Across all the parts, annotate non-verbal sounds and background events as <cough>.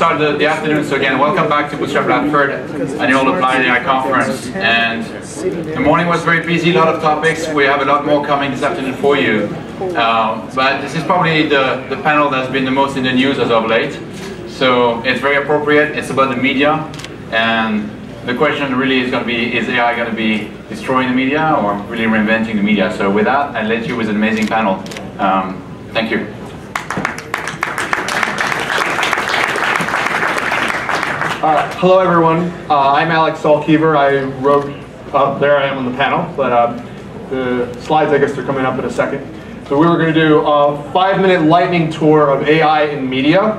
start the, the afternoon, so again, welcome back to Bootstrap Bradford Annual Applied AI Conference. And the morning was very busy, a lot of topics. We have a lot more coming this afternoon for you. Um, but this is probably the, the panel that's been the most in the news as of late. So it's very appropriate. It's about the media, and the question really is going to be, is AI going to be destroying the media or really reinventing the media? So with that, I'll let you with an amazing panel. Um, thank you. Uh, hello everyone, uh, I'm Alex Salkever. I wrote, uh, there I am on the panel, but uh, the slides I guess are coming up in a second. So we were going to do a five minute lightning tour of AI in media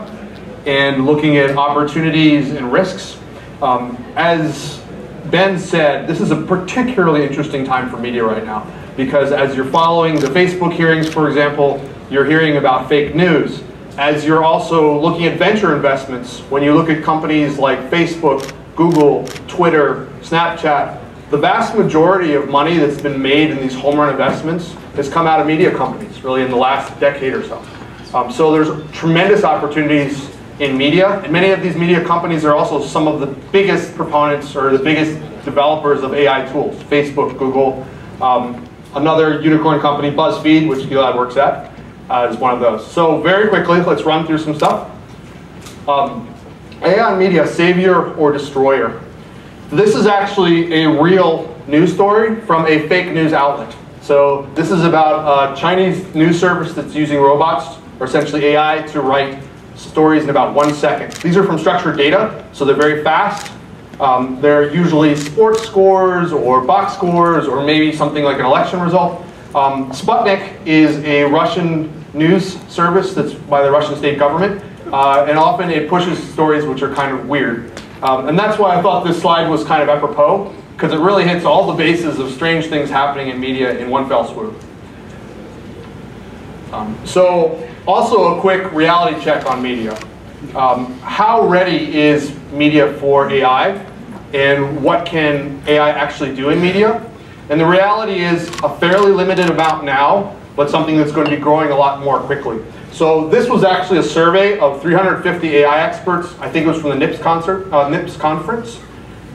and looking at opportunities and risks. Um, as Ben said, this is a particularly interesting time for media right now because as you're following the Facebook hearings, for example, you're hearing about fake news as you're also looking at venture investments, when you look at companies like Facebook, Google, Twitter, Snapchat, the vast majority of money that's been made in these home run investments has come out of media companies, really in the last decade or so. Um, so there's tremendous opportunities in media, and many of these media companies are also some of the biggest proponents or the biggest developers of AI tools, Facebook, Google, um, another unicorn company, BuzzFeed, which Gilad works at, uh, is one of those. So very quickly, let's run through some stuff. Um, AI media, savior or destroyer. This is actually a real news story from a fake news outlet. So this is about a Chinese news service that's using robots, or essentially AI, to write stories in about one second. These are from structured data, so they're very fast. Um, they're usually sports scores or box scores or maybe something like an election result. Um, Sputnik is a Russian news service that's by the Russian state government, uh, and often it pushes stories which are kind of weird. Um, and that's why I thought this slide was kind of apropos, because it really hits all the bases of strange things happening in media in one fell swoop. Um, so, also a quick reality check on media. Um, how ready is media for AI, and what can AI actually do in media? And the reality is a fairly limited amount now, but something that's going to be growing a lot more quickly. So this was actually a survey of 350 AI experts. I think it was from the NIPS, concert, uh, NIPS conference.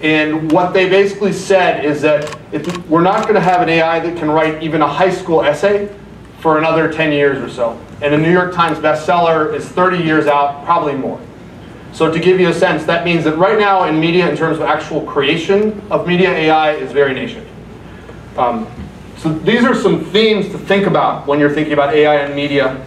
And what they basically said is that we're not going to have an AI that can write even a high school essay for another 10 years or so. And a New York Times bestseller is 30 years out, probably more. So to give you a sense, that means that right now in media, in terms of actual creation of media, AI is very nascent. Um, so these are some themes to think about when you're thinking about AI and media.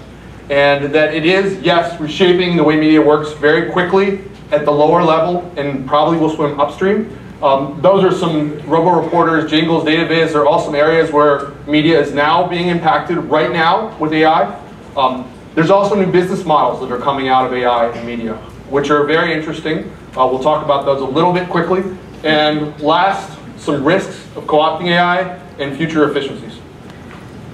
And that it is, yes, reshaping the way media works very quickly at the lower level and probably will swim upstream. Um, those are some robo-reporters, Jingles, DataViz are all some areas where media is now being impacted right now with AI. Um, there's also new business models that are coming out of AI and media, which are very interesting. Uh, we'll talk about those a little bit quickly. And last, some risks of co-opting AI and future efficiencies.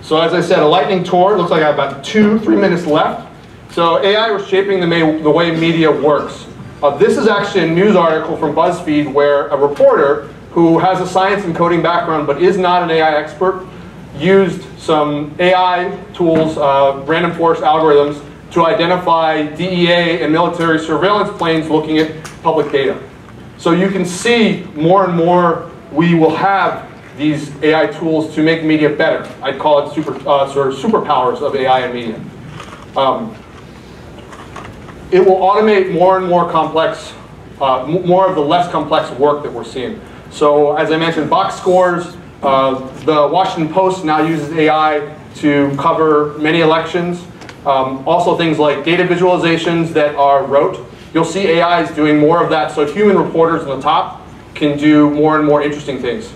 So as I said, a lightning tour. Looks like I have about two, three minutes left. So AI was shaping the, the way media works. Uh, this is actually a news article from BuzzFeed where a reporter who has a science and coding background but is not an AI expert used some AI tools, uh, random forest algorithms, to identify DEA and military surveillance planes looking at public data. So you can see more and more we will have these AI tools to make media better. I'd call it super, uh, sort of superpowers of AI and media. Um, it will automate more and more complex, uh, more of the less complex work that we're seeing. So as I mentioned, box scores, uh, the Washington Post now uses AI to cover many elections. Um, also things like data visualizations that are rote. You'll see AI is doing more of that, so human reporters on the top can do more and more interesting things.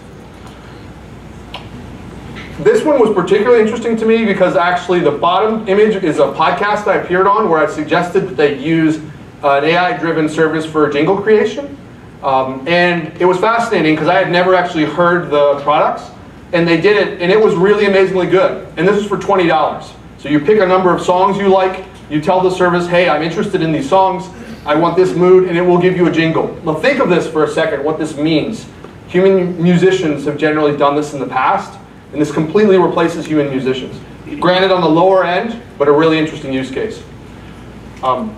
This one was particularly interesting to me because actually the bottom image is a podcast I appeared on where I suggested that they use an AI-driven service for jingle creation. Um, and it was fascinating because I had never actually heard the products. And they did it, and it was really amazingly good. And this is for $20. So you pick a number of songs you like, you tell the service, hey, I'm interested in these songs, I want this mood, and it will give you a jingle. Now think of this for a second, what this means. Human musicians have generally done this in the past, and this completely replaces human musicians. Granted on the lower end, but a really interesting use case. Um,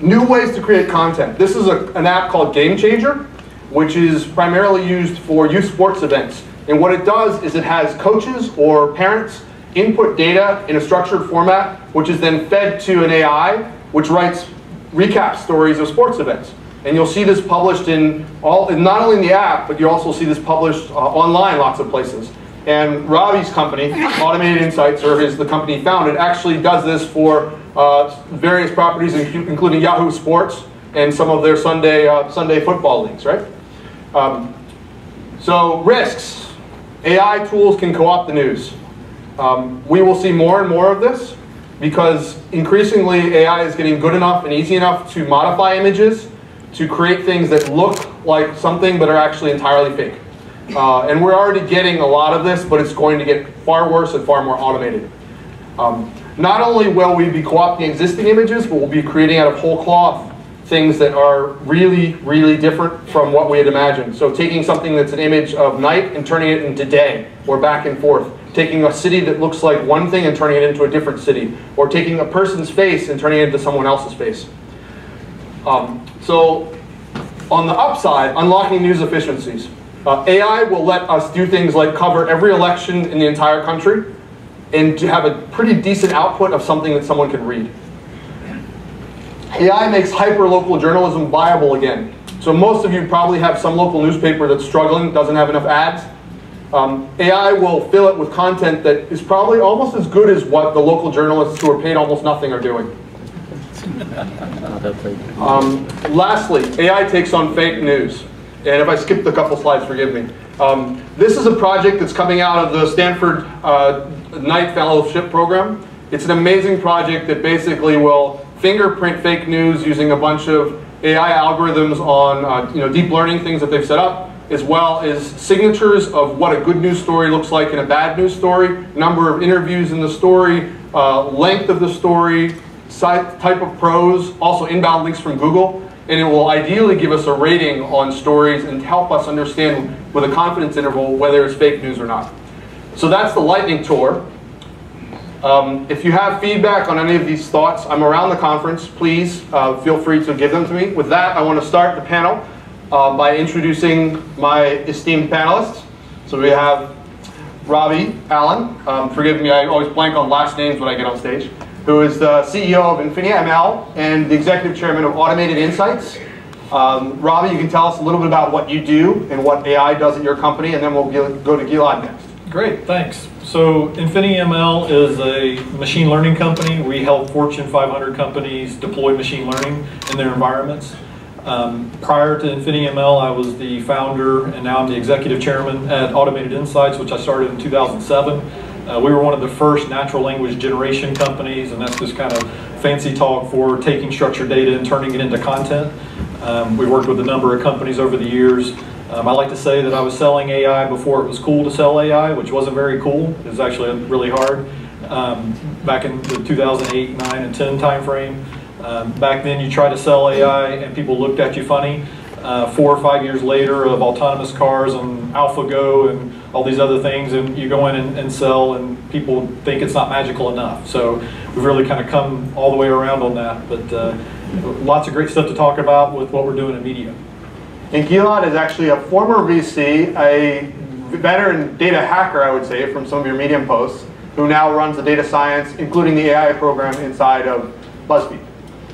new ways to create content. This is a, an app called Game Changer, which is primarily used for youth sports events. And what it does is it has coaches or parents input data in a structured format, which is then fed to an AI, which writes recap stories of sports events. And you'll see this published in all, not only in the app, but you also see this published uh, online lots of places. And Robbie's company, Automated Insights, or his, the company founded, actually does this for uh, various properties, including Yahoo Sports and some of their Sunday, uh, Sunday football leagues, right? Um, so risks. AI tools can co-opt the news. Um, we will see more and more of this because increasingly AI is getting good enough and easy enough to modify images to create things that look like something but are actually entirely fake. Uh, and we're already getting a lot of this, but it's going to get far worse and far more automated. Um, not only will we be co-opting existing images, but we'll be creating out of whole cloth things that are really, really different from what we had imagined. So taking something that's an image of night and turning it into day, or back and forth. Taking a city that looks like one thing and turning it into a different city. Or taking a person's face and turning it into someone else's face. Um, so on the upside, unlocking news efficiencies. Uh, AI will let us do things like cover every election in the entire country and to have a pretty decent output of something that someone can read. AI makes hyper-local journalism viable again. So most of you probably have some local newspaper that's struggling, doesn't have enough ads. Um, AI will fill it with content that is probably almost as good as what the local journalists who are paid almost nothing are doing. <laughs> Um, lastly, AI takes on fake news. And if I skipped a couple slides, forgive me. Um, this is a project that's coming out of the Stanford uh, Knight Fellowship Program. It's an amazing project that basically will fingerprint fake news using a bunch of AI algorithms on uh, you know, deep learning things that they've set up, as well as signatures of what a good news story looks like and a bad news story, number of interviews in the story, uh, length of the story, type of prose, also inbound links from Google, and it will ideally give us a rating on stories and help us understand with a confidence interval whether it's fake news or not. So that's the lightning tour. Um, if you have feedback on any of these thoughts, I'm around the conference. Please uh, feel free to give them to me. With that, I want to start the panel uh, by introducing my esteemed panelists. So we have Robbie Allen. Um, forgive me, I always blank on last names when I get on stage. Who is the CEO of Infinia ML and the executive chairman of Automated Insights. Um, Robbie, you can tell us a little bit about what you do and what AI does at your company, and then we'll go to Gilad next. Great, thanks. So Infinia ML is a machine learning company. We help Fortune 500 companies deploy machine learning in their environments. Um, prior to Infinia ML, I was the founder and now I'm the executive chairman at Automated Insights, which I started in 2007. Uh, we were one of the first natural language generation companies, and that's just kind of fancy talk for taking structured data and turning it into content. Um, we worked with a number of companies over the years. Um, I like to say that I was selling AI before it was cool to sell AI, which wasn't very cool. It was actually really hard um, back in the 2008, 9, and 10 timeframe. Um, back then, you tried to sell AI and people looked at you funny. Uh, four or five years later of autonomous cars and AlphaGo and all these other things, and you go in and, and sell, and people think it's not magical enough. So we've really kind of come all the way around on that. But uh, lots of great stuff to talk about with what we're doing in media. And Gilad is actually a former VC, a veteran data hacker, I would say, from some of your Medium posts, who now runs the data science, including the AI program inside of BuzzFeed.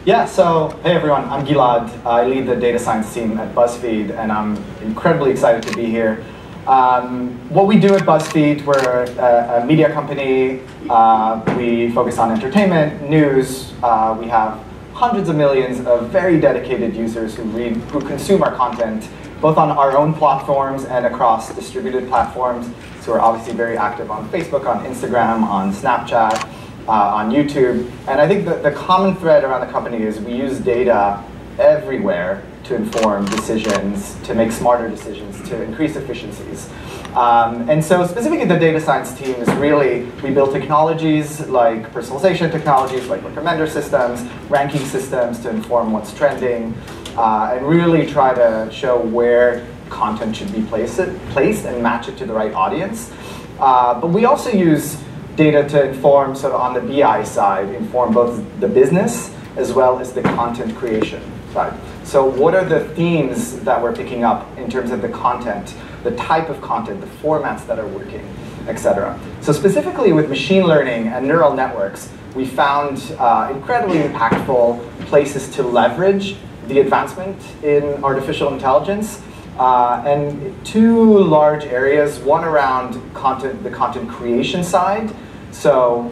Yeah, so hey everyone, I'm Gilad. I lead the data science team at BuzzFeed, and I'm incredibly excited to be here. Um, what we do at BuzzFeed, we're a, a media company. Uh, we focus on entertainment, news. Uh, we have hundreds of millions of very dedicated users who read, who consume our content, both on our own platforms and across distributed platforms. So we're obviously very active on Facebook, on Instagram, on Snapchat, uh, on YouTube. And I think that the common thread around the company is we use data everywhere to inform decisions, to make smarter decisions, to increase efficiencies. Um, and so specifically the data science team is really, we build technologies like personalization technologies, like recommender systems, ranking systems to inform what's trending, uh, and really try to show where content should be placed, placed and match it to the right audience. Uh, but we also use data to inform, sort of on the BI side, inform both the business as well as the content creation side. So what are the themes that we're picking up in terms of the content, the type of content, the formats that are working, etc. So specifically with machine learning and neural networks, we found uh, incredibly impactful places to leverage the advancement in artificial intelligence. Uh, and two large areas, one around content, the content creation side. So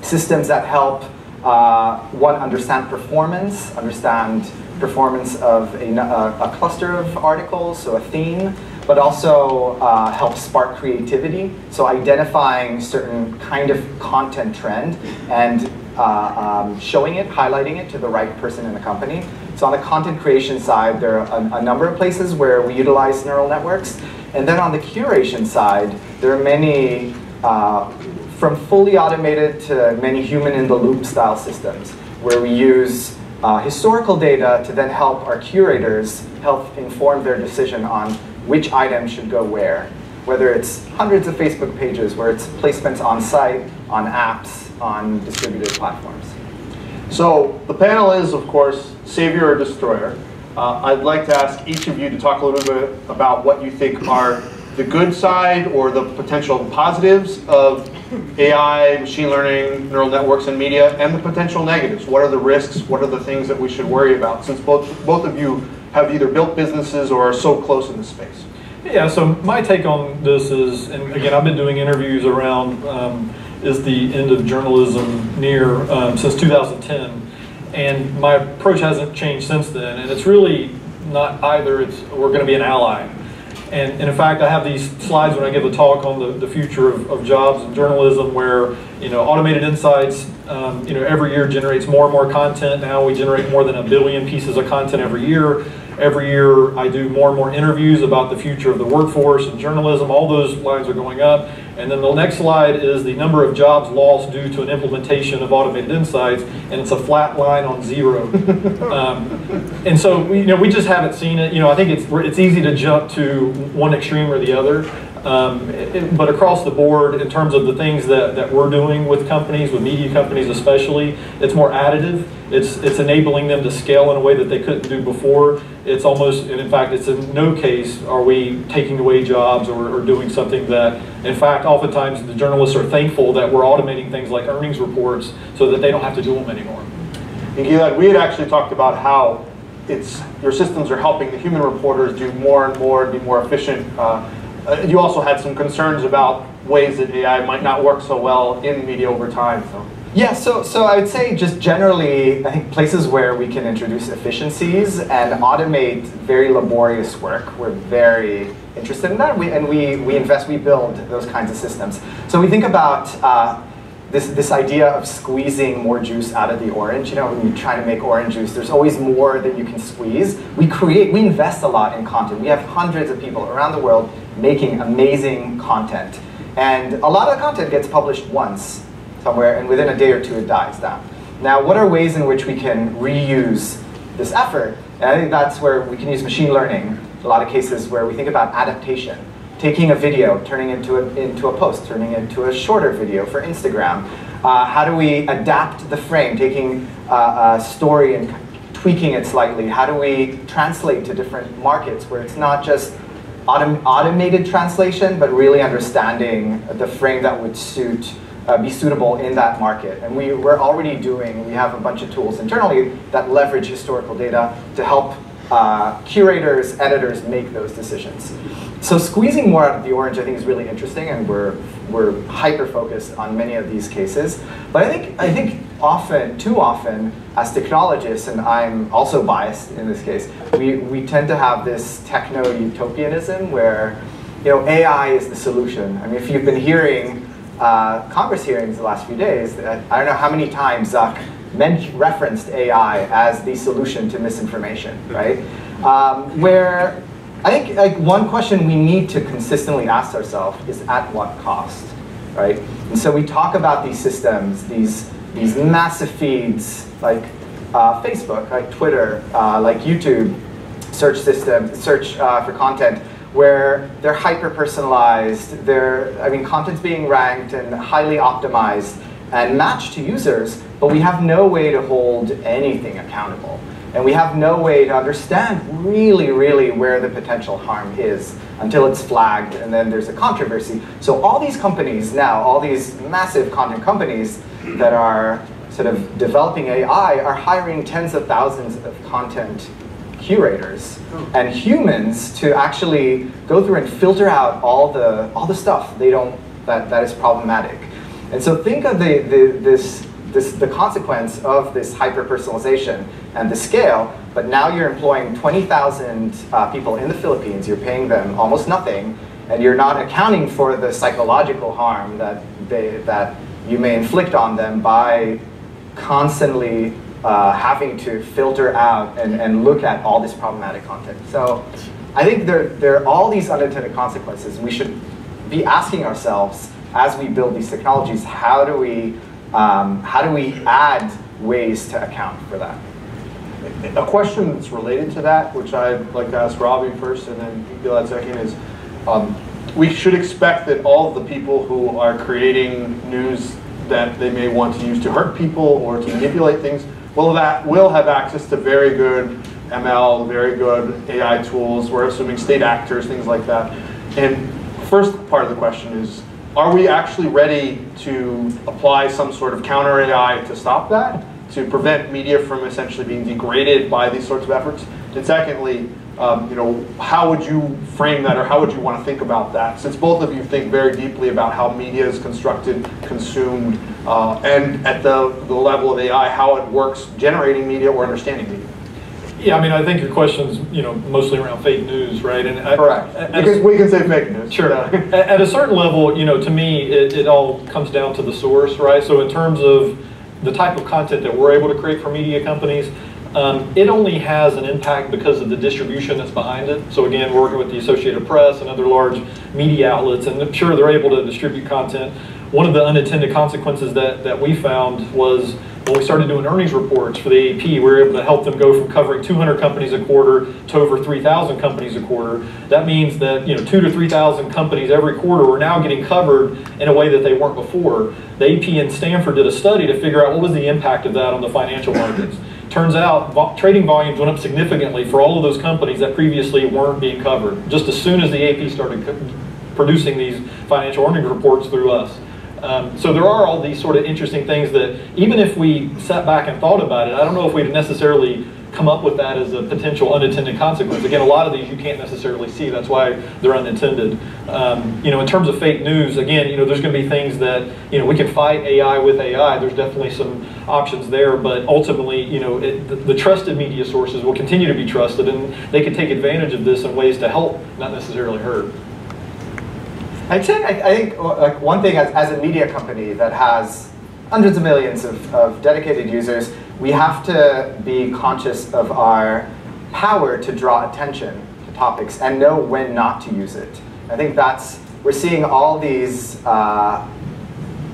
systems that help uh, one understand performance, understand performance of a, a, a, cluster of articles, so a theme, but also uh, help spark creativity. So identifying certain kind of content trend and uh, um, showing it, highlighting it to the right person in the company. So on the content creation side, there are a, a number of places where we utilize neural networks. And then on the curation side, there are many, uh, from fully automated to many human-in-the-loop style systems, where we use uh, historical data to then help our curators help inform their decision on which item should go where. Whether it's hundreds of Facebook pages, where it's placements on site, on apps, on distributed platforms. So the panel is, of course, savior or destroyer. Uh, I'd like to ask each of you to talk a little bit about what you think are the good side or the potential positives of AI, machine learning, neural networks, and media, and the potential negatives. What are the risks? What are the things that we should worry about? Since both, both of you have either built businesses or are so close in the space. Yeah, so my take on this is, and again, I've been doing interviews around um, is the end of journalism near um, since 2010, and my approach hasn't changed since then. And it's really not either. It's we're going to be an ally. And, and, in fact, I have these slides when I give a talk on the, the future of, of jobs and journalism where, you know, automated insights, um, you know, every year generates more and more content. Now we generate more than a billion pieces of content every year. Every year I do more and more interviews about the future of the workforce and journalism. All those lines are going up. And then the next slide is the number of jobs lost due to an implementation of automated insights, and it's a flat line on zero. <laughs> um, and so we, you know, we just haven't seen it. You know, I think it's it's easy to jump to one extreme or the other. Um, it, but across the board, in terms of the things that, that we're doing with companies, with media companies especially, it's more additive. It's, it's enabling them to scale in a way that they couldn't do before. It's almost, and in fact, it's in no case are we taking away jobs or, or doing something that, in fact, oftentimes the journalists are thankful that we're automating things like earnings reports so that they don't have to do them anymore. And Gilad, we had actually talked about how it's your systems are helping the human reporters do more and more, and be more efficient. Uh, uh, you also had some concerns about ways that AI might not work so well in media over time. So. Yeah, so, so I would say just generally, I think places where we can introduce efficiencies and automate very laborious work, we're very interested in that, we, and we, we invest, we build those kinds of systems. So we think about uh, this, this idea of squeezing more juice out of the orange. You know, when you try to make orange juice, there's always more that you can squeeze. We create, we invest a lot in content. We have hundreds of people around the world making amazing content. And a lot of the content gets published once somewhere, and within a day or two it dies down. Now, what are ways in which we can reuse this effort? And I think that's where we can use machine learning, a lot of cases where we think about adaptation. Taking a video, turning it into a, into a post, turning it into a shorter video for Instagram. Uh, how do we adapt the frame, taking uh, a story and tweaking it slightly? How do we translate to different markets where it's not just autom automated translation, but really understanding the frame that would suit, uh, be suitable in that market. And we, we're already doing, we have a bunch of tools internally that leverage historical data to help uh, curators, editors make those decisions. So squeezing more out of the orange I think is really interesting and we're, we're hyper-focused on many of these cases. But I think, I think often, too often, as technologists, and I'm also biased in this case, we, we tend to have this techno-utopianism where you know, AI is the solution. I mean, if you've been hearing uh, Congress hearings the last few days, I don't know how many times Zuck referenced AI as the solution to misinformation, right? Um, where I think like one question we need to consistently ask ourselves is at what cost, right? And so we talk about these systems, these these massive feeds like uh, Facebook, like Twitter, uh, like YouTube, search system, search uh, for content, where they're hyper personalized. They're I mean, content's being ranked and highly optimized and matched to users, but we have no way to hold anything accountable. And we have no way to understand really, really where the potential harm is until it's flagged and then there's a controversy. So all these companies now, all these massive content companies that are sort of developing AI are hiring tens of thousands of content curators hmm. and humans to actually go through and filter out all the all the stuff they don't that, that is problematic. And so think of the, the this this, the consequence of this hyper-personalization and the scale, but now you're employing 20,000 uh, people in the Philippines, you're paying them almost nothing, and you're not accounting for the psychological harm that, they, that you may inflict on them by constantly uh, having to filter out and, and look at all this problematic content. So I think there, there are all these unintended consequences. We should be asking ourselves as we build these technologies, how do we um, how do we add ways to account for that? A question that's related to that, which I'd like to ask Robbie first and then Gilad second, is um, we should expect that all of the people who are creating news that they may want to use to hurt people or to manipulate things will that will have access to very good ML, very good AI tools. We're assuming state actors, things like that. And first part of the question is, are we actually ready to apply some sort of counter AI to stop that, to prevent media from essentially being degraded by these sorts of efforts? And secondly, um, you know, how would you frame that or how would you want to think about that? Since both of you think very deeply about how media is constructed, consumed, uh, and at the, the level of AI, how it works generating media or understanding media. Yeah, I mean, I think your question's you know mostly around fake news, right? And correct. because we can say fake news. Sure. <laughs> at a certain level, you know, to me, it, it all comes down to the source, right? So in terms of the type of content that we're able to create for media companies, um, it only has an impact because of the distribution that's behind it. So again, working with the Associated Press and other large media outlets, and sure, they're able to distribute content. One of the unintended consequences that, that we found was when we started doing earnings reports for the AP, we were able to help them go from covering 200 companies a quarter to over 3,000 companies a quarter. That means that you know two to 3,000 companies every quarter are now getting covered in a way that they weren't before. The AP in Stanford did a study to figure out what was the impact of that on the financial markets. Turns out vo trading volumes went up significantly for all of those companies that previously weren't being covered. Just as soon as the AP started producing these financial earnings reports through us. Um, so there are all these sort of interesting things that even if we sat back and thought about it, I don't know if we'd necessarily come up with that as a potential unintended consequence. Again, a lot of these you can't necessarily see. That's why they're unintended. Um, you know, in terms of fake news, again, you know, there's going to be things that you know we can fight AI with AI. There's definitely some options there, but ultimately, you know, it, the, the trusted media sources will continue to be trusted, and they can take advantage of this in ways to help, not necessarily hurt. I'd say, I, I think like one thing as, as, a media company that has hundreds of millions of, of dedicated users, we have to be conscious of our power to draw attention to topics and know when not to use it. I think that's, we're seeing all these, uh,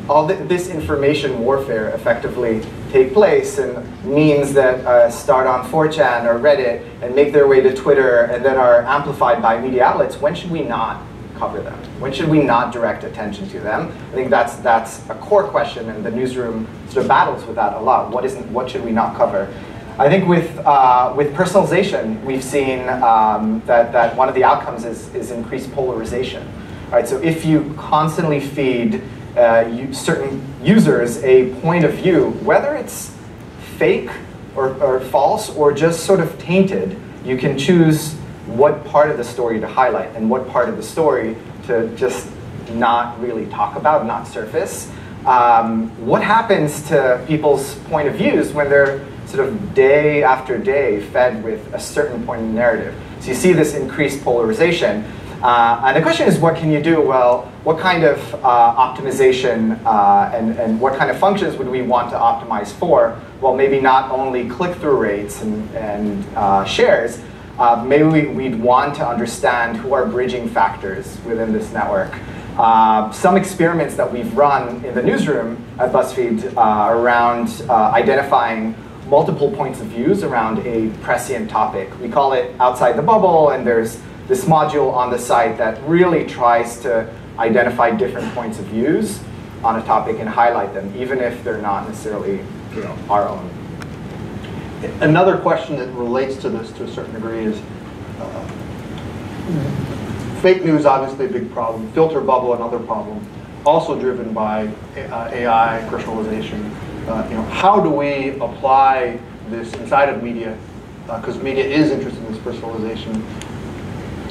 all this information warfare effectively take place and memes that uh, start on 4chan or Reddit and make their way to Twitter and then are amplified by media outlets. When should we not cover them? When should we not direct attention to them? I think that's, that's a core question, and the newsroom sort of battles with that a lot. What, isn't, what should we not cover? I think with, uh, with personalization, we've seen um, that, that one of the outcomes is, is increased polarization. Right, so if you constantly feed uh, you, certain users a point of view, whether it's fake or, or false or just sort of tainted, you can choose what part of the story to highlight and what part of the story to just not really talk about, not surface. Um, what happens to people's point of views when they're sort of day after day fed with a certain point of narrative? So you see this increased polarization. Uh, and the question is, what can you do? Well, what kind of uh, optimization uh, and, and what kind of functions would we want to optimize for? well, maybe not only click-through rates and, and uh, shares, uh, maybe we, would want to understand who are bridging factors within this network. Uh, some experiments that we've run in the newsroom at BuzzFeed uh, around uh, identifying multiple points of views around a prescient topic. We call it outside the bubble, and there's this module on the site that really tries to identify different points of views on a topic and highlight them, even if they're not necessarily you know, our own. Another question that relates to this to a certain degree is uh, fake news, obviously a big problem. Filter bubble, another problem, also driven by uh, AI, personalization. Uh, you know, how do we apply this inside of media, because uh, media is interested in this personalization,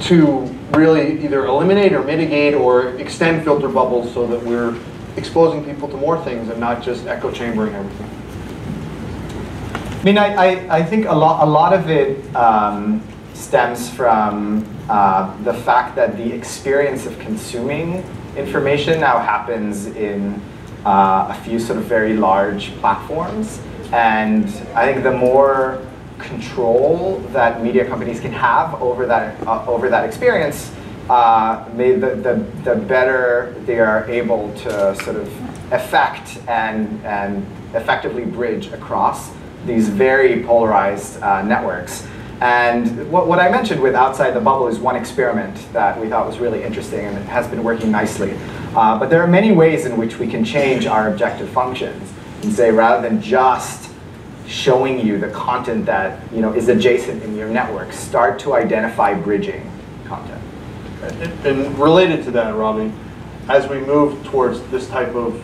to really either eliminate or mitigate or extend filter bubbles so that we're exposing people to more things and not just echo chambering everything. I mean, I, I, I think a lot, a lot of it um, stems from uh, the fact that the experience of consuming information now happens in uh, a few sort of very large platforms. And I think the more control that media companies can have over that, uh, over that experience, uh, the, the, the better they are able to sort of affect and, and effectively bridge across these very polarized uh, networks. And what, what I mentioned with Outside the Bubble is one experiment that we thought was really interesting and it has been working nicely. Uh, but there are many ways in which we can change our objective functions and say rather than just showing you the content that you know is adjacent in your network, start to identify bridging content. And related to that, Robbie, as we move towards this type of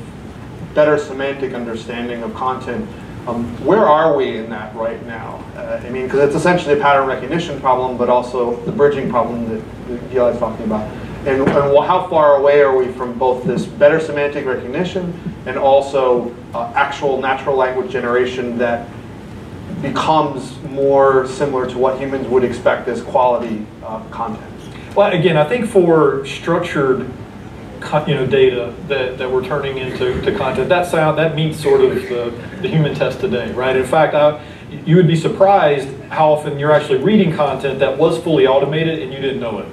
better semantic understanding of content, um, where are we in that right now? Uh, I mean, because it's essentially a pattern recognition problem, but also the bridging problem that, that Gila is talking about. And, and how far away are we from both this better semantic recognition and also uh, actual natural language generation that becomes more similar to what humans would expect as quality uh, content? Well, again, I think for structured you know, data that, that we're turning into to content, that sound that meets sort of the, the human test today, right? In fact, I, you would be surprised how often you're actually reading content that was fully automated and you didn't know it.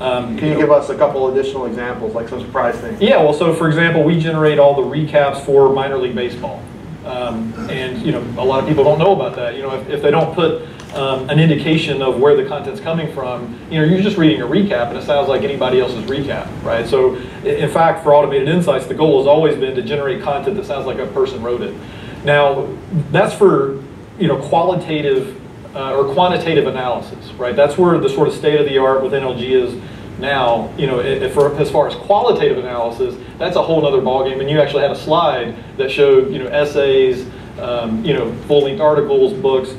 Um, Can you, know, give us a couple additional examples, like some surprise things? Yeah, well, so for example, we generate all the recaps for minor league baseball. Um, and you know, a lot of people don't know about that. You know, if, if they don't put um, an indication of where the content's coming from, you know, you're just reading a recap and it sounds like anybody else's recap, right? So in fact, for Automated Insights, the goal has always been to generate content that sounds like a person wrote it. Now, that's for, you know, qualitative uh, or quantitative analysis, right? That's where the sort of state of the art with NLG is now, you know, if, as far as qualitative analysis, that's a whole other ballgame. And you actually had a slide that showed, you know, essays, um, you know, full-length articles, books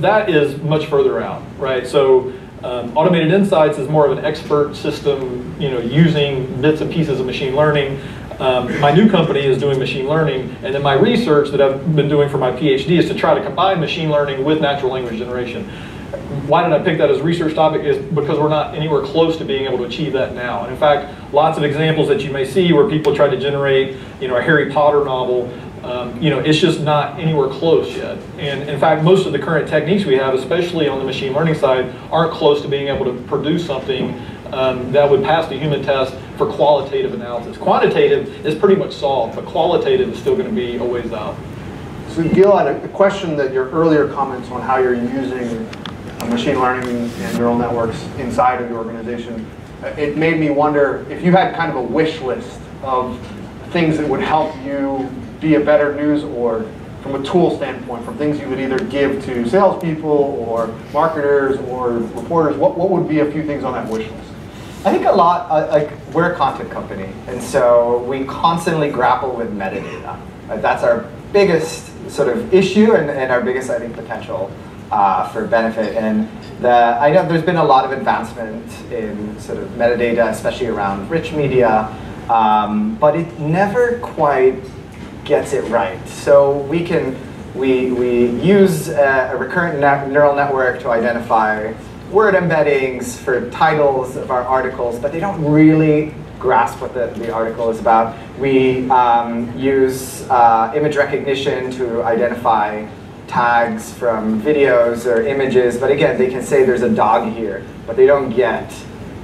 that is much further out, right? So um, automated insights is more of an expert system, you know, using bits and pieces of machine learning. Um, my new company is doing machine learning, and then my research that I've been doing for my PhD is to try to combine machine learning with natural language generation. Why did I pick that as research topic is because we're not anywhere close to being able to achieve that now. And in fact, lots of examples that you may see where people try to generate, you know, a Harry Potter novel um, you know, it's just not anywhere close yet. And in fact, most of the current techniques we have, especially on the machine learning side, aren't close to being able to produce something um, that would pass the human test for qualitative analysis. Quantitative is pretty much solved, but qualitative is still going to be a ways out. So Gil, had a question that your earlier comments on how you're using machine learning and neural networks inside of your organization, it made me wonder if you had kind of a wish list of things that would help you be a better news org from a tool standpoint, from things you would either give to salespeople or marketers or reporters, what, what would be a few things on that wish list? I think a lot, uh, like we're a content company, and so we constantly grapple with metadata. Uh, that's our biggest sort of issue and, and our biggest, I think, potential uh, for benefit. And the, I know there's been a lot of advancement in sort of metadata, especially around rich media, um, but it never quite gets it right. So we can we, we use a, a recurrent neural network to identify word embeddings for titles of our articles, but they don't really grasp what the, the article is about. We um, use uh, image recognition to identify tags from videos or images, but again, they can say there's a dog here, but they don't get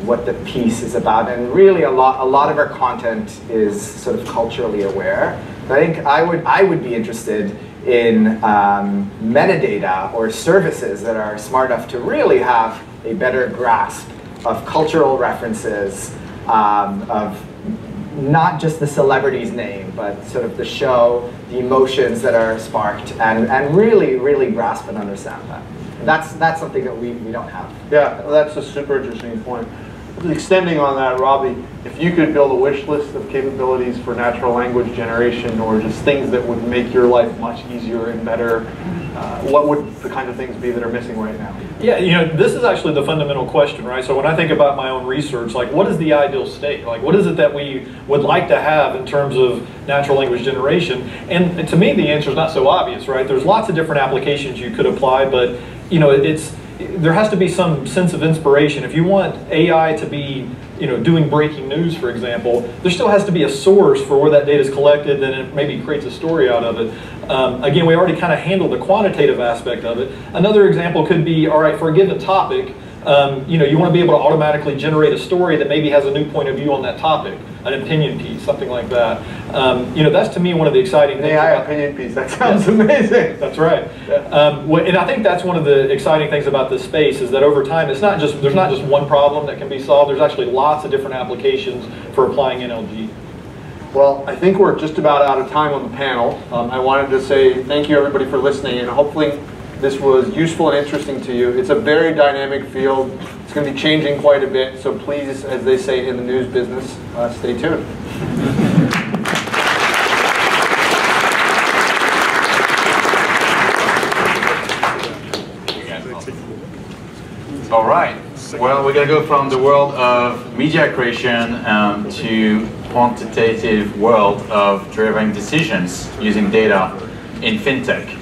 what the piece is about. And really, a lot, a lot of our content is sort of culturally aware. I think I would, I would be interested in um, metadata or services that are smart enough to really have a better grasp of cultural references, um, of not just the celebrity's name, but sort of the show, the emotions that are sparked, and, and really, really grasp and understand that. And that's, that's something that we, we don't have. Yeah, that's a super interesting point. Extending on that, Robbie, if you could build a wish list of capabilities for natural language generation or just things that would make your life much easier and better, uh, what would the kind of things be that are missing right now? Yeah, you know, this is actually the fundamental question, right? So when I think about my own research, like what is the ideal state? Like what is it that we would like to have in terms of natural language generation? And to me, the answer is not so obvious, right? There's lots of different applications you could apply, but you know, it's there has to be some sense of inspiration. If you want AI to be, you know, doing breaking news, for example, there still has to be a source for where that data is collected, and it maybe creates a story out of it. Um, again, we already kind of handled the quantitative aspect of it. Another example could be, all right, for a given topic, um, you know, you want to be able to automatically generate a story that maybe has a new point of view on that topic, an opinion piece, something like that. Um, you know, that's to me one of the exciting things. AI about- opinion piece, that sounds amazing. that's right. Um, and I think that's one of the exciting things about this space is that over time, it's not just there's not just one problem that can be solved. There's actually lots of different applications for applying NLG. Well, I think we're just about out of time on the panel. Um, I wanted to say thank you everybody for listening and hopefully this was useful and interesting to you. It's a very dynamic field. It's going to be changing quite a bit, so please, as they say in the news business, uh, stay tuned. All right. Well, we're gonna go from the world of media creation um, to quantitative world of driving decisions using data in fintech.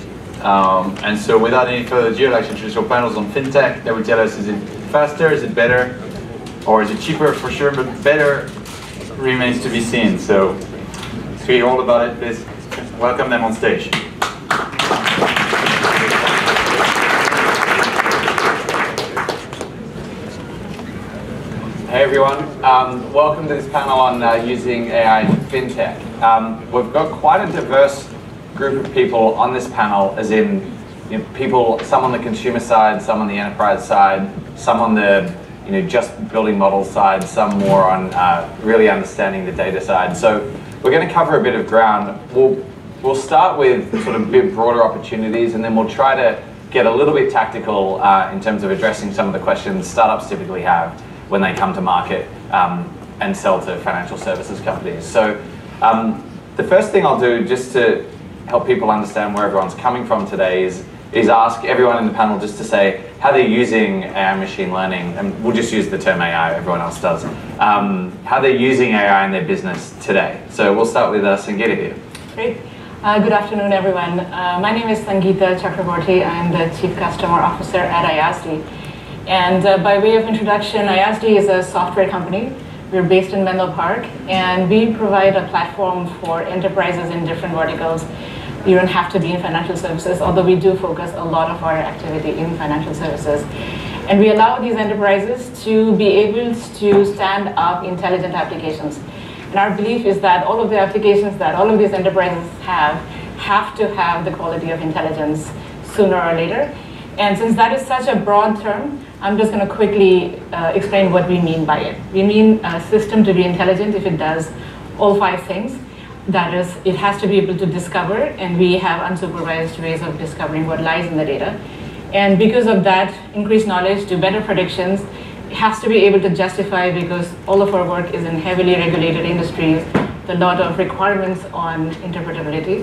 Um, and so, without any further ado, I'd like to introduce your panels on fintech. That will tell us: is it faster? Is it better? Or is it cheaper for sure? But better remains to be seen. So, to hear all about it, please welcome them on stage. Hey everyone, um, welcome to this panel on uh, using AI in fintech. Um, we've got quite a diverse group of people on this panel, as in you know, people, some on the consumer side, some on the enterprise side, some on the you know just building models side, some more on uh, really understanding the data side. So we're going to cover a bit of ground. We'll we'll start with sort of bit broader opportunities, and then we'll try to get a little bit tactical uh, in terms of addressing some of the questions startups typically have when they come to market um, and sell to financial services companies. So um, the first thing I'll do just to help people understand where everyone's coming from today is, is ask everyone in the panel just to say how they're using AI machine learning, and we'll just use the term AI, everyone else does, um, how they're using AI in their business today. So we'll start with uh, Sangeeta here. Great. Uh, good afternoon, everyone. Uh, my name is Sangeeta Chakraborty. I'm the Chief Customer Officer at Ayasdi. And uh, by way of introduction, Ayasdi is a software company. We're based in Menlo Park, and we provide a platform for enterprises in different verticals. You don't have to be in financial services, although we do focus a lot of our activity in financial services. And we allow these enterprises to be able to stand up intelligent applications. And our belief is that all of the applications that all of these enterprises have have to have the quality of intelligence sooner or later. And since that is such a broad term, I'm just going to quickly uh, explain what we mean by it. We mean a system to be intelligent if it does all five things. That is, it has to be able to discover, and we have unsupervised ways of discovering what lies in the data. And because of that increased knowledge, do better predictions, has to be able to justify because all of our work is in heavily regulated industries, a lot of requirements on interpretability.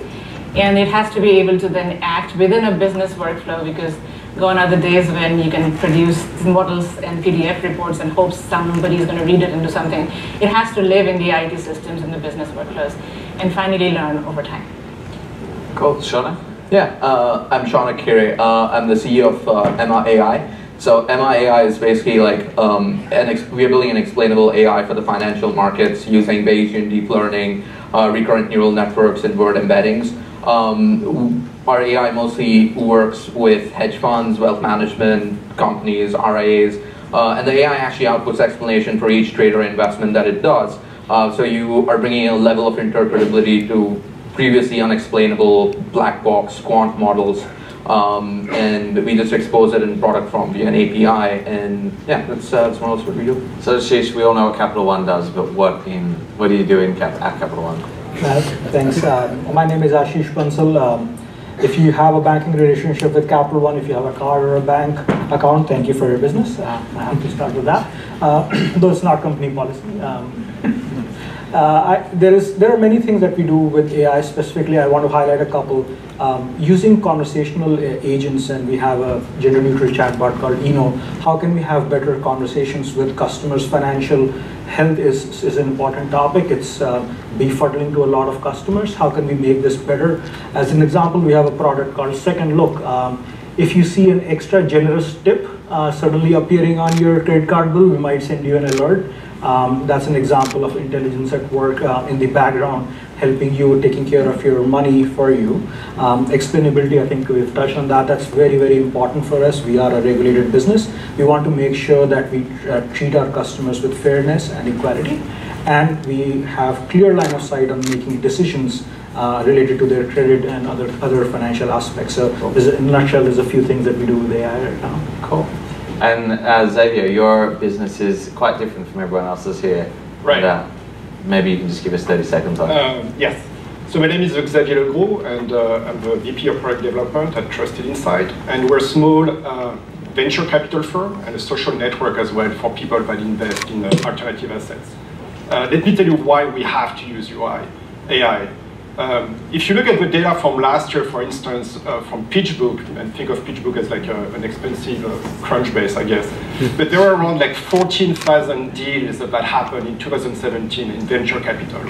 And it has to be able to then act within a business workflow because gone are the days when you can produce models and PDF reports and hope somebody is going to read it into something. It has to live in the IT systems and the business workflows and finally learn over time. Cool. Shona? Yeah, uh, I'm Sean Akiri. Uh, I'm the CEO of uh, Emma AI. So Emma AI is basically like um, an ex- we're building an explainable AI for the financial markets using Bayesian deep learning, uh, recurrent neural networks, and word embeddings. Um, our AI mostly works with hedge funds, wealth management companies, RIAs, uh, and the AI actually outputs explanation for each trade or investment that it does. Uh, so you are bringing a level of interpretability to previously unexplainable black box quant models um, and we just expose it in product form via an API, and yeah, that's, uh, that's more or less what we do. So Ashish, we all know what Capital One does, but what in what do you do in Cap- at Capital One? Uh, thanks. Uh, my name is Ashish Bansal. Um, if you have a banking relationship with Capital One, if you have a card or a bank account, thank you for your business. Uh, I have to start with that, uh, <coughs> though it's not company policy. Um, I, there is there are many things that we do with AI. Specifically, I want to highlight a couple. Um, using conversational uh, agents, and we have a gender-neutral chatbot called Eno. How can we have better conversations with customers? Financial health is is an important topic. It's uh, befuddling to a lot of customers. How can we make this better? As an example, we have a product called Second Look. Um, if you see an extra generous tip uh, suddenly appearing on your credit card bill, we might send you an alert. Um, that's an example of intelligence at work uh, in the background, helping you, taking care of your money for you. Um, explainability, I think we've touched on that. That's very, very important for us. We are a regulated business. We want to make sure that we uh, treat our customers with fairness and equality. And we have clear line of sight on making decisions uh, related to their credit and other other financial aspects. So, in a nutshell, there's a few things that we do with AI right now. Cool. And uh, Xavier, your business is quite different from everyone else's here. Right. And, uh, maybe you can just give us 30 seconds on it. Um, yes. So my name is Xavier Legros, and uh, I'm the VP of Product Development at Trusted Insight. And we're a small uh, venture capital firm and a social network as well for people that invest in uh, alternative assets. Uh, let me tell you why we have to use UI, AI. Um, if you look at the data from last year, for instance, uh, from PitchBook, and think of PitchBook as like a, an expensive uh, Crunchbase, I guess, but there were around like 14,000 deals that happened in 2017 in venture capital.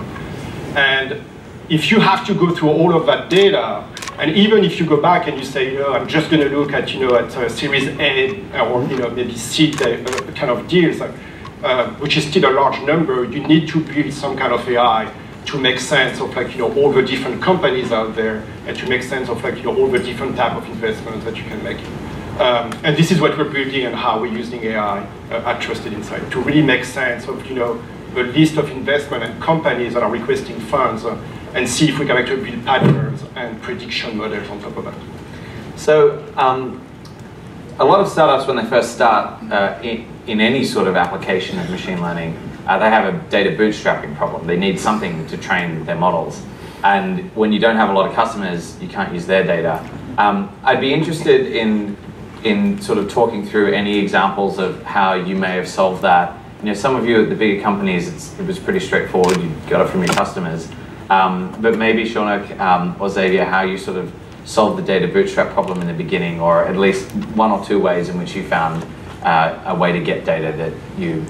And if you have to go through all of that data, and even if you go back and you say, you know, I'm just going to look at, you know, at uh, Series A or you know maybe C uh, kind of deals, uh, which is still a large number, you need to build some kind of AI to make sense of like you know all the different companies out there and to make sense of like you know all the different type of investments that you can make. Um, and this is what we're building and how we're using AI uh, at Trusted Insight to really make sense of you know the list of investment and companies that are requesting funds uh, and see if we can actually build patterns and prediction models on top of that. So, um, a lot of startups, when they first start uh, in, in any sort of application of machine learning, uh, they have a data bootstrapping problem. They need something to train their models. And when you don't have a lot of customers, you can't use their data. Um, I'd be interested in, in sort of talking through any examples of how you may have solved that. You know, some of you at the bigger companies, it was pretty straightforward. You got it from your customers. Um, but maybe, Shaunak um, or Xavier, how you sort of solved the data bootstrap problem in the beginning, or at least one or two ways in which you found uh, a way to get data that you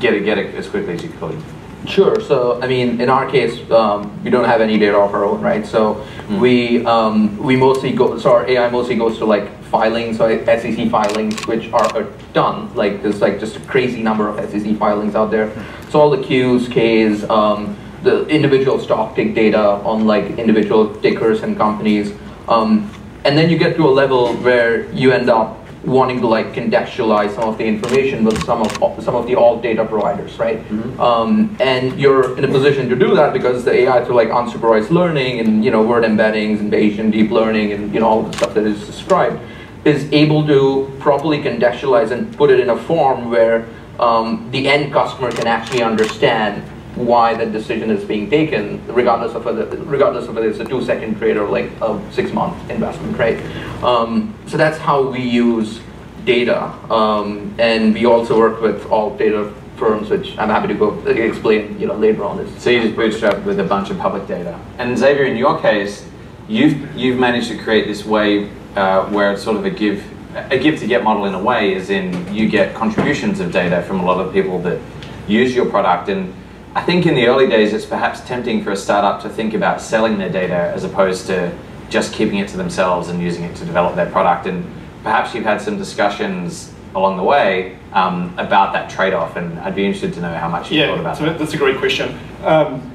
get it, get it as quickly as you could. Sure. So, I mean, in our case, um, we don't have any data of our own, right? So, mm. we um, we mostly go. So our AI mostly goes to like filings, so SEC filings, which are a ton. Like there's like just a crazy number of SEC filings out there. So all the Qs, Ks, um, the individual stock tick data on like individual tickers and companies, um, and then you get to a level where you end up wanting to like contextualize some of the information with some of some of the alt data providers, right? Mm-hmm. Um, and you're in a position to do that because the AI through like unsupervised learning and you know word embeddings and Bayesian deep learning and you know all the stuff that is described is able to properly contextualize and put it in a form where um, the end customer can actually understand why that decision is being taken, regardless of whether, regardless of whether it's a two-second trade or like a six-month investment, right? Um, so that's how we use data, um, and we also work with alt data firms, which I'm happy to go explain, you know, later on. This So you just bootstrap with a bunch of public data. And Xavier, in your case, you've you've managed to create this way uh, where it's sort of a give a give to get model in a way, is in you get contributions of data from a lot of people that use your product and I think in the early days, it's perhaps tempting for a startup to think about selling their data as opposed to just keeping it to themselves and using it to develop their product. And perhaps you've had some discussions along the way um, about that trade-off, and I'd be interested to know how much you yeah, thought about that. so that. That's a great question. Um,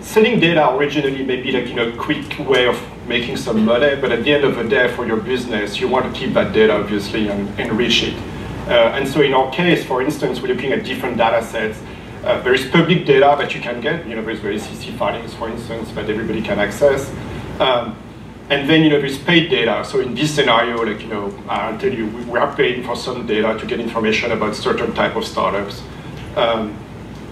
selling data originally may be like you know a quick way of making some money, but at the end of the day, for your business, you want to keep that data obviously and enrich it. Uh, and so in our case, for instance, we're looking at different data sets. Uh, there is public data that you can get. You know, there's the SEC filings, for instance, that everybody can access. Um, and then, you know, there's paid data. So in this scenario, like, you know, I'll tell you, we, we are paying for some data to get information about certain type of startups. Um,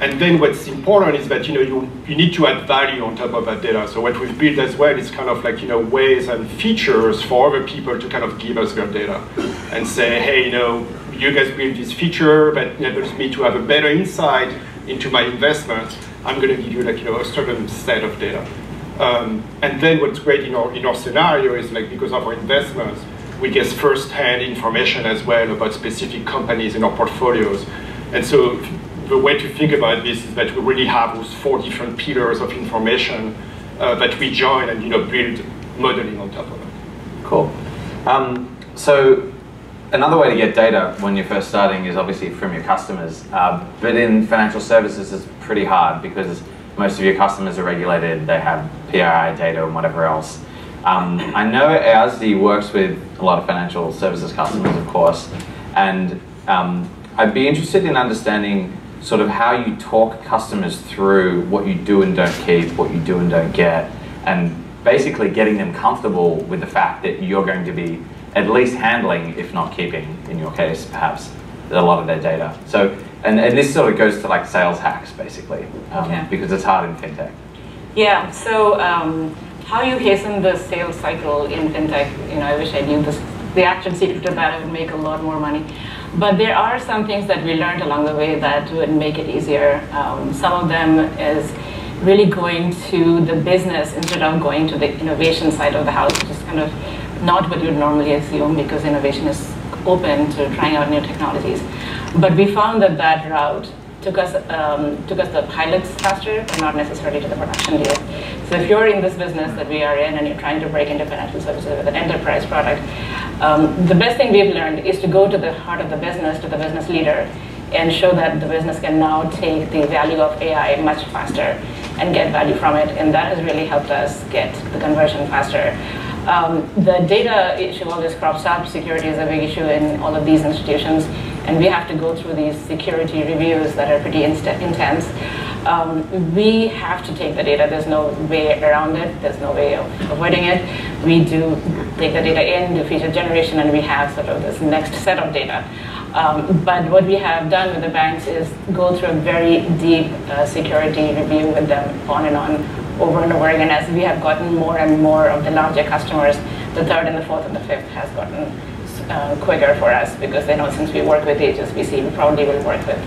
and then what's important is that you know you, you need to add value on top of that data. So what we've built as well is kind of like you know ways and features for other people to kind of give us their data and say, hey, you know, you guys built this feature that enables me to have a better insight into my investments. I'm going to give you like you know a certain set of data. Um, and then what's great in our in our scenario is like because of our investments, we get first-hand information as well about specific companies in our portfolios. And so the way to think about this is that we really have those four different pillars of information uh, that we join and you know build modeling on top of it. Cool. Um, so another way to get data when you're first starting is obviously from your customers, uh, but in financial services it's pretty hard because most of your customers are regulated, they have PII data and whatever else. Um, I know Ayasdi works with a lot of financial services customers, of course, and um, I'd be interested in understanding sort of how you talk customers through what you do and don't keep, what you do and don't get, and basically getting them comfortable with the fact that you're going to be at least handling, if not keeping, in your case, perhaps, a lot of their data. So, and, and this sort of goes to like sales hacks, basically, um, Okay. because it's hard in fintech. Yeah, so um, how you hasten the sales cycle in fintech, you know, I wish I knew this, the action secret to that, I would make a lot more money. But there are some things that we learned along the way that would make it easier. Um, some of them is really going to the business instead of going to the innovation side of the house, which is kind of not what you'd normally assume because innovation is open to trying out new technologies. But we found that that route took us um, took us the pilots faster, but not necessarily to the production deal. So if you're in this business that we are in and you're trying to break into financial services with an enterprise product, um, the best thing we've learned is to go to the heart of the business, to the business leader, and show that the business can now take the value of AI much faster and get value from it. And that has really helped us get the conversion faster. Um, the data issue always crops up. Security is a big issue in all of these institutions, and we have to go through these security reviews that are pretty intense. Um, we have to take the data. There's no way around it. There's no way of avoiding it. We do take the data in, do feature generation, and we have sort of this next set of data. Um, but what we have done with the banks is go through a very deep uh, security review with them on and on, over and over again. As we have gotten more and more of the larger customers, the third and the fourth and the fifth has gotten uh, quicker for us because they know since we work with HSBC, we probably will work with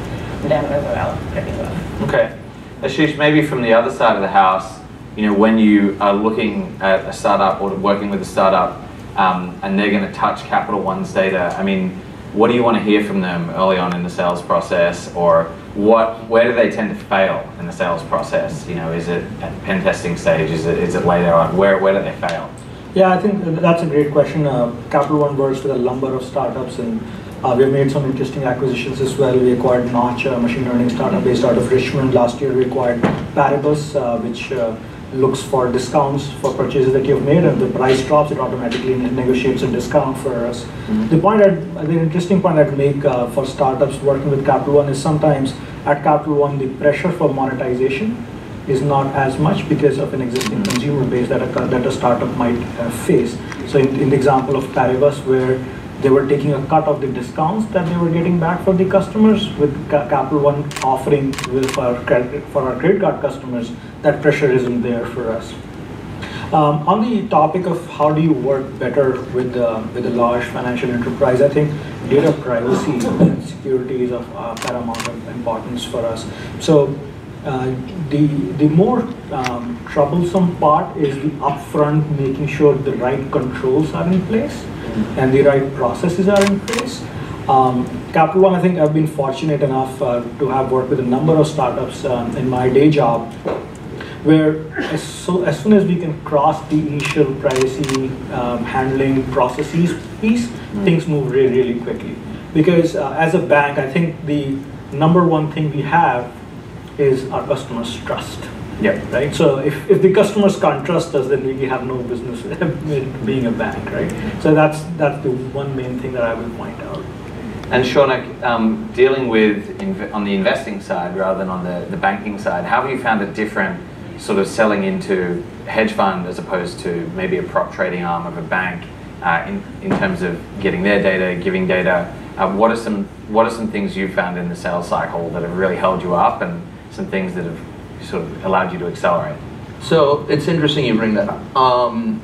them as well, pretty well. Okay. Ashish, maybe from the other side of the house, you know, when you are looking at a startup or working with a startup um, and they're going to touch Capital One's data, I mean, what do you want to hear from them early on in the sales process or what, where do they tend to fail in the sales process? You know, is it at the pen testing stage? Is it, is it later on? Where, where do they fail? Yeah, I think that's a great question. Uh, Capital One works with a number of startups, and uh, we've made some interesting acquisitions as well. We acquired Notch, a machine learning startup based out of Richmond. Last year, we acquired Paribus, uh, which uh, looks for discounts for purchases that you've made, and the price drops, it automatically negotiates a discount for us. The point, I'd, the interesting point I'd make uh, for startups working with Capital One is sometimes at Capital One, the pressure for monetization is not as much because of an existing consumer base that a, that a startup might uh, face. So in, in the example of Paribus, where they were taking a cut of the discounts that they were getting back for the customers, with Capital One offering with our credit, for our credit card customers, that pressure isn't there for us. Um, on the topic of how do you work better with the, with a large financial enterprise, I think data privacy and security is of uh, paramount importance for us. So uh, the, the more um, troublesome part is the upfront making sure the right controls are in place and the right processes are in place. Um, Capital One, I think I've been fortunate enough uh, to have worked with a number of startups um, in my day job where as, so, as soon as we can cross the initial privacy um, handling processes piece, things move really, really quickly. Because uh, as a bank, I think the number one thing we have is our customers' trust. Yep. Right. So if, if the customers can't trust us, then we have no business <laughs> being a bank, right? So that's that's the one main thing that I will point out. And Shaunak, um, dealing with on the investing side rather than on the, the banking side, how have you found it different sort of selling into hedge fund as opposed to maybe a prop trading arm of a bank uh, in, in terms of getting their data, giving data? Uh, what are some what are some things you've found in the sales cycle that have really held you up and some things that have sort of allowed you to accelerate? So it's interesting you bring that up. Um,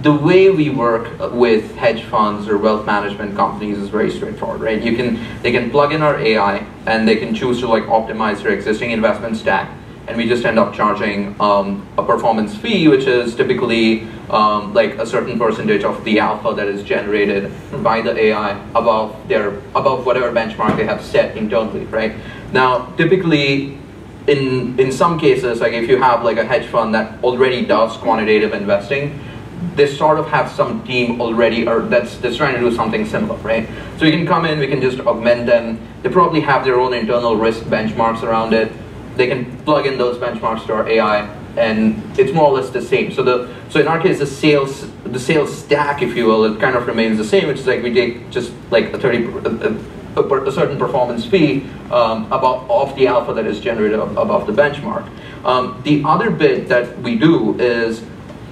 the way we work with hedge funds or wealth management companies is very straightforward, right? You can they can plug in our AI and they can choose to like optimize their existing investment stack, and we just end up charging um, a performance fee, which is typically um, like a certain percentage of the alpha that is generated by the AI above their above whatever benchmark they have set internally, right? Now, typically in in some cases, like if you have like a hedge fund that already does quantitative investing, they sort of have some team already or that's that's trying to do something similar, right? So you can come in, we can just augment them. They probably have their own internal risk benchmarks around it. They can plug in those benchmarks to our AI, and it's more or less the same. So the so in our case, the sales the sales stack, if you will, it kind of remains the same. Which is like we take just like a thirty. A, a, certain performance fee um, about of the alpha that is generated above the benchmark. Um, the other bit that we do is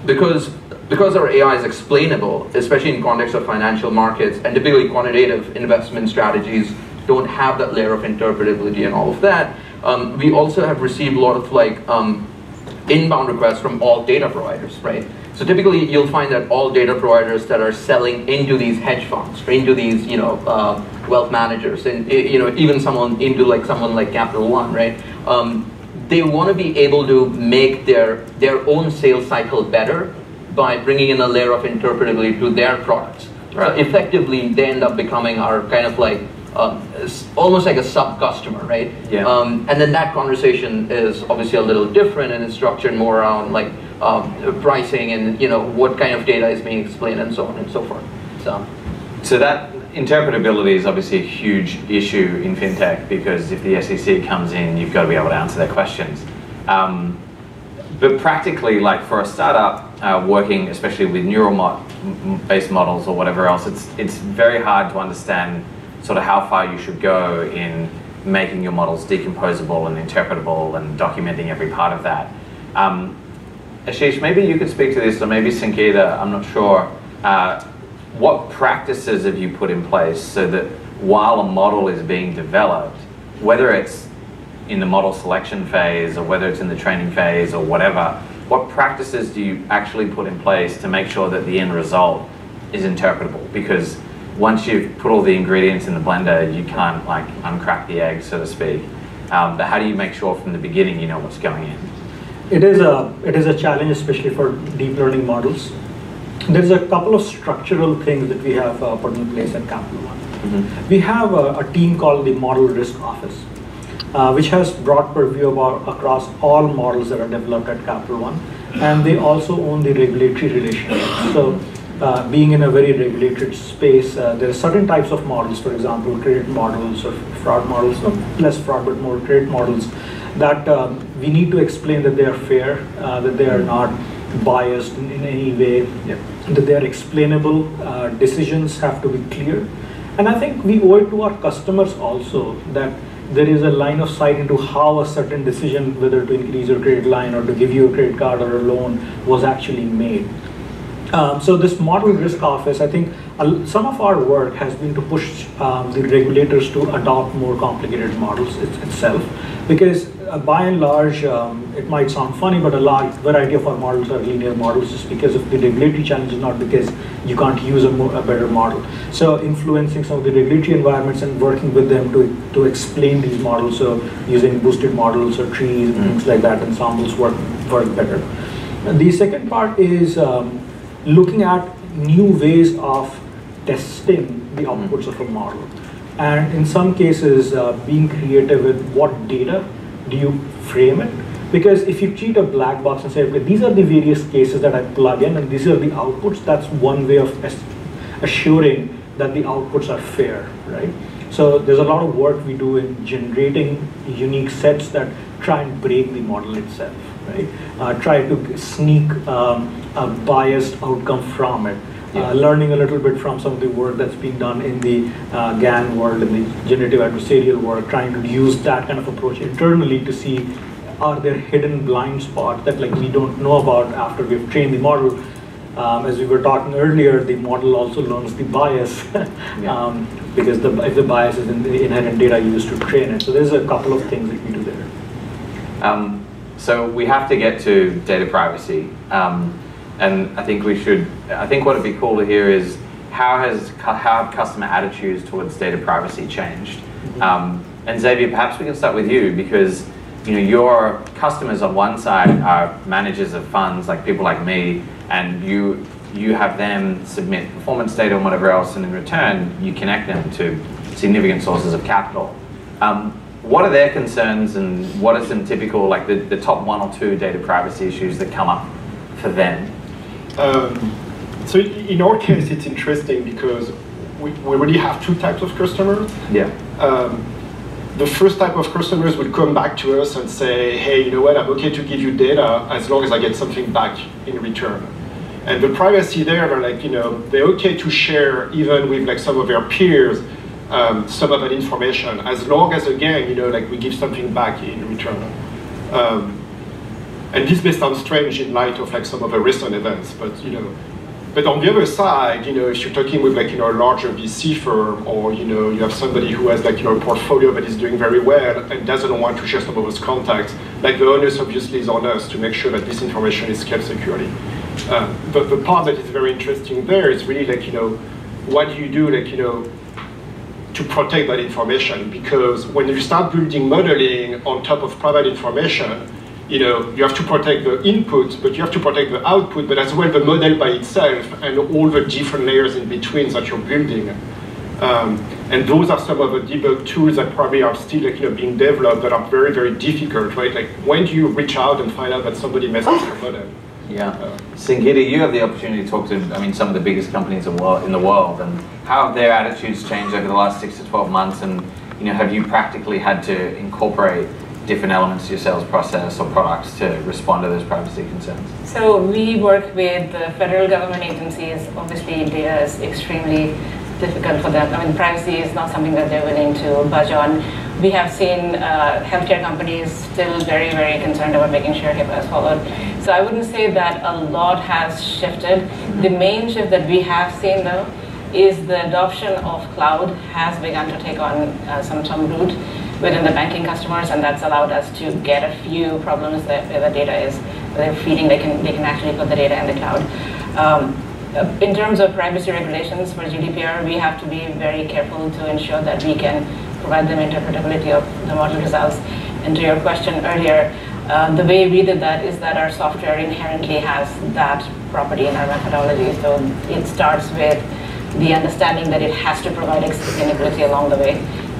because because our AI is explainable, especially in context of financial markets, and typically quantitative investment strategies don't have that layer of interpretability and all of that, um, we also have received a lot of like um, inbound requests from alt data providers, right? So typically you'll find that alt data providers that are selling into these hedge funds, into these, you know, uh, wealth managers, and you know, even someone into like someone like Capital One, right? Um, they want to be able to make their their own sales cycle better by bringing in a layer of interpretability to their products. Right. So effectively, they end up becoming our kind of like um, almost like a sub customer, right? Yeah. Um, and then that conversation is obviously a little different and it's structured more around like um, pricing and you know what kind of data is being explained and so on and so forth. So, so that interpretability is obviously a huge issue in fintech because if the SEC comes in, you've got to be able to answer their questions. Um, but practically, like for a startup uh, working, especially with neural mo based models or whatever else, it's it's very hard to understand sort of how far you should go in making your models decomposable and interpretable and documenting every part of that. Um, Ashish, maybe you could speak to this, or maybe Sangeeta, I'm not sure. Uh, what practices have you put in place so that while a model is being developed, whether it's in the model selection phase or whether it's in the training phase or whatever, what practices do you actually put in place to make sure that the end result is interpretable? Because once you've put all the ingredients in the blender, you can't like uncrack the egg, so to speak. Um, but how do you make sure from the beginning you know what's going in? It is a it is a challenge, especially for deep learning models. There's a couple of structural things that we have uh, put in place at Capital One. Mm-hmm. We have a, a, team called the Model Risk Office, uh, which has broad purview about across all models that are developed at Capital One, and they also own the regulatory relationship. So uh, being in a very regulated space, uh, there are certain types of models, for example, credit models or fraud models, no, less fraud but more credit models, that um, we need to explain that they are fair, uh, that they are not biased in, in any way, yeah. that they are explainable, uh, decisions have to be clear. And I think we owe it to our customers also that there is a line of sight into how a certain decision, whether to increase your credit line or to give you a credit card or a loan, was actually made. Um, so this model risk office, I think uh, some of our work has been to push um, the regulators to adopt more complicated models it, itself, because uh, by and large, um, it might sound funny, but a large variety of our models are linear models just because of the regulatory challenges, not because you can't use a, more, a better model. So influencing some of the regulatory environments and working with them to, to explain these models, so using boosted models or trees and mm. things like that, ensembles work, work better. And the second part is um, looking at new ways of testing the outputs of a model. And in some cases, uh, being creative with what data do you frame it? Because if you treat a black box and say, okay, these are the various cases that I plug in and these are the outputs, that's one way of assuring that the outputs are fair, right? So there's a lot of work we do in generating unique sets that try and break the model itself, right? Uh, try to sneak um, a biased outcome from it. Uh, learning a little bit from some of the work that's been done in the uh, GAN world, in the generative adversarial work, trying to use that kind of approach internally to see are there hidden blind spots that like we don't know about after we've trained the model. Um, as we were talking earlier, the model also learns the bias <laughs> um, because the, if the bias is in the inherent data used to train it. So there's a couple of things that we do there. Um, so we have to get to data privacy. Um, and I think we should, I think what would be cool to hear is how has how have customer attitudes towards data privacy changed? Mm-hmm. Um, and Xavier, perhaps we can start with you because you know your customers on one side are managers of funds like people like me, and you you have them submit performance data and whatever else, and in return you connect them to significant sources of capital. Um, what are their concerns, and what are some typical like the, the top one or two data privacy issues that come up for them? Um, so in our case, it's interesting because we, we already have two types of customers. Yeah. Um, the first type of customers will come back to us and say, hey, you know what, I'm okay to give you data as long as I get something back in return. And the privacy there, they're like, you know, they're okay to share even with like some of their peers um, some of that information as long as again, you know, like we give something back in return. Um, and this may sound strange in light of like some of the recent events, but you know, but on the other side, you know, if you're talking with like you know a larger VC firm, or you know you have somebody who has like you know a portfolio that is doing very well and doesn't want to share some of those contacts, like the onus obviously is on us to make sure that this information is kept securely. Um, but the part that is very interesting there is really like you know, what do you do like you know to protect that information? Because when you start building modeling on top of private information, you know, you have to protect the input, but you have to protect the output, but as well the model by itself and all the different layers in between that you're building. Um, and those are some of the debug tools that probably are still like, you know, being developed that are very, very difficult, right? Like when do you reach out and find out that somebody messed up your model? <gasps> Yeah. Sangeeta, you have the opportunity to talk to, I mean, some of the biggest companies in the world, and how have their attitudes changed over the last six to 12 months, and you know, have you practically had to incorporate different elements to your sales process or products to respond to those privacy concerns? So we work with the federal government agencies. Obviously, data is extremely difficult for them. I mean, privacy is not something that they're willing to budge on. We have seen uh, healthcare companies still very, very concerned about making sure HIPAA is followed. So I wouldn't say that a lot has shifted. The main shift that we have seen, though, is the adoption of cloud has begun to take on uh, some, some root within the banking customers, and that's allowed us to get a few problems that where the data is, they're feeding, they can, they can actually put the data in the cloud. Um, in terms of privacy regulations for GDPR, we have to be very careful to ensure that we can provide them interpretability of the model results. And to your question earlier, uh, the way we did that is that our software inherently has that property in our methodology. So it starts with the understanding that it has to provide explainability along the way.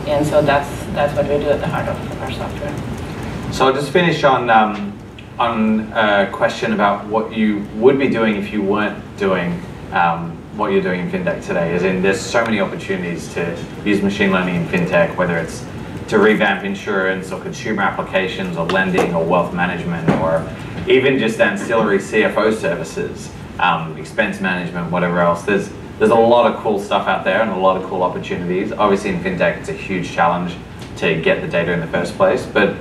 And so that's, that's what we do at the heart of our software. So I'll just finish on, um, on a question about what you would be doing if you weren't doing um, what you're doing in fintech today. As in, there's so many opportunities to use machine learning in fintech, whether it's to revamp insurance or consumer applications or lending or wealth management or even just ancillary CFO services, um, expense management, whatever else. There's there's a lot of cool stuff out there and a lot of cool opportunities. Obviously, in fintech, it's a huge challenge to get the data in the first place. But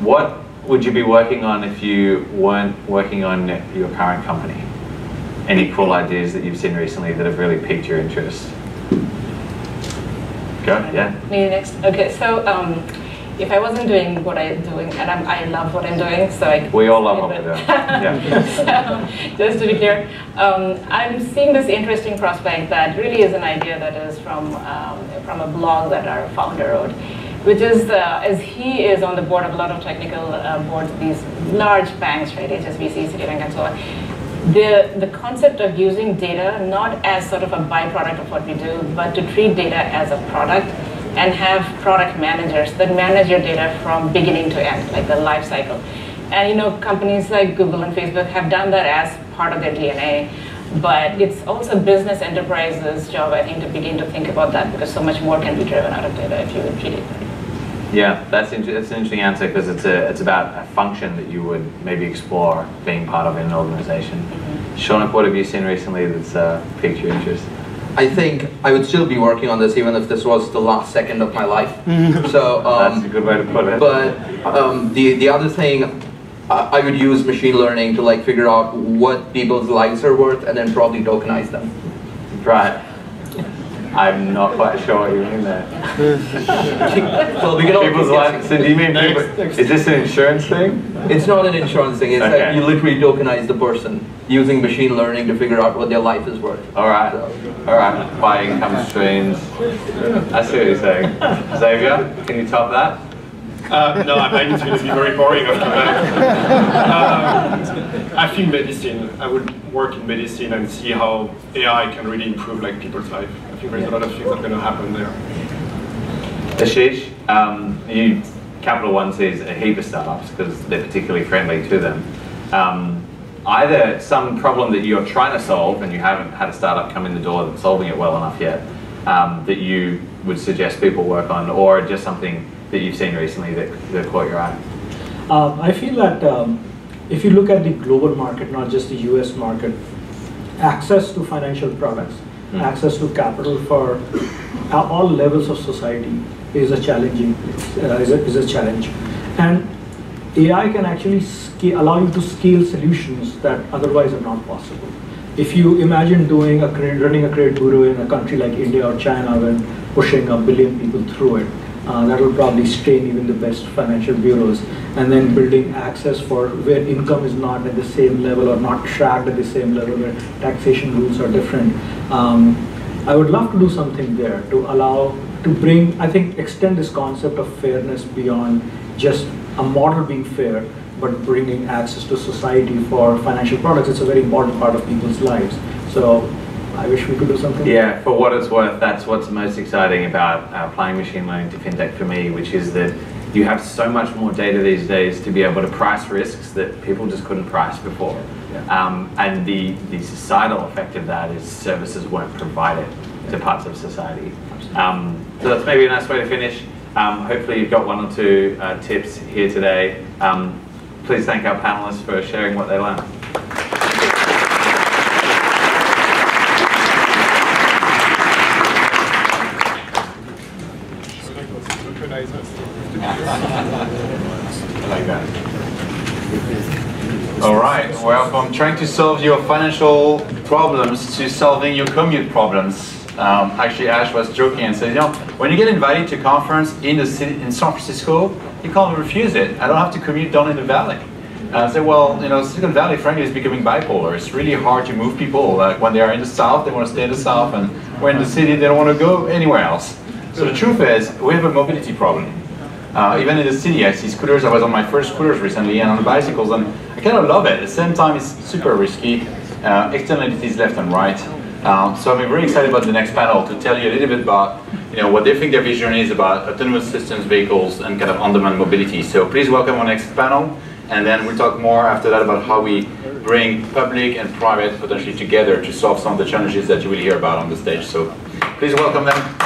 what would you be working on if you weren't working on your current company? Any cool ideas that you've seen recently that have really piqued your interest? Go, yeah. Me next. Okay, so um, if I wasn't doing what I'm doing, and I'm, i love what I'm doing, so I we all love what we're doing. Yeah. <laughs> so, just to be clear, um, I'm seeing this interesting prospect that really is an idea that is from um, from a blog that our founder wrote, which is uh, as he is on the board of a lot of technical uh, boards these large banks, right, HSBC, Citibank, and so on. The, the concept of using data not as sort of a byproduct of what we do, but to treat data as a product and have product managers that manage your data from beginning to end, like the life cycle. And you know, companies like Google and Facebook have done that as part of their DNA. But it's also business enterprises' job, I think, to begin to think about that because so much more can be driven out of data if you treat it. Yeah, that's, inter- that's an interesting answer because it's, a, it's about a function that you would maybe explore being part of in an organization. Shaunak, what have you seen recently that's uh, piqued your interest? I think I would still be working on this even if this was the last second of my life. so <laughs> That's a um, good way to put it. But um, the the other thing, I I would use machine learning to like figure out what people's lives are worth and then probably tokenize them. right. I'm not quite sure what you mean there. <laughs> well, we can all People's keep lives. So do you mean people, is this an insurance thing? It's not an insurance thing. It's Okay. that you literally tokenize the person using machine learning to figure out what their life is worth. All right. So, All right. Buy income streams. I see what you're saying. Xavier, can you top that? Uh, no, I think it's going to be very boring after that. Uh, I think medicine. I would work in medicine and see how AI can really improve like people's life. I think there's a lot of things that are going to happen there. Ashish, um, you, Capital One sees a heap of startups because they're particularly friendly to them. Um, either some problem that you're trying to solve and you haven't had a startup come in the door that's solving it well enough yet um, that you would suggest people work on, or just something that you've seen recently that, that caught your eye. Um, I feel that um, if you look at the global market, not just the US market, access to financial products. Access to capital for all levels of society is a challenging, uh, is, a, is a challenge. And AI can actually allow you to scale solutions that otherwise are not possible. If you imagine doing a credit, running a credit bureau in a country like India or China when pushing a billion people through it, uh, that will probably strain even the best financial bureaus. And then building access for where income is not at the same level or not tracked at the same level, where taxation rules are different. Um, I would love to do something there to allow, to bring, I think, extend this concept of fairness beyond just a model being fair, but bringing access to society for financial products. It's a very important part of people's lives. So I wish we could do something. Yeah, for what it's worth, that's what's most exciting about uh, applying machine learning to fintech for me, which is that you have so much more data these days to be able to price risks that people just couldn't price before. Um, and the, the societal effect of that is services weren't provided to parts of society. Um, so that's maybe a nice way to finish. Um, hopefully you've got one or two uh, tips here today. Um, please thank our panelists for sharing what they learned. I like that. All right, well, from trying to solve your financial problems to solving your commute problems. Um, actually, Ash was joking and said, you know, when you get invited to a conference in the city, in San Francisco, you can't refuse it. I don't have to commute down in the valley. And I said, well, you know, Silicon Valley, frankly, is becoming bipolar. It's really hard to move people. Like when they are in the south, they want to stay in the south, and when in the city, they don't want to go anywhere else. So the truth is, we have a mobility problem. Uh, even in the city, I see scooters. I was on my first scooters recently and on bicycles, and I kind of love it. At the same time, it's super risky. Uh, externalities left and right. Um, so I'm very excited about the next panel to tell you a little bit about you know, what they think their vision is about autonomous systems, vehicles, and kind of on-demand mobility. So please welcome our next panel, and then we'll talk more after that about how we bring public and private potentially together to solve some of the challenges that you will hear about on the stage. So please welcome them.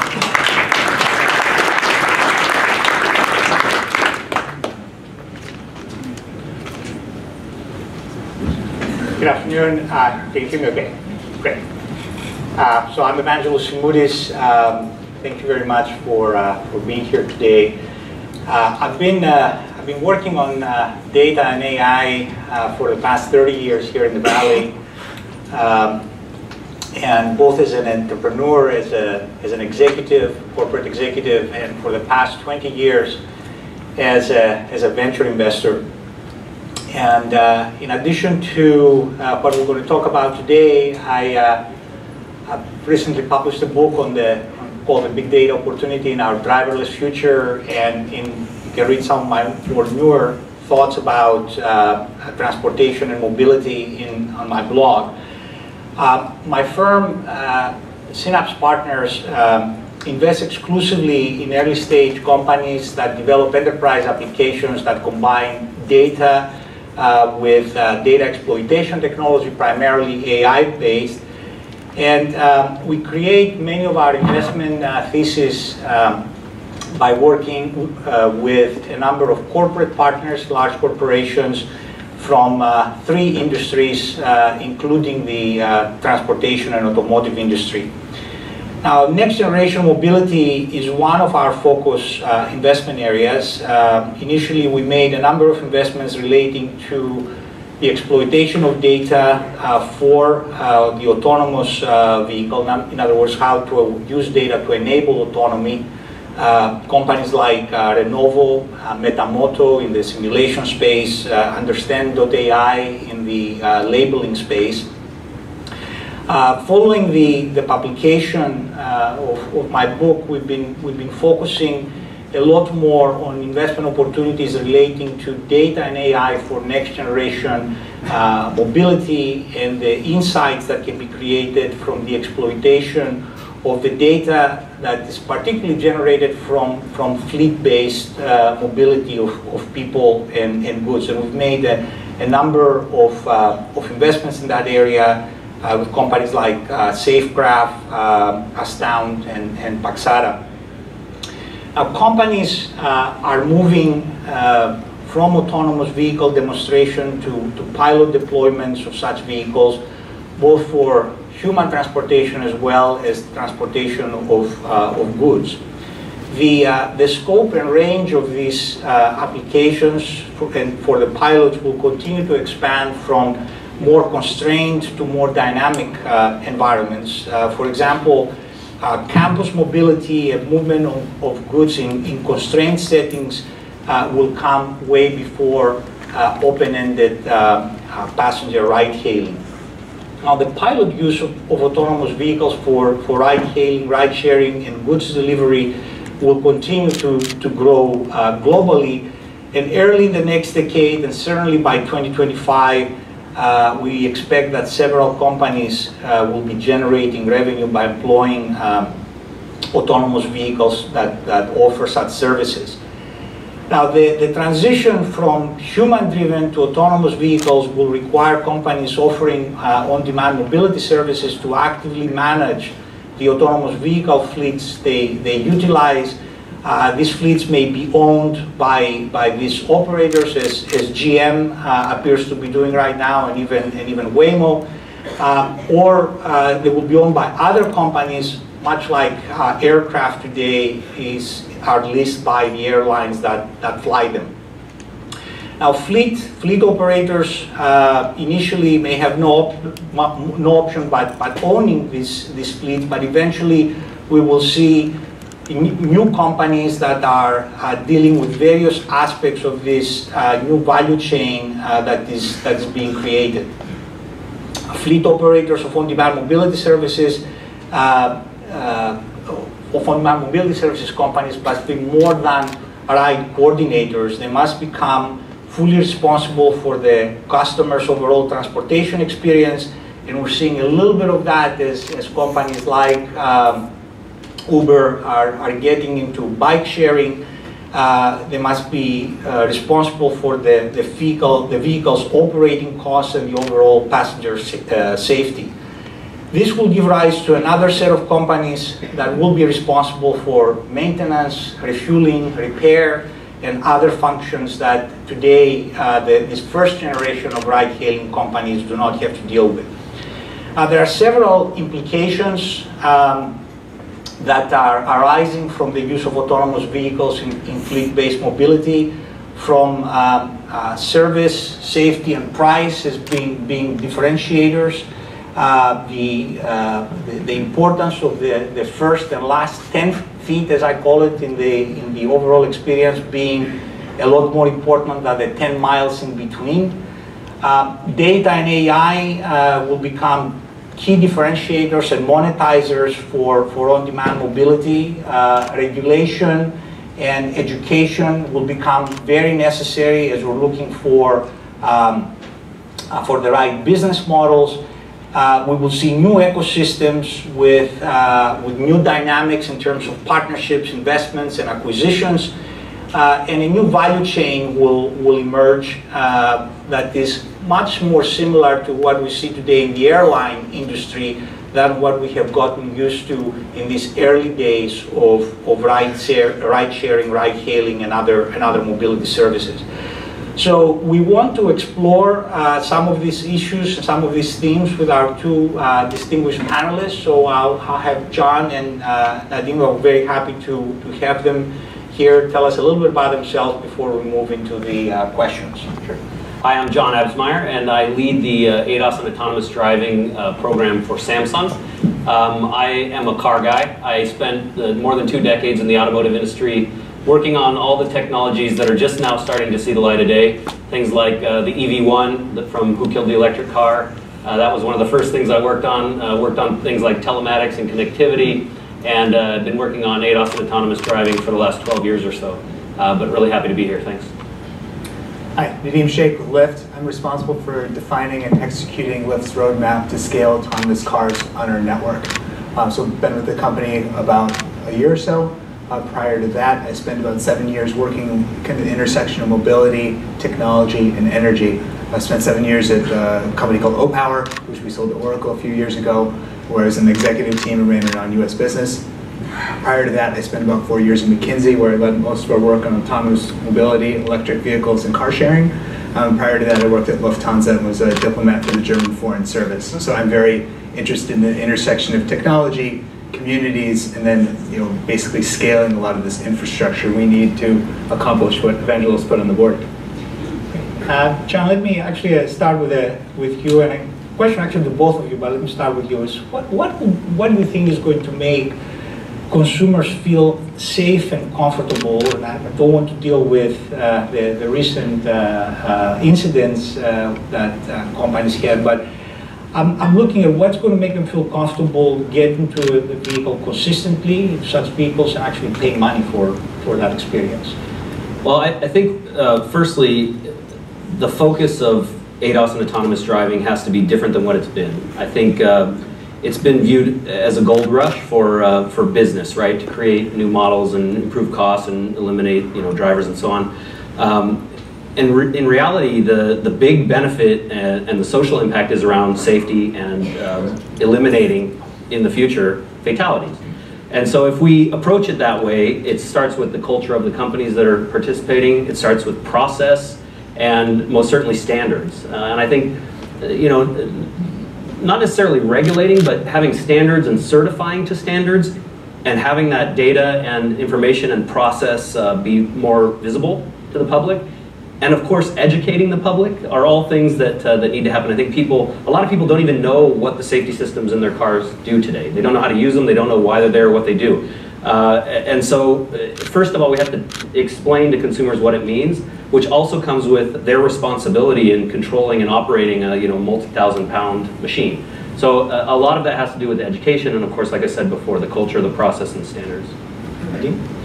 Good afternoon. Uh, can you hear me okay? Great. Uh, so I'm Evangelos Simoudis. Um, thank you very much for, uh, for being here today. Uh, I've, been, uh, I've been working on uh, data and AI for the past 30 years here in the Valley. Um, and both as an entrepreneur, as, a, as an executive, corporate executive, and for the past 20 years as a, as a venture investor. And uh, in addition to uh, what we're going to talk about today, I uh, have recently published a book on the called "The Big Data Opportunity in Our Driverless Future," and in, you can read some of my more newer thoughts about uh, transportation and mobility in on my blog. Uh, my firm, uh, Synapse Partners, um, invests exclusively in early stage companies that develop enterprise applications that combine data uh, with uh, data exploitation technology, primarily AI-based. And um, we create many of our investment uh, um, by working uh, with a number of corporate partners, large corporations from uh, three industries, including the transportation and automotive industry. Now, next generation mobility is one of our focus uh, investment areas. Uh, initially, we made a number of investments relating to the exploitation of data uh, for the autonomous vehicle. In other words, how to use data to enable autonomy. Uh, companies like uh, Renovo, uh, Metamoto in the simulation space, uh, Understand.ai in the uh, labeling space. Following the, the publication of, of my book, we've been, we've been focusing a lot more on investment opportunities relating to data and AI for next generation uh, mobility and the insights that can be created from the exploitation of the data that is particularly generated from, from fleet-based uh, mobility of, of people and, and goods. And we've made a, a number of, uh, of investments in that area uh, with companies like uh, Safegraph, um, Astound, and, and Paxara. Now, companies uh, are moving uh, from autonomous vehicle demonstration to, to pilot deployments of such vehicles, both for human transportation as well as transportation of, uh, of goods. The, uh, the scope and range of these uh, applications for, and for the pilots will continue to expand from more constrained to more dynamic uh, environments. Uh, for example, uh, campus mobility and movement of, of goods in, in constrained settings will come way before open-ended passenger ride-hailing. Now, the pilot use of, of autonomous vehicles for, for ride-hailing, ride-sharing, and goods delivery will continue to, to grow uh, globally. And early in the next decade, and certainly by 2025, uh, we expect that several companies uh, will be generating revenue by employing um, autonomous vehicles that, that offer such services. Now, the, the transition from human-driven to autonomous vehicles will require companies offering uh, on-demand mobility services to actively manage the autonomous vehicle fleets they, they utilize. Uh, these fleets may be owned by, by these operators, as, as GM uh, appears to be doing right now, and even, and even Waymo, uh, or they will be owned by other companies, much like uh, aircraft today is are leased by the airlines that, that fly them. Now, fleet, fleet operators uh, initially may have no, no option but, but owning this, this fleet, but eventually we will see new companies that are uh, dealing with various aspects of this uh, new value chain uh, that, is, that is being created. Fleet operators of on-demand mobility services uh, uh, of on-demand mobility services companies must be more than ride coordinators. They must become fully responsible for the customer's overall transportation experience. And we're seeing a little bit of that as, as companies like um, Uber are, are getting into bike sharing. Uh, they must be uh, responsible for the, the, vehicle, the vehicle's operating costs and the overall passenger uh, safety. This will give rise to another set of companies that will be responsible for maintenance, refueling, repair, and other functions that today uh, the, this first generation of ride-hailing companies do not have to deal with. Uh, there are several implications um, that are arising from the use of autonomous vehicles in, in fleet-based mobility, from um, uh, service, safety, and price as being, being differentiators, uh, the, uh, the, the, importance of the, the first and last 10 feet, as I call it, in the, in the overall experience being a lot more important than the 10 miles in between. Uh, data and AI uh, will become key differentiators and monetizers for, for on-demand mobility. Uh, regulation and education will become very necessary as we're looking for, um, for the right business models. Uh, we will see new ecosystems with, uh, with new dynamics in terms of partnerships, investments, and acquisitions. uh, and a new value chain will, will emerge uh, that is much more similar to what we see today in the airline industry than what we have gotten used to in these early days of, of ride, ride sharing, ride hailing, and other, and other mobility services. So we want to explore uh, some of these issues, some of these themes with our two uh, distinguished panelists. So I'll, I'll have John and uh, Nadine. We're very happy to, to have them here tell us a little bit about themselves before we move into the uh, questions. Sure. Hi, I'm John Absmeier, and I lead the uh, ADAS and autonomous driving uh, program for Samsung. Um, I am a car guy. I spent uh, more than two decades in the automotive industry working on all the technologies that are just now starting to see the light of day. Things like uh, the EV1 from Who Killed the Electric Car. Uh, that was one of the first things I worked on. Uh, worked on things like telematics and connectivity, and been working on ADAS and autonomous driving for the last 12 years or so. but really happy to be here. Thanks. Hi, Nadeem Sheikh with Lyft. I'm responsible for defining and executing Lyft's roadmap to scale autonomous cars on our network. Um, so I've been with the company about a year or so. Uh, prior to that, I spent about seven years working kind of the intersection of mobility, technology, and energy. I spent seven years at a company called Opower, which we sold to Oracle a few years ago, where I was an executive team and ran around U.S. business. Prior to that, I spent about four years in McKinsey, where I led most of our work on autonomous mobility, electric vehicles, and car sharing. Um, prior to that, I worked at Lufthansa and was a diplomat for the German Foreign Service. So I'm very interested in the intersection of technology, communities, and then you know basically scaling a lot of this infrastructure we need to accomplish what Evangelos put on the board. Uh, John, let me actually uh, start with a, with you and a question actually to both of you, but let me start with you. Is what what what do you think is going to make consumers feel safe and comfortable, and I don't want to deal with uh, the, the recent uh, uh, incidents uh, that uh, companies had, but I'm, I'm looking at what's going to make them feel comfortable getting to the vehicle consistently, if such vehicles actually pay money for, for that experience. Well, I, I think, firstly, the focus of ADAS and autonomous driving has to be different than what it's been. I think it's been viewed as a gold rush for uh, for business, right? To create new models and improve costs and eliminate you know drivers and so on. Um, and re in reality, the the big benefit and, and, the social impact is around safety and um, eliminating in the future fatalities. And so if we approach it that way, it starts with the culture of the companies that are participating. It starts with process and most certainly standards. Uh, and I think, uh, you know, not necessarily regulating, but having standards and certifying to standards and having that data and information and process uh, be more visible to the public. And of course, educating the public are all things that, uh, that need to happen. I think people, a lot of people don't even know what the safety systems in their cars do today. They don't know how to use them, they don't know why they're there, or what they do. Uh, and so, uh, first of all, we have to explain to consumers what it means which also comes with their responsibility in controlling and operating a you know multi-thousand pound machine. So uh, a lot of that has to do with education and of course, like I said before, the culture, the process, and standards.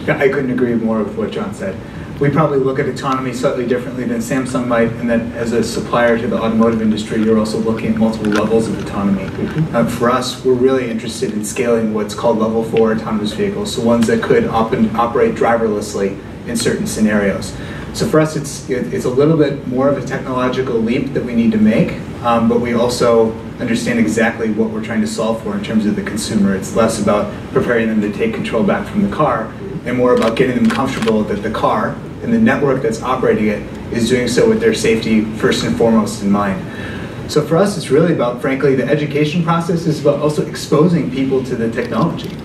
Yeah, I couldn't agree more with what John said. We probably look at autonomy slightly differently than Samsung might, and that as a supplier to the automotive industry, you're also looking at multiple levels of autonomy. Mm-hmm. Uh, for us, we're really interested in scaling what's called level four autonomous vehicles, so ones that could op operate driverlessly in certain scenarios. So for us, it's, it's a little bit more of a technological leap that we need to make, um, but we also understand exactly what we're trying to solve for in terms of the consumer. It's less about preparing them to take control back from the car and more about getting them comfortable that the car and the network that's operating it is doing so with their safety first and foremost in mind. So for us, it's really about, frankly, the education process is about also exposing people to the technology.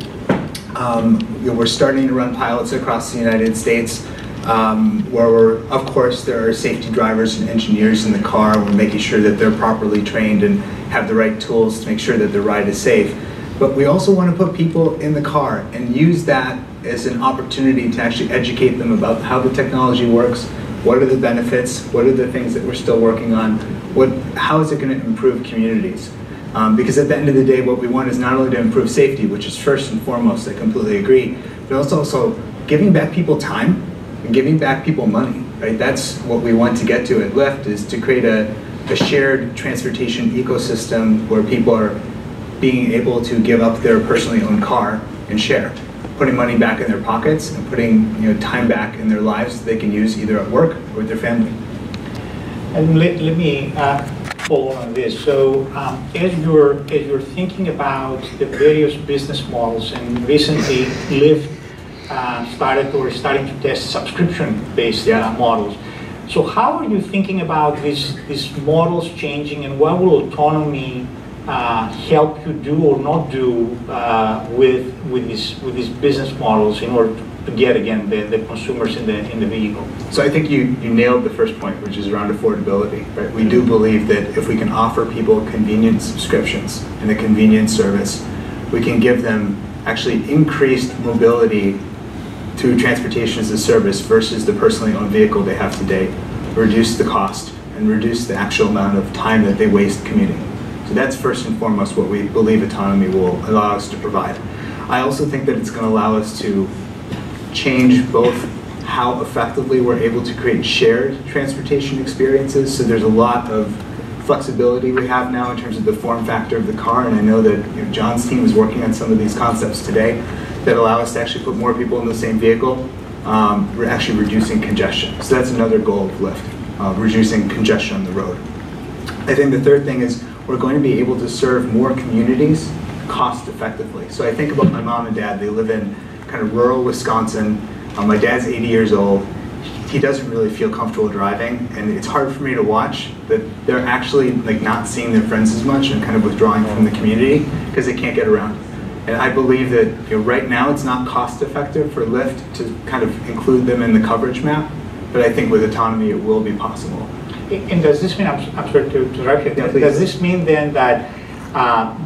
Um, you know, we're starting to run pilots across the United States um, where we're, of course, there are safety drivers and engineers in the car. We're making sure that they're properly trained and have the right tools to make sure that the ride is safe. But we also want to put people in the car and use that as an opportunity to actually educate them about how the technology works, what are the benefits, what are the things that we're still working on, what, how is it going to improve communities. Um, because at the end of the day, what we want is not only to improve safety, which is first and foremost, I completely agree, but also, also giving back people time and giving back people money, right? That's what we want to get to at Lyft is to create a, a shared transportation ecosystem where people are being able to give up their personally owned car and share. Putting money back in their pockets and putting you know, time back in their lives that they can use either at work or with their family. And let, let me uh, follow on this. So um, as you're as you're thinking about the various business models, and recently Lyft uh, started or starting to test subscription-based uh, models. So how are you thinking about these these models changing, and what will autonomy uh, help you do or not do uh, with with these with these business models in order to, get again the, the consumers in the in the vehicle? So I think you, you nailed the first point, which is around affordability. Right? We do believe that if we can offer people convenient subscriptions and a convenient service, we can give them actually increased mobility to transportation as a service versus the personally owned vehicle they have today, reduce the cost and reduce the actual amount of time that they waste commuting. That's first and foremost what we believe autonomy will allow us to provide. I also think that it's going to allow us to change both how effectively we're able to create shared transportation experiences. So there's a lot of flexibility we have now in terms of the form factor of the car, and I know that you know, John's team is working on some of these concepts today that allow us to actually put more people in the same vehicle. Um, we're actually reducing congestion. So that's another goal of Lyft, uh, reducing congestion on the road. I think the third thing is we're going to be able to serve more communities cost effectively. So I think about my mom and dad. They live in kind of rural Wisconsin. Um, my dad's 80 years old. He doesn't really feel comfortable driving, and it's hard for me to watch that they're actually like not seeing their friends as much and kind of withdrawing from the community because they can't get around. And I believe that you know, right now it's not cost effective for Lyft to kind of include them in the coverage map, but I think with autonomy it will be possible. And does this mean, I'm, I'm sorry to interrupt you, Yeah, does this mean then that uh,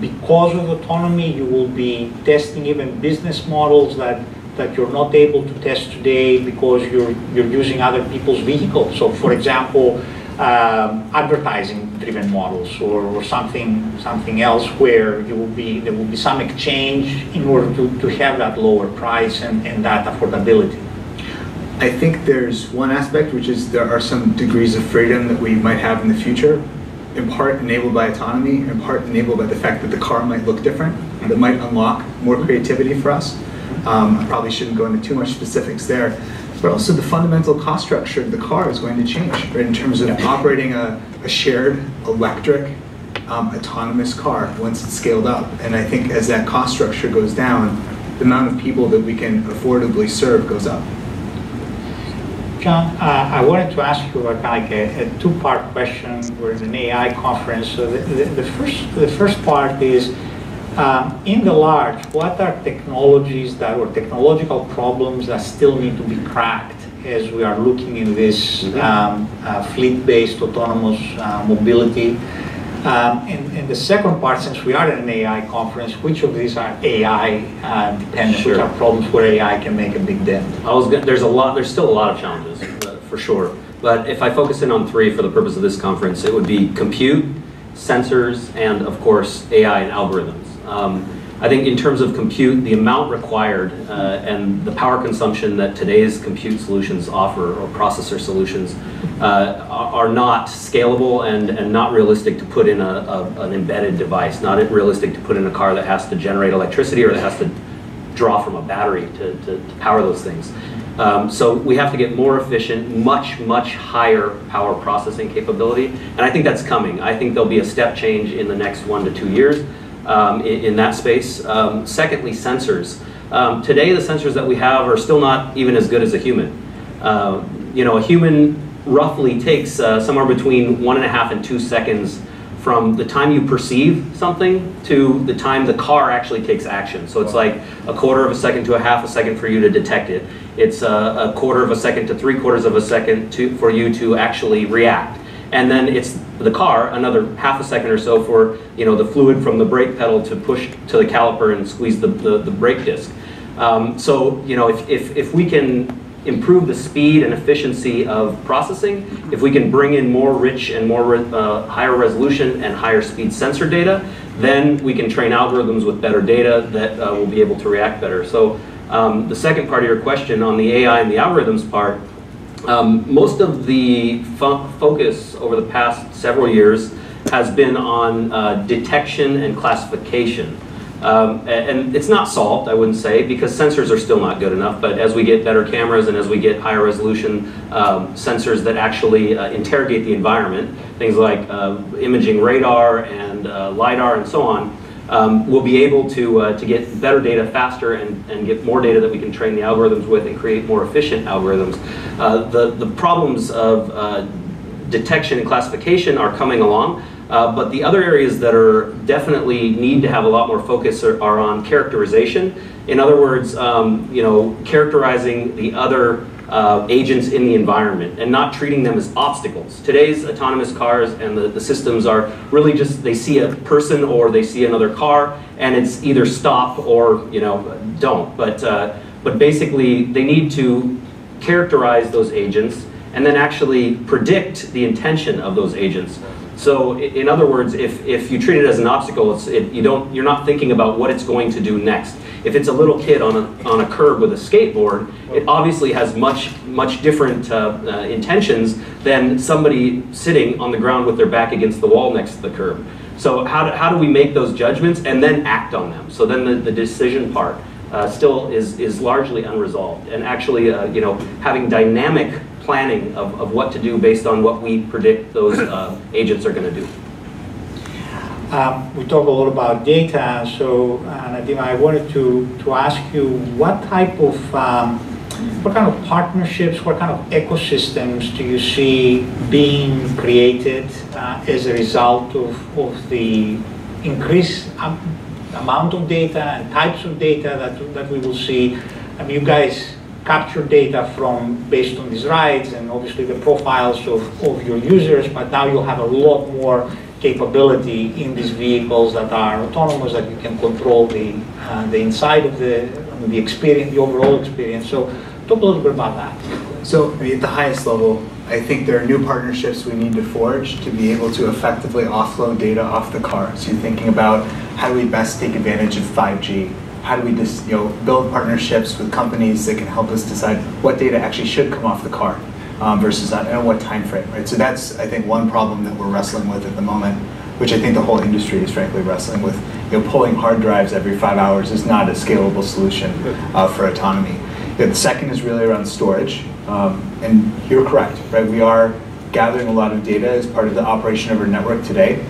because of autonomy, you will be testing even business models that, that you're not able to test today because you're, you're using other people's vehicles? So for example, um, advertising-driven models or, or something, something else where you will be, there will be some exchange in order to, to have that lower price and, and that affordability. I think there's one aspect, which is there are some degrees of freedom that we might have in the future, in part enabled by autonomy, in part enabled by the fact that the car might look different, that might unlock more creativity for us. Um, I probably shouldn't go into too much specifics there, but also the fundamental cost structure of the car is going to change, right, in terms of operating a, a shared electric um, autonomous car once it's scaled up. And I think as that cost structure goes down, the amount of people that we can affordably serve goes up. John, uh, I wanted to ask you a kind of like a, a two-part question. We're in an AI conference. So the, the, the first the first part is, um, in the large, what are technologies that or technological problems that still need to be cracked as we are looking in this um, uh, fleet-based autonomous uh, mobility? Um, and, and the second part, since we are at an AI conference, which of these are AI uh, dependent? Which Sure. are problems where AI can make a big dent? I was gonna, there's a lot, there's still a lot of challenges, for sure. But if I focus in on three for the purpose of this conference, it would be compute, sensors, and of course, AI and algorithms. Um, I think in terms of compute, the amount required uh, and the power consumption that today's compute solutions offer, or processor solutions, uh, are not scalable and, and not realistic to put in a, a, an embedded device, not realistic to put in a car that has to generate electricity or that has to draw from a battery to, to, to power those things. Um, so we have to get more efficient, much, much higher power processing capability. And I think that's coming. I think there'll be a step change in the next one to two years um, in, in that space. Um, secondly, sensors. Um, today, the sensors that we have are still not even as good as a human. Uh, you know, a human roughly takes uh, somewhere between one and a half and two seconds from the time you perceive something to the time the car actually takes action. So it's like a quarter of a second to a half a second for you to detect it. It's a, a quarter of a second to three quarters of a second to, for you to actually react. And then it's the car, another half a second or so for you know the fluid from the brake pedal to push to the caliper and squeeze the, the, the brake disc. Um, so you know if, if, if we can improve the speed and efficiency of processing, if we can bring in more rich and more re- uh, higher resolution and higher speed sensor data, then we can train algorithms with better data that uh, will be able to react better. So um, the second part of your question on the AI and the algorithms part, um, most of the fo- focus over the past several years has been on uh, detection and classification. Um, and, it's not solved, I wouldn't say, because sensors are still not good enough. But as we get better cameras and as we get higher resolution um, sensors that actually uh, interrogate the environment, things like uh, imaging radar and uh, lidar and so on, um, we'll be able to, uh, to get better data faster and, and get more data that we can train the algorithms with and create more efficient algorithms. Uh, the, the problems of uh, detection and classification are coming along. Uh, but the other areas that are definitely need to have a lot more focus are, are on characterization. In other words, um, you know, characterizing the other uh, agents in the environment and not treating them as obstacles. Today's autonomous cars and the, the systems are really just they see a person or they see another car and it's either stop or you know don't. But uh, but basically they need to characterize those agents and then actually predict the intention of those agents. So in other words, if, if you treat it as an obstacle, it, you don't, you're not thinking about what it's going to do next. If it's a little kid on a, on a curb with a skateboard, it obviously has much, much different uh, uh, intentions than somebody sitting on the ground with their back against the wall next to the curb. So how do, how do we make those judgments and then act on them? So then the, the decision part uh, still is, is largely unresolved. And actually, uh, you know, having dynamic planning of, of what to do based on what we predict those uh, agents are going to do. Um, we talk a lot about data, so uh, Nadeem, I wanted to, to ask you what type of, um, what kind of partnerships, what kind of ecosystems do you see being created uh, as a result of, of the increased um, amount of data and types of data that, that we will see? I mean, you guys capture data from based on these rides and obviously the profiles of, of your users, but now you'll have a lot more capability in these vehicles that are autonomous that you can control the uh, the inside of the the experience, the overall experience. So talk a little bit about that. So I mean, at the highest level, I think there are new partnerships we need to forge to be able to effectively offload data off the car. So you're thinking about how do we best take advantage of 5G? How do we just you know build partnerships with companies that can help us decide what data actually should come off the car um, versus not, and what time frame, right? So that's I think one problem that we're wrestling with at the moment, which I think the whole industry is frankly wrestling with. You know, pulling hard drives every five hours is not a scalable solution uh, for autonomy. The second is really around storage. Um, and you're correct, right? We are gathering a lot of data as part of the operation of our network today.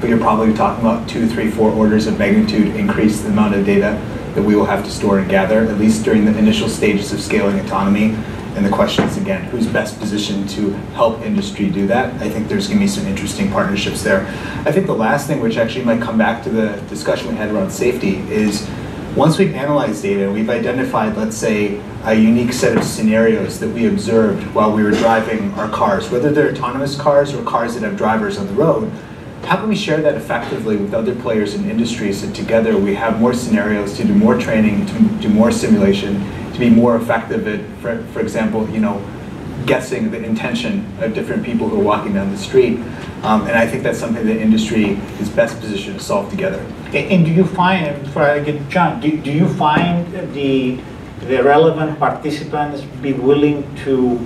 But you're probably talking about two, three, four orders of magnitude increase the amount of data that we will have to store and gather, at least during the initial stages of scaling autonomy. And the question is again, who's best positioned to help industry do that? I think there's going to be some interesting partnerships there. I think the last thing, which actually might come back to the discussion we had around safety, is once we've analyzed data, and we've identified, let's say, a unique set of scenarios that we observed while we were driving our cars, whether they're autonomous cars or cars that have drivers on the road. How can we share that effectively with other players in industry so together we have more scenarios to do more training, to do more simulation, to be more effective at, for, for example, you know, guessing the intention of different people who are walking down the street. Um, and I think that's something that industry is best positioned to solve together. A- And do you find, for again, John, do, do you find the the relevant participants be willing to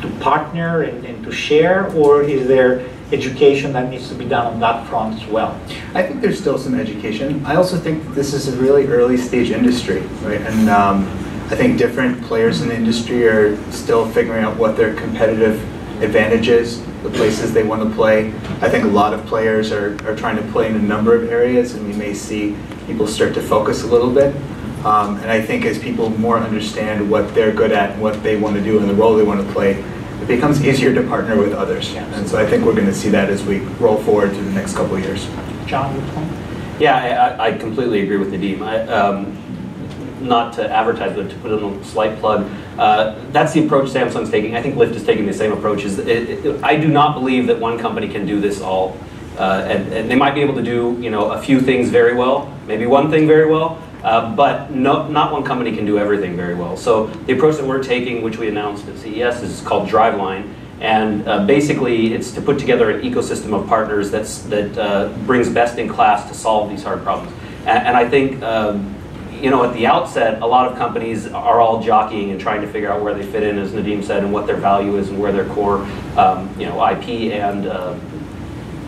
to partner and, and to share, or is there education that needs to be done on that front as well? I think there's still some education. I also think that this is a really early stage industry, right? And um, I think different players in the industry are still figuring out what their competitive advantage is, the places they want to play. I think a lot of players are, are trying to play in a number of areas, and we may see people start to focus a little bit. Um, and I think as people more understand what they're good at and what they want to do and the role they want to play, it becomes easier to partner with others. And so I think we're going to see that as we roll forward to the next couple of years. John, your point? Yeah, I, I- I completely agree with Nadeem. I, um, not to advertise, but to put in a slight plug, uh, that's the approach Samsung's taking. I think Lyft is taking the same approach. Is it, it, I do not believe that one company can do this all, uh, and, and they might be able to do you know a few things very well, maybe one thing very well, uh, but no, not one company can do everything very well. So the approach that we're taking, which we announced at CES, is called DriveLine. And uh, basically, it's to put together an ecosystem of partners that's, that uh, brings best in class to solve these hard problems. And, and I think, um, you know, at the outset, a lot of companies are all jockeying and trying to figure out where they fit in, as Nadeem said, and what their value is and where their core, um, you know, IP and uh,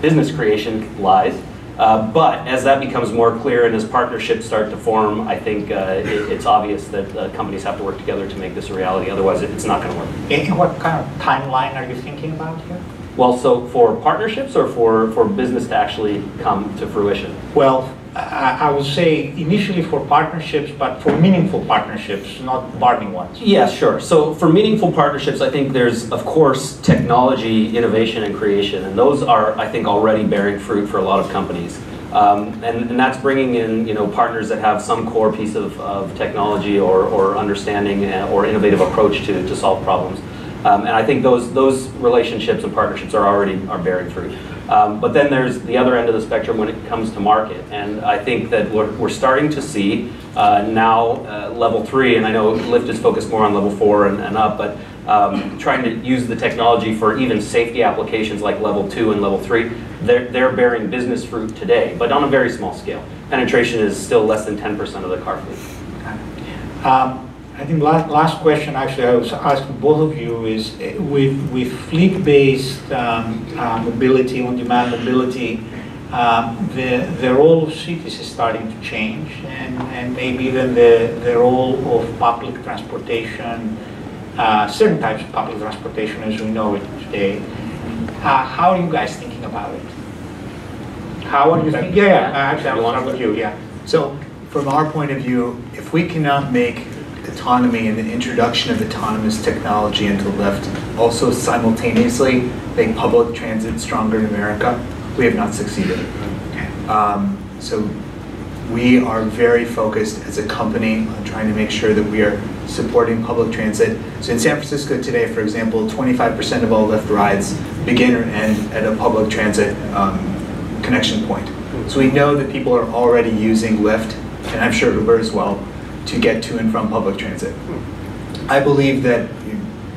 business creation lies. Uh, but as that becomes more clear and as partnerships start to form, I think uh, it, it's obvious that uh, companies have to work together to make this a reality. Otherwise, it, it's not going to work. And what kind of timeline are you thinking about here? Well, so for partnerships or for, for business to actually come to fruition? Well, I, I would say initially for partnerships, but for meaningful partnerships, not bargaining ones. Yeah, sure. So for meaningful partnerships, I think there's, of course, technology, innovation, and creation. And those are, I think, already bearing fruit for a lot of companies. Um, and, and that's bringing in you know, partners that have some core piece of, of technology or, or understanding uh, or innovative approach to, to solve problems. Um, and I think those, those relationships and partnerships are already are bearing fruit. Um, but then there's the other end of the spectrum when it comes to market. And I think that we're, we're starting to see uh, now uh, level three, and I know Lyft is focused more on level four and, and up, but um, trying to use the technology for even safety applications like level two and level three, they're, they're bearing business fruit today, but on a very small scale. Penetration is still less than 10% of the car fleet. Um, I think last, last question actually I was asking both of you is eh, with, with fleet-based um, uh, mobility, on-demand mobility, um, the, the role of cities is starting to change and, and maybe even the, the role of public transportation, uh, certain types of public transportation as we know it today. Uh, how are you guys thinking about it? How are you thinking? Yeah, yeah, actually I will start with you, yeah. So from our point of view, if we cannot make autonomy and the introduction of autonomous technology into Lyft also simultaneously make public transit stronger in America, we have not succeeded. Um, so we are very focused as a company on trying to make sure that we are supporting public transit. So in San Francisco today, for example, 25% of all Lyft rides begin or end at a public transit um, connection point. So we know that people are already using Lyft, and I'm sure Uber as well, to get to and from public transit. I believe that,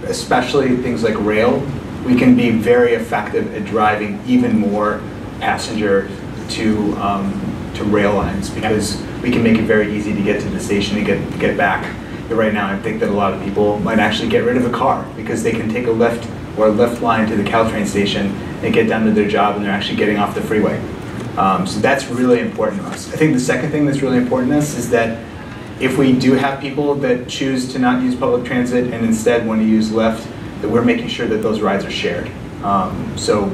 especially things like rail, we can be very effective at driving even more passenger to um, to rail lines because we can make it very easy to get to the station and get get back. But right now, I think that a lot of people might actually get rid of a car because they can take a Lyft or a Lyft line to the Caltrain station and get down to their job and they're actually getting off the freeway. Um, so that's really important to us. I think the second thing that's really important to us is that if we do have people that choose to not use public transit and instead want to use Lyft, that we're making sure that those rides are shared. Um, so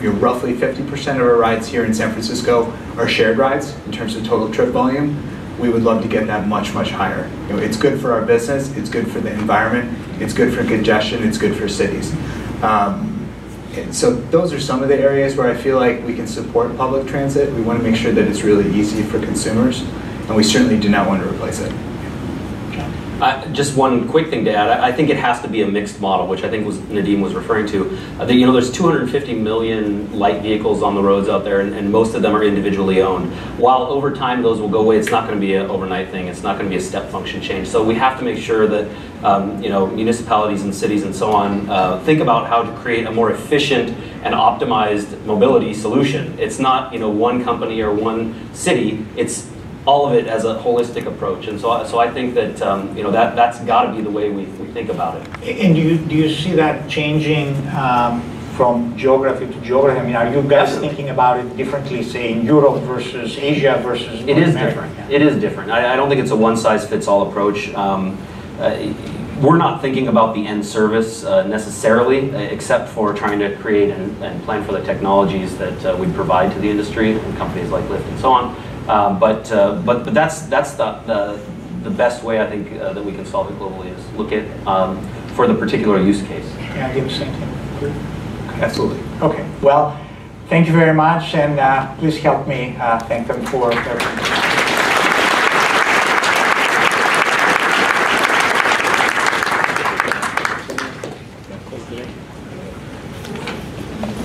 you know, roughly 50% of our rides here in San Francisco are shared rides in terms of total trip volume. We would love to get that much, much higher. You know, it's good for our business, it's good for the environment, it's good for congestion, it's good for cities. Um, so those are some of the areas where I feel like we can support public transit. We want to make sure that it's really easy for consumers and we certainly do not want to replace it. Uh, just one quick thing to add. I, I think it has to be a mixed model, which I think was Nadeem was referring to. Uh, that, you know, there's 250 million light vehicles on the roads out there, and, and, most of them are individually owned. While over time those will go away, it's not going to be an overnight thing. It's not going to be a step function change. So we have to make sure that um, you know municipalities and cities and so on uh, think about how to create a more efficient and optimized mobility solution. It's not you know one company or one city. It's all of it as a holistic approach. And so, so I think that um, you know that that's got to be the way we, we think about it. And do you do you see that changing um, from geography to geography? I mean, are you guys Absolutely. thinking about it differently, say in Europe versus Asia versus North it is America? different. Yeah. It is different. I, I, don't think it's a one size fits all approach. Um, uh, we're not thinking about the end service uh, necessarily, uh, except for trying to create and, and, plan for the technologies that uh, we provide to the industry and companies like Lyft and so on. Um, but, uh, but, but that's, that's the, the, the best way I think uh, that we can solve it globally is look at um, for the particular use case. Yeah, I give the same thing. Absolutely. Okay, well, thank you very much and uh, please help me uh, thank them for their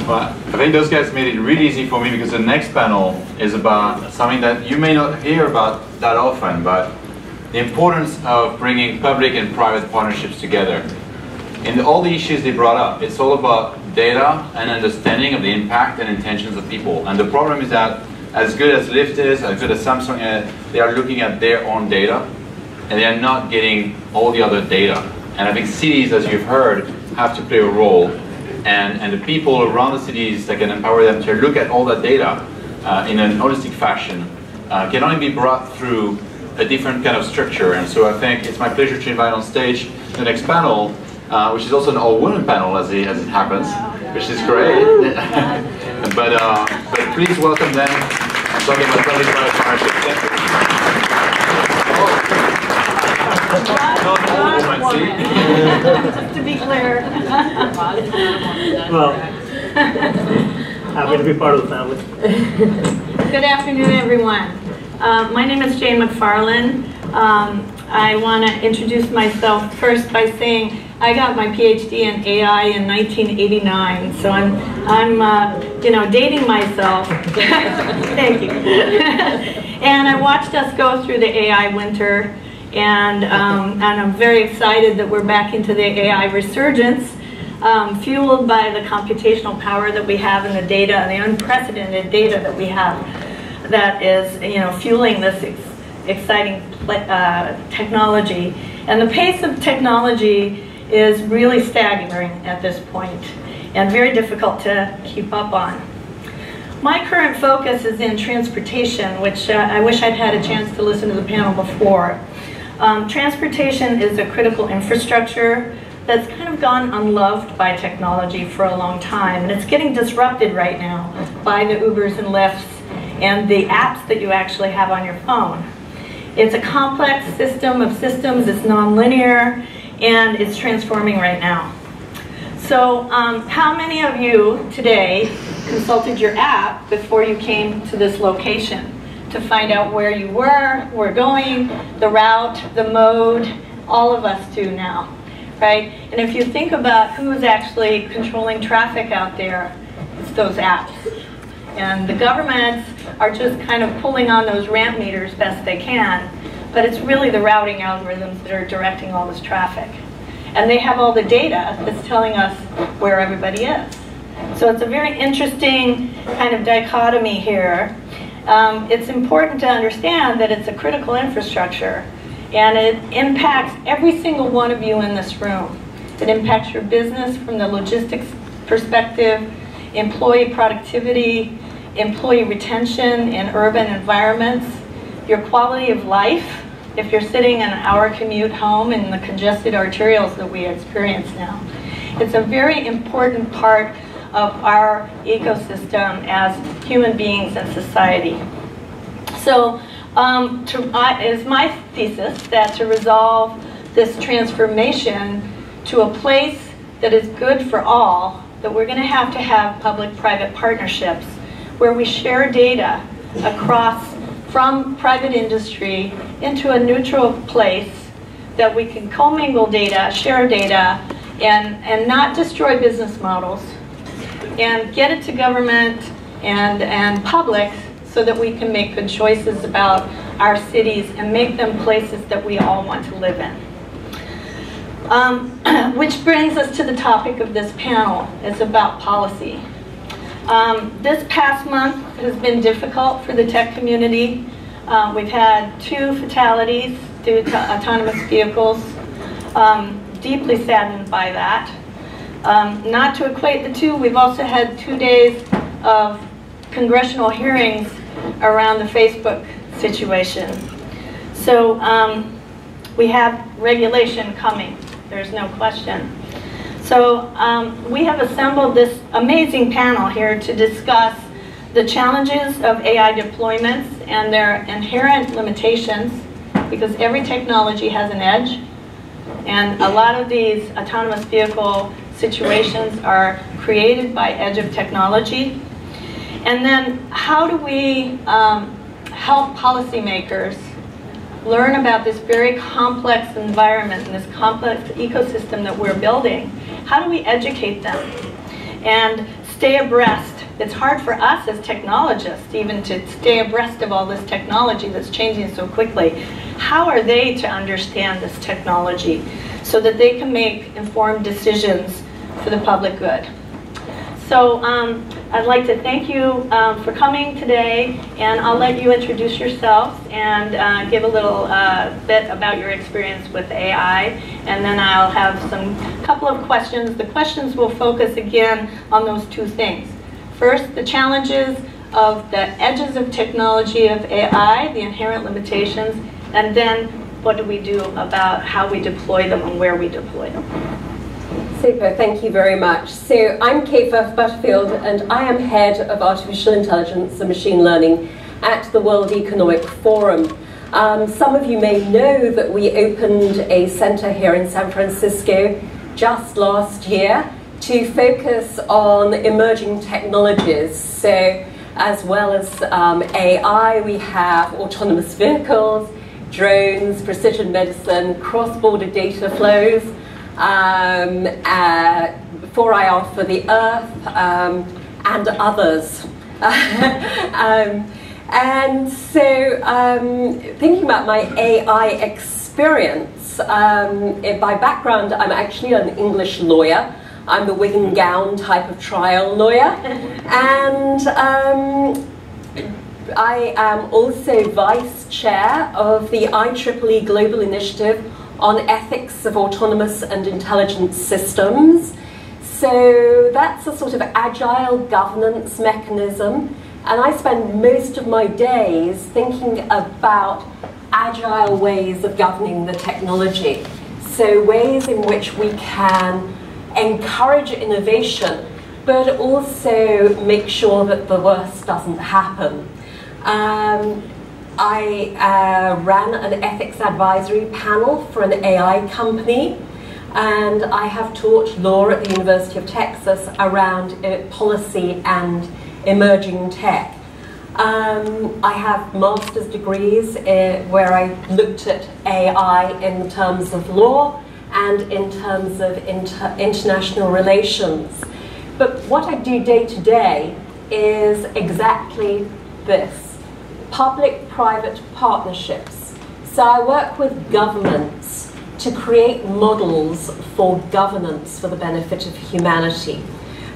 Well, I think those guys made it really easy for me because the next panel is about something that you may not hear about that often, but the importance of bringing public and private partnerships together. In all the issues they brought up, it's all about data and understanding of the impact and intentions of people. And the problem is that as good as Lyft is, as good as Samsung is, they are looking at their own data and they are not getting all the other data. And I think cities, as you've heard, have to play a role and, and the people around the cities that can empower them to look at all that data uh, in an holistic fashion uh, can only be brought through a different kind of structure. And so I think it's my pleasure to invite on stage the next panel, uh, which is also an all-women panel as it, as it happens, which is great. <laughs> but, uh, but please welcome them. I'm talking about public-private partnership. Thank you. All? Just to be clear. Well, happy to be part of the family. Good afternoon, everyone. Uh, my name is Jane Macfarlane. Um, I want to introduce myself first by saying I got my PhD in AI in 1989, so I'm, I'm uh, you know, dating myself. <laughs> Thank you. <laughs> and I watched us go through the AI winter, and, um, and I'm very excited that we're back into the AI resurgence, um, fueled by the computational power that we have in the data and the unprecedented data that we have that is, you know, fueling this ex exciting uh, technology. And the pace of technology is really staggering at this point and very difficult to keep up on. My current focus is in transportation, which uh, I wish I'd had a chance to listen to the panel before. Um, transportation is a critical infrastructure that's kind of gone unloved by technology for a long time, and it's getting disrupted right now by the Ubers and Lyfts and the apps that you actually have on your phone. It's a complex system of systems, it's nonlinear, and it's transforming right now. So um, how many of you today consulted your app before you came to this location to find out where you were, where going, the route, the mode, all of us do now, right? And if you think about who's actually controlling traffic out there, it's those apps. And the governments are just kind of pulling on those ramp meters best they can, but it's really the routing algorithms that are directing all this traffic. And they have all the data that's telling us where everybody is. So it's a very interesting kind of dichotomy here. Um, it's important to understand that it's a critical infrastructure and it impacts every single one of you in this room. It impacts your business from the logistics perspective, employee productivity, employee retention in urban environments, your quality of life, if you're sitting an hour commute home in the congested arterials that we experience now. It's a very important part of our ecosystem as human beings and society. So um, to, is my thesis that to resolve this transformation to a place that is good for all, that we're going to have to have public-private partnerships where we share data across from private industry into a neutral place that we can commingle data, share data, and, and not destroy business models, and get it to government and, and public so that we can make good choices about our cities and make them places that we all want to live in. Um, <clears throat> which brings us to the topic of this panel. It's about policy. Um, this past month has been difficult for the tech community. Uh, we've had two fatalities due to autonomous vehicles. Um, deeply saddened by that. Um, not to equate the two, we've also had two days of congressional hearings around the Facebook situation. So um, we have regulation coming, there's no question. So um, we have assembled this amazing panel here to discuss the challenges of AI deployments and their inherent limitations because every technology has an edge and a lot of these autonomous vehicle situations are created by edge of technology. And then how do we um, help policymakers learn about this very complex environment and this complex ecosystem that we're building how do we educate them and stay abreast? It's hard for us as technologists even to stay abreast of all this technology that's changing so quickly. How are they to understand this technology so that they can make informed decisions for the public good? So um, I'd like to thank you um, for coming today, and I'll let you introduce yourself and uh, give a little uh, bit about your experience with AI, and then I'll have some couple of questions. The questions will focus again on those two things. First, the challenges of the edges of technology of AI, the inherent limitations, and then what do we do about how we deploy them and where we deploy them. Super, thank you very much. So I'm Kay Firth-Butterfield and I am head of artificial intelligence and machine learning at the World Economic Forum. Um, some of you may know that we opened a center here in San Francisco just last year to focus on emerging technologies. So as well as um, AI, we have autonomous vehicles, drones, precision medicine, cross-border data flows, um, uh, 4IR for the Earth, um, and others. <laughs> um, and so, um, thinking about my AI experience, um, by background, I'm actually an English lawyer. I'm the wig and gown type of trial lawyer. <laughs> and um, I am also vice chair of the IEEE Global Initiative on Ethics of Autonomous and Intelligent Systems. So that's a sort of agile governance mechanism. And I spend most of my days thinking about agile ways of governing the technology. So ways in which we can encourage innovation, but also make sure that the worst doesn't happen. Um, I uh, ran an ethics advisory panel for an AI company, and I have taught law at the University of Texas around uh, policy and emerging tech. Um, I have master's degrees uh, where I looked at AI in terms of law and in terms of inter international relations. But what I do day to day is exactly this public-private partnerships. So I work with governments to create models for governance for the benefit of humanity.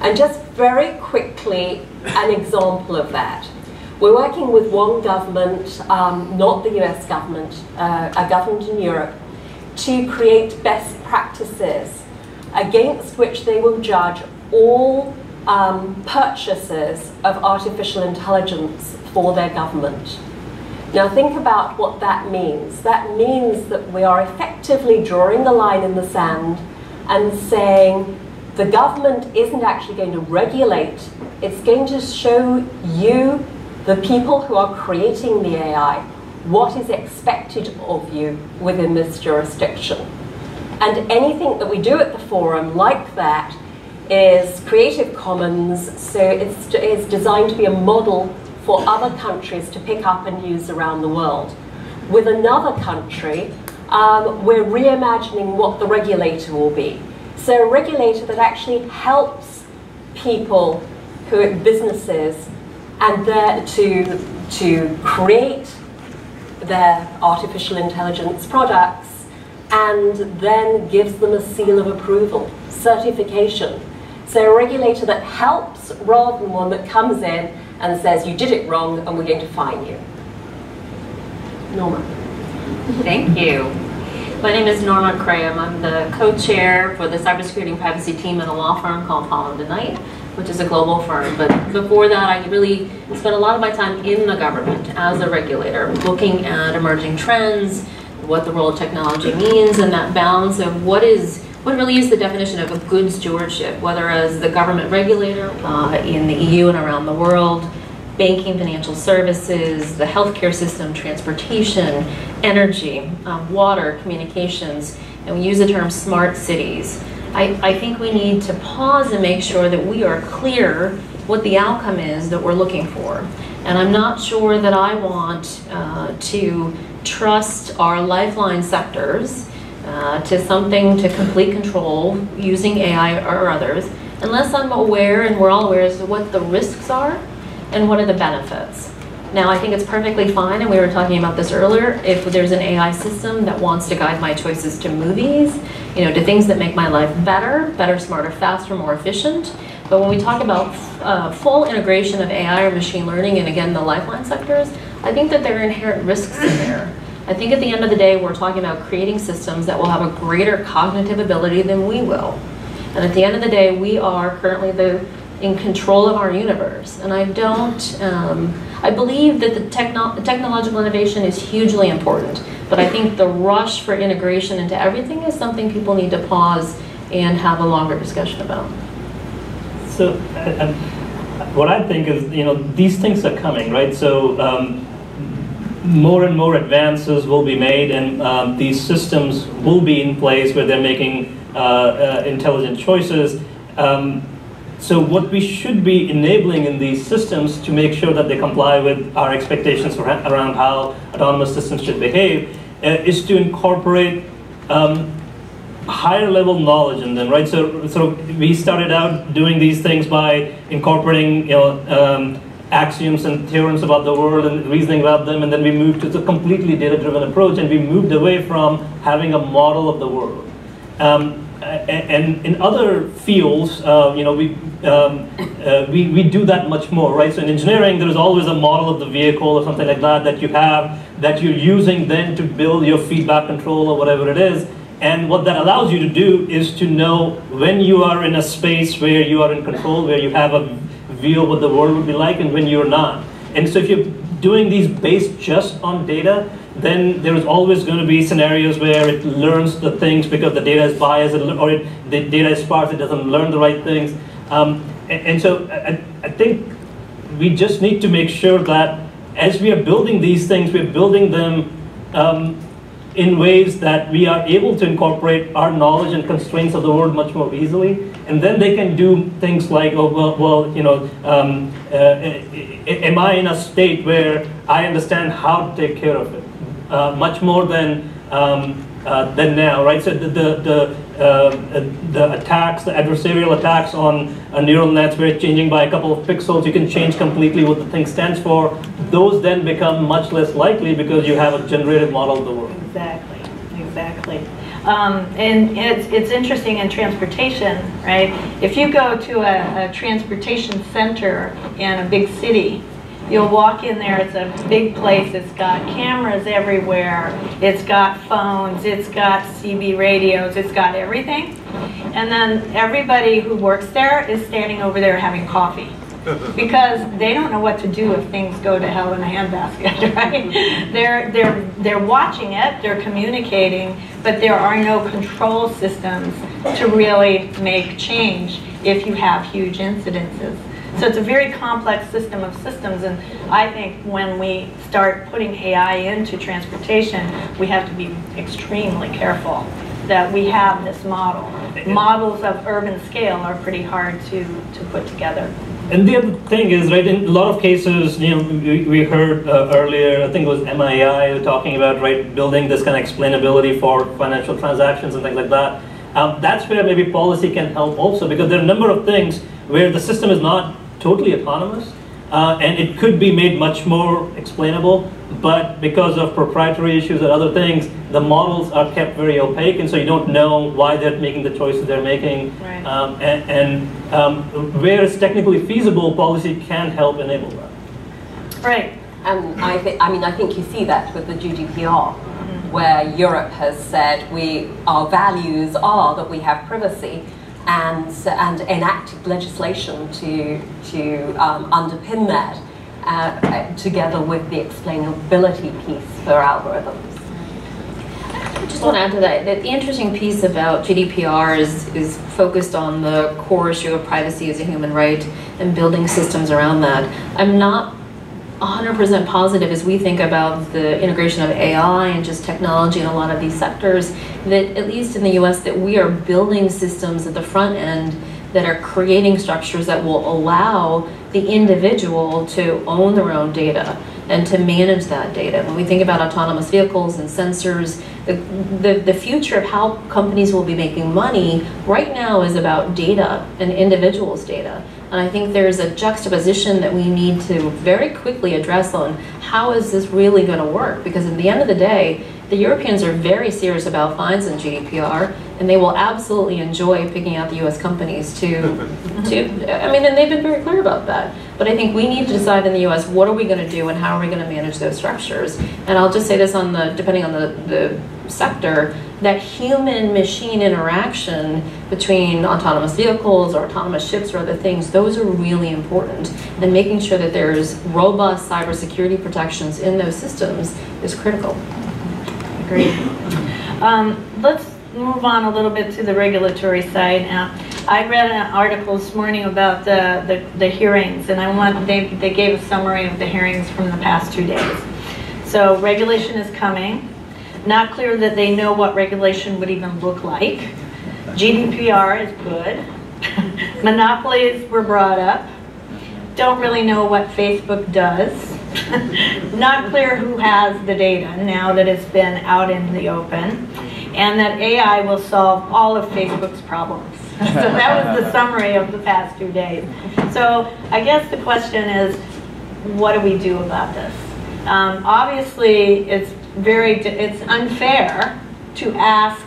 And just very quickly, an example of that. We're working with one government, um, not the US government, uh, a government in Europe, to create best practices against which they will judge all um, purchases of artificial intelligence for their government. Now think about what that means. That means that we are effectively drawing the line in the sand and saying the government isn't actually going to regulate, it's going to show you, the people who are creating the AI, what is expected of you within this jurisdiction. And anything that we do at the forum like that is Creative Commons, so it's, it's designed to be a model for other countries to pick up and use around the world. With another country, um, we're reimagining what the regulator will be. So a regulator that actually helps people who are businesses and there to, to create their artificial intelligence products and then gives them a seal of approval, certification. So a regulator that helps rather than one that comes in and says, you did it wrong and we're going to fine you. Norma. Thank you. My name is Norma Krayem. I'm the co-chair for the cybersecurity and privacy team at a law firm called Holland and Knight, which is a global firm. But before that, I really spent a lot of my time in the government as a regulator, looking at emerging trends, what the role of technology means, and that balance of what is what really is the definition of a good stewardship, whether as the government regulator uh, in the EU and around the world, banking, financial services, the healthcare system, transportation, energy, um, water, communications, and we use the term smart cities. I, I think we need to pause and make sure that we are clear what the outcome is that we're looking for. And I'm not sure that I want uh, to trust our lifeline sectors uh, to something to complete control using AI or others, unless I'm aware and we're all aware as to what the risks are and what are the benefits. Now, I think it's perfectly fine, and we were talking about this earlier, if there's an AI system that wants to guide my choices to movies, you know, to things that make my life better, better, smarter, faster, more efficient. But when we talk about uh, full integration of AI or machine learning, and again, the lifeline sectors, I think that there are inherent risks in there. I think at the end of the day, we're talking about creating systems that will have a greater cognitive ability than we will. And at the end of the day, we are currently the in control of our universe. And I don't, um, I believe that the techno technological innovation is hugely important, but I think the rush for integration into everything is something people need to pause and have a longer discussion about. So, uh, what I think is, you know, these things are coming, right? So, um, more and more advances will be made, and um, these systems will be in place where they're making uh, uh, intelligent choices. Um, so what we should be enabling in these systems to make sure that they comply with our expectations around how autonomous systems should behave uh, is to incorporate um, higher level knowledge in them, right? So, so we started out doing these things by incorporating, you know, um, axioms and theorems about the world and reasoning about them, and then we moved to a completely data-driven approach, and we moved away from having a model of the world. Um, and in other fields, uh, you know, we, um, uh, we, we do that much more, right? So in engineering, there is always a model of the vehicle or something like that that you have that you're using then to build your feedback control or whatever it is. And what that allows you to do is to know when you are in a space where you are in control, where you have a view of what the world would be like, and when you're not. And so if you're doing these based just on data, then there is always going to be scenarios where it learns the things because the data is biased or it, the data is sparse, it doesn't learn the right things. Um, and, and, so I, I think we just need to make sure that as we are building these things, we're building them um, in ways that we are able to incorporate our knowledge and constraints of the world much more easily. And then they can do things like, oh, well, well you know, um, uh, am I in a state where I understand how to take care of it? Uh, much more than um, uh, than now, right? So the the the, uh, the attacks, the adversarial attacks on a neural nets, where it's changing by a couple of pixels, you can change completely what the thing stands for. Those then become much less likely because you have a generated model of the world. Exactly, exactly. Um, and it's, it's interesting in transportation, right? If you go to a, a transportation center in a big city, You'll walk in there, it's a big place, it's got cameras everywhere, it's got phones, it's got CB radios, it's got everything. And then everybody who works there is standing over there having coffee. <laughs> because they don't know what to do if things go to hell in a handbasket, <laughs> right? they're, they're, they're watching it, they're communicating, but there are no control systems to really make change if you have huge incidences. So it's a very complex system of systems, and I think when we start putting AI into transportation, we have to be extremely careful that we have this model. Models of urban scale are pretty hard to, to put together. And the other thing is, right, in a lot of cases, you know, we, we heard uh, earlier, I think it was MII talking about, right, building this kind of explainability for financial transactions and things like that. Um, that's where maybe policy can help also, because there are a number of things where the system is not totally autonomous, uh, and it could be made much more explainable, but because of proprietary issues and other things, the models are kept very opaque, and so you don't know why they're making the choices they're making. Right. Um, and, and um, where it's technically feasible, policy can help enable that. Right. And I, th- I mean, I think you see that with the GDPR, mm-hmm. where Europe has said we our values are that we have privacy, and, and enacted legislation to, to um, underpin that, uh, together with the explainability piece for algorithms. I just want to add to that, that the interesting piece about GDPR is, is focused on the core issue of privacy as a human right and building systems around that. I'm not 100% positive as we think about the integration of AI and just technology in a lot of these sectors, that at least in the US, that we are building systems at the front end that are creating structures that will allow the individual to own their own data and to manage that data. When we think about autonomous vehicles and sensors, the, the, the future of how companies will be making money right now is about data and individuals' data. And I think there's a juxtaposition that we need to very quickly address on how is this really going to work? Because at the end of the day, the Europeans are very serious about fines and GDPR, and they will absolutely enjoy picking out the U.S. companies to, <laughs> to. I mean, and they've been very clear about that. But I think we need to decide in the U.S. what are we going to do and how are we going to manage those structures. And I'll just say this on the depending on the the sector. That human-machine interaction between autonomous vehicles or autonomous ships or other things, those are really important. And making sure that there's robust cybersecurity protections in those systems is critical. Great. Um, let's move on a little bit to the regulatory side now. I read an article this morning about the, the, the hearings, and I want they, they gave a summary of the hearings from the past two days. So regulation is coming. Not clear that they know what regulation would even look like. GDPR is good. <laughs> Monopolies were brought up. Don't really know what Facebook does. <laughs> Not clear who has the data now that it's been out in the open. And that AI will solve all of Facebook's problems. <laughs> so that was the summary of the past two days. So I guess the question is, what do we do about this? Um, obviously, it's very it's unfair to ask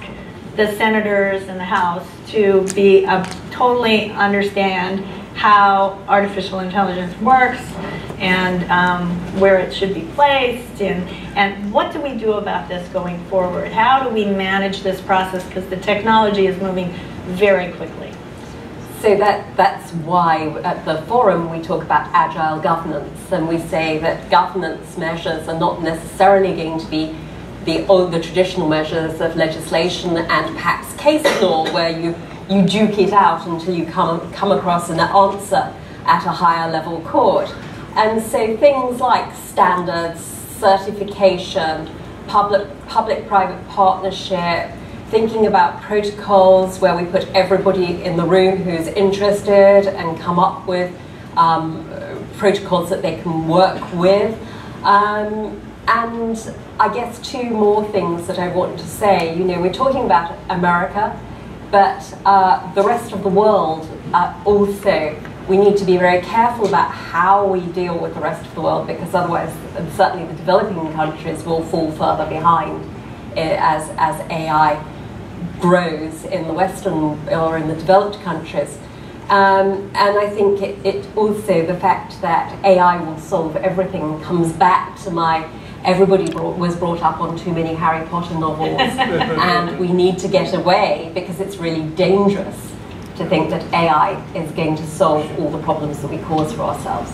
the senators and the House to be totally understand how artificial intelligence works and um, where it should be placed and, and what do we do about this going forward? How do we manage this process because the technology is moving very quickly. So that, that's why at the forum we talk about agile governance and we say that governance measures are not necessarily going to be the, oh, the traditional measures of legislation and perhaps case law where you, you duke it out until you come, come across an answer at a higher level court. And so things like standards, certification, public-private public partnership, thinking about protocols where we put everybody in the room who's interested and come up with um, protocols that they can work with. Um, and I guess two more things that I want to say. You know, we're talking about America, but uh, the rest of the world uh, also, we need to be very careful about how we deal with the rest of the world because otherwise, certainly the developing countries will fall further behind eh, as, as AI grows in the Western or in the developed countries. Um, and I think it, it, also, the fact that AI will solve everything comes back to my everybody brought, was brought up on too many Harry Potter novels, <laughs> and we need to get away because it's really dangerous to think that AI is going to solve all the problems that we cause for ourselves.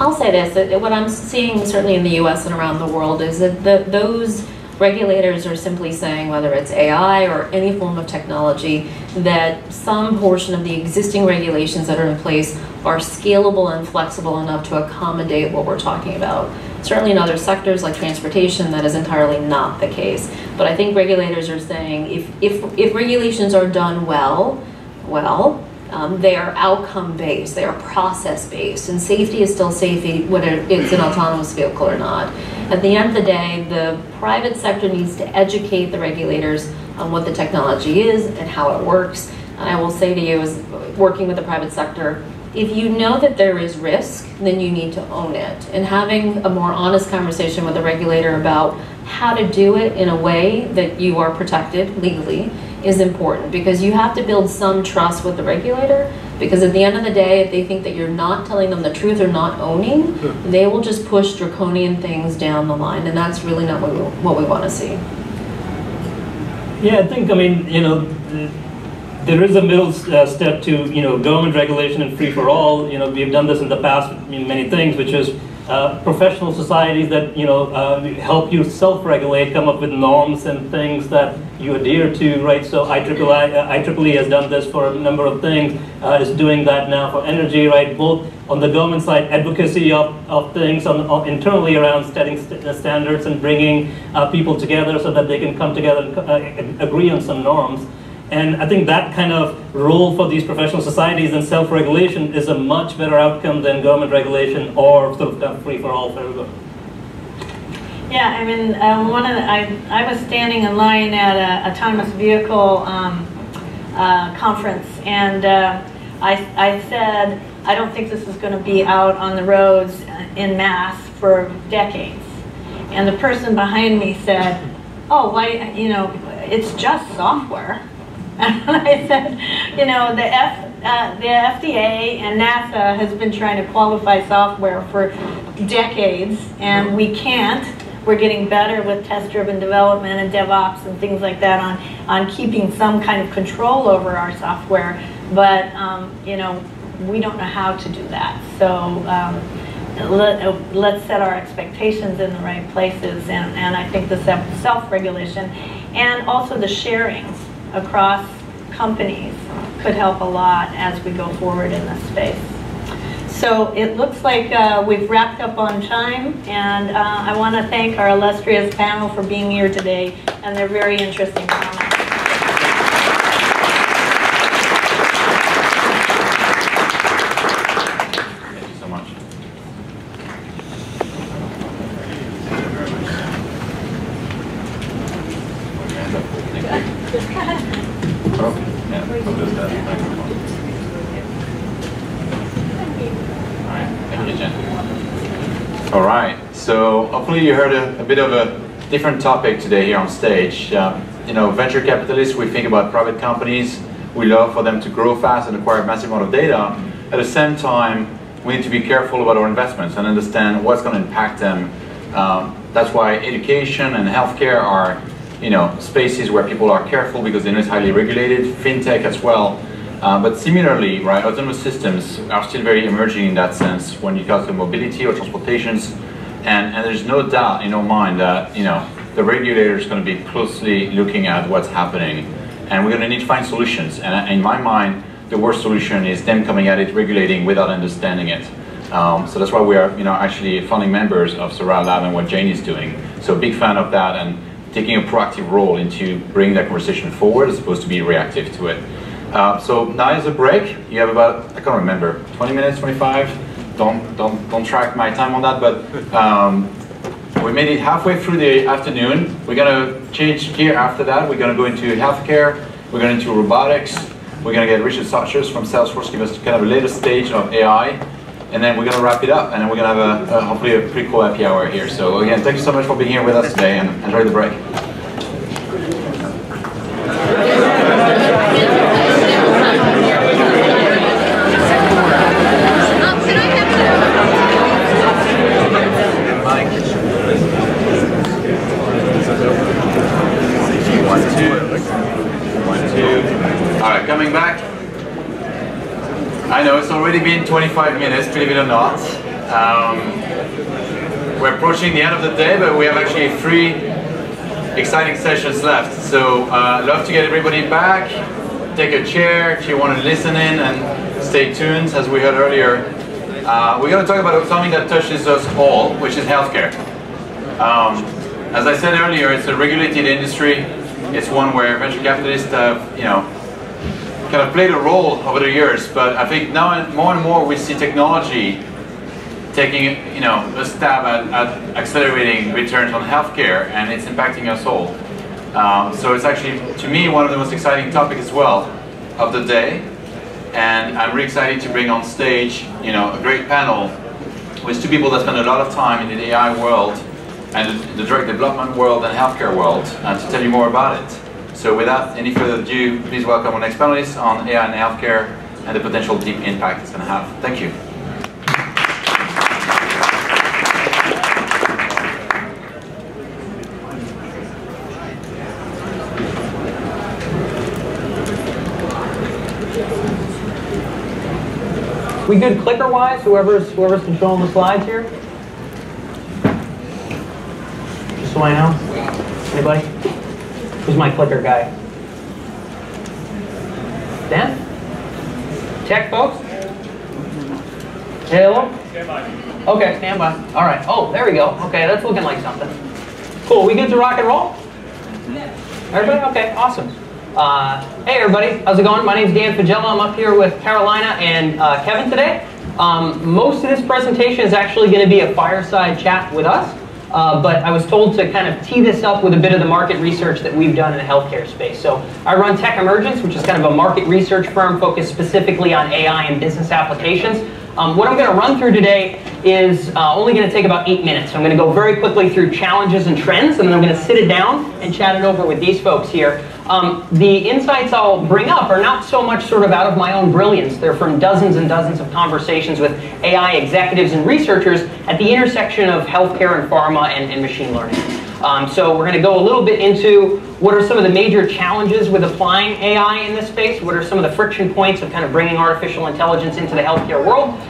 I'll say this, what I'm seeing certainly in the US and around the world is that the, those regulators are simply saying, whether it's AI or any form of technology, that some portion of the existing regulations that are in place are scalable and flexible enough to accommodate what we're talking about. Certainly in other sectors like transportation, that is entirely not the case. But I think regulators are saying if, if, if regulations are done well, well, um, they are outcome based, they are process based, and safety is still safety whether it's an autonomous vehicle or not. At the end of the day, the private sector needs to educate the regulators on what the technology is and how it works. And I will say to you, as working with the private sector, if you know that there is risk, then you need to own it. And having a more honest conversation with the regulator about how to do it in a way that you are protected legally is important because you have to build some trust with the regulator because at the end of the day if they think that you're not telling them the truth or not owning they will just push draconian things down the line and that's really not what we, what we want to see. Yeah i think i mean you know there is a middle uh, step to you know government regulation and free for all. You know we've done this in the past in many things which is uh, professional societies that you know uh, help you self-regulate, come up with norms and things that you adhere to, right? So IEEE, uh, IEEE has done this for a number of things. Uh, is doing that now for energy, right? Both on the government side, advocacy of, of things on, on internally around setting st uh, standards and bringing uh, people together so that they can come together and agree on some norms. And I think that kind of role for these professional societies and self-regulation is a much better outcome than government regulation or sort of free for all for everybody. Yeah, I mean, um, one of the, I, I was standing in line at an autonomous vehicle um, uh, conference, and uh, I, I said, I don't think this is going to be out on the roads in mass for decades. And the person behind me said, oh, why, you know, it's just software. <laughs> And I said, you know, the, F, uh, the FDA and NASA has been trying to qualify software for decades, and we can't we're getting better with test-driven development and DevOps and things like that on, on keeping some kind of control over our software. But, um, you know, we don't know how to do that. So um, let, let's set our expectations in the right places. And, and I think the self-regulation and also the sharing across companies could help a lot as we go forward in this space. So it looks like uh, we've wrapped up on time, and uh, I want to thank our illustrious panel for being here today and their very interesting comments. Thank you so much. Oh, yeah, I'll just add the microphone. All right, thank you, Jen. All right, so hopefully you heard a, a bit of a different topic today here on stage. Um, you know, venture capitalists, we think about private companies. We love for them to grow fast and acquire a massive amount of data. At the same time, we need to be careful about our investments and understand what's going to impact them. Um, that's why education and healthcare are you know, spaces where people are careful because they know it's highly regulated, fintech as well. Uh, but similarly, right, autonomous systems are still very emerging in that sense when you talk to mobility or transportations. And, and there's no doubt in our mind that, you know, the regulator is going to be closely looking at what's happening. And we're going to need to find solutions. And in my mind, the worst solution is them coming at it, regulating without understanding it. Um, so that's why we are, you know, actually founding members of Surround Lab and what Jane is doing. So big fan of that and taking a proactive role into bringing that conversation forward as opposed to be reactive to it. Uh, so now is a break. You have about, I can't remember, 20 minutes, 25? Don't, don't, don't track my time on that, but um, we made it halfway through the afternoon. We're gonna change gear after that. We're gonna go into healthcare. We're going into robotics. We're gonna get Richard Sochers from Salesforce give us kind of a later stage of AI. And then we're gonna wrap it up, and then we're gonna have a, a hopefully a pretty cool happy hour here. So again, thank you so much for being here with us today, and enjoy the break. One, two. One, two. All right, coming back. I know it's already been 25 minutes, believe it or not. Um, we're approaching the end of the day, but we have actually three exciting sessions left. So uh, I'd love to get everybody back. Take a chair if you want to listen in and stay tuned, as we heard earlier. Uh, we're going to talk about something that touches us all, which is healthcare. Um, as I said earlier, it's a regulated industry. It's one where venture capitalists have, you know, kind of played a role over the years. But I think now and more and more we see technology taking, you know, a stab at, at accelerating returns on healthcare, and it's impacting us all. Um, so it's actually, to me, one of the most exciting topics as well of the day. And I'm really excited to bring on stage, you know, a great panel with two people that spend a lot of time in the AI world and the, drug development world and healthcare world uh, to tell you more about it. So without any further ado, please welcome our next panelist on AI and healthcare and the potential deep impact it's going to have. Thank you. We good clicker wise? Whoever's whoever's controlling the slides here. Just so I know. Anybody? Who's my clicker guy? Dan? Tech folks? Hello? Okay, stand by. All right. Oh, there we go. Okay, that's looking like something. Cool. We good to rock and roll? Everybody? Okay, awesome. Uh, hey everybody, how's it going? My name is Dan Faggella. I'm up here with Carolina and uh, Kevin today. Um, most of this presentation is actually going to be a fireside chat with us, uh, but I was told to kind of tee this up with a bit of the market research that we've done in the healthcare space. So I run TechEmergence, which is kind of a market research firm focused specifically on AI and business applications. Um, what I'm going to run through today is uh, only going to take about eight minutes. I'm going to go very quickly through challenges and trends, and then I'm going to sit it down and chat it over with these folks here. Um, the insights I'll bring up are not so much sort of out of my own brilliance. They're from dozens and dozens of conversations with AI executives and researchers at the intersection of healthcare and pharma and, and machine learning. Um, so we're going to go a little bit into what are some of the major challenges with applying AI in this space, what are some of the friction points of kind of bringing artificial intelligence into the healthcare world,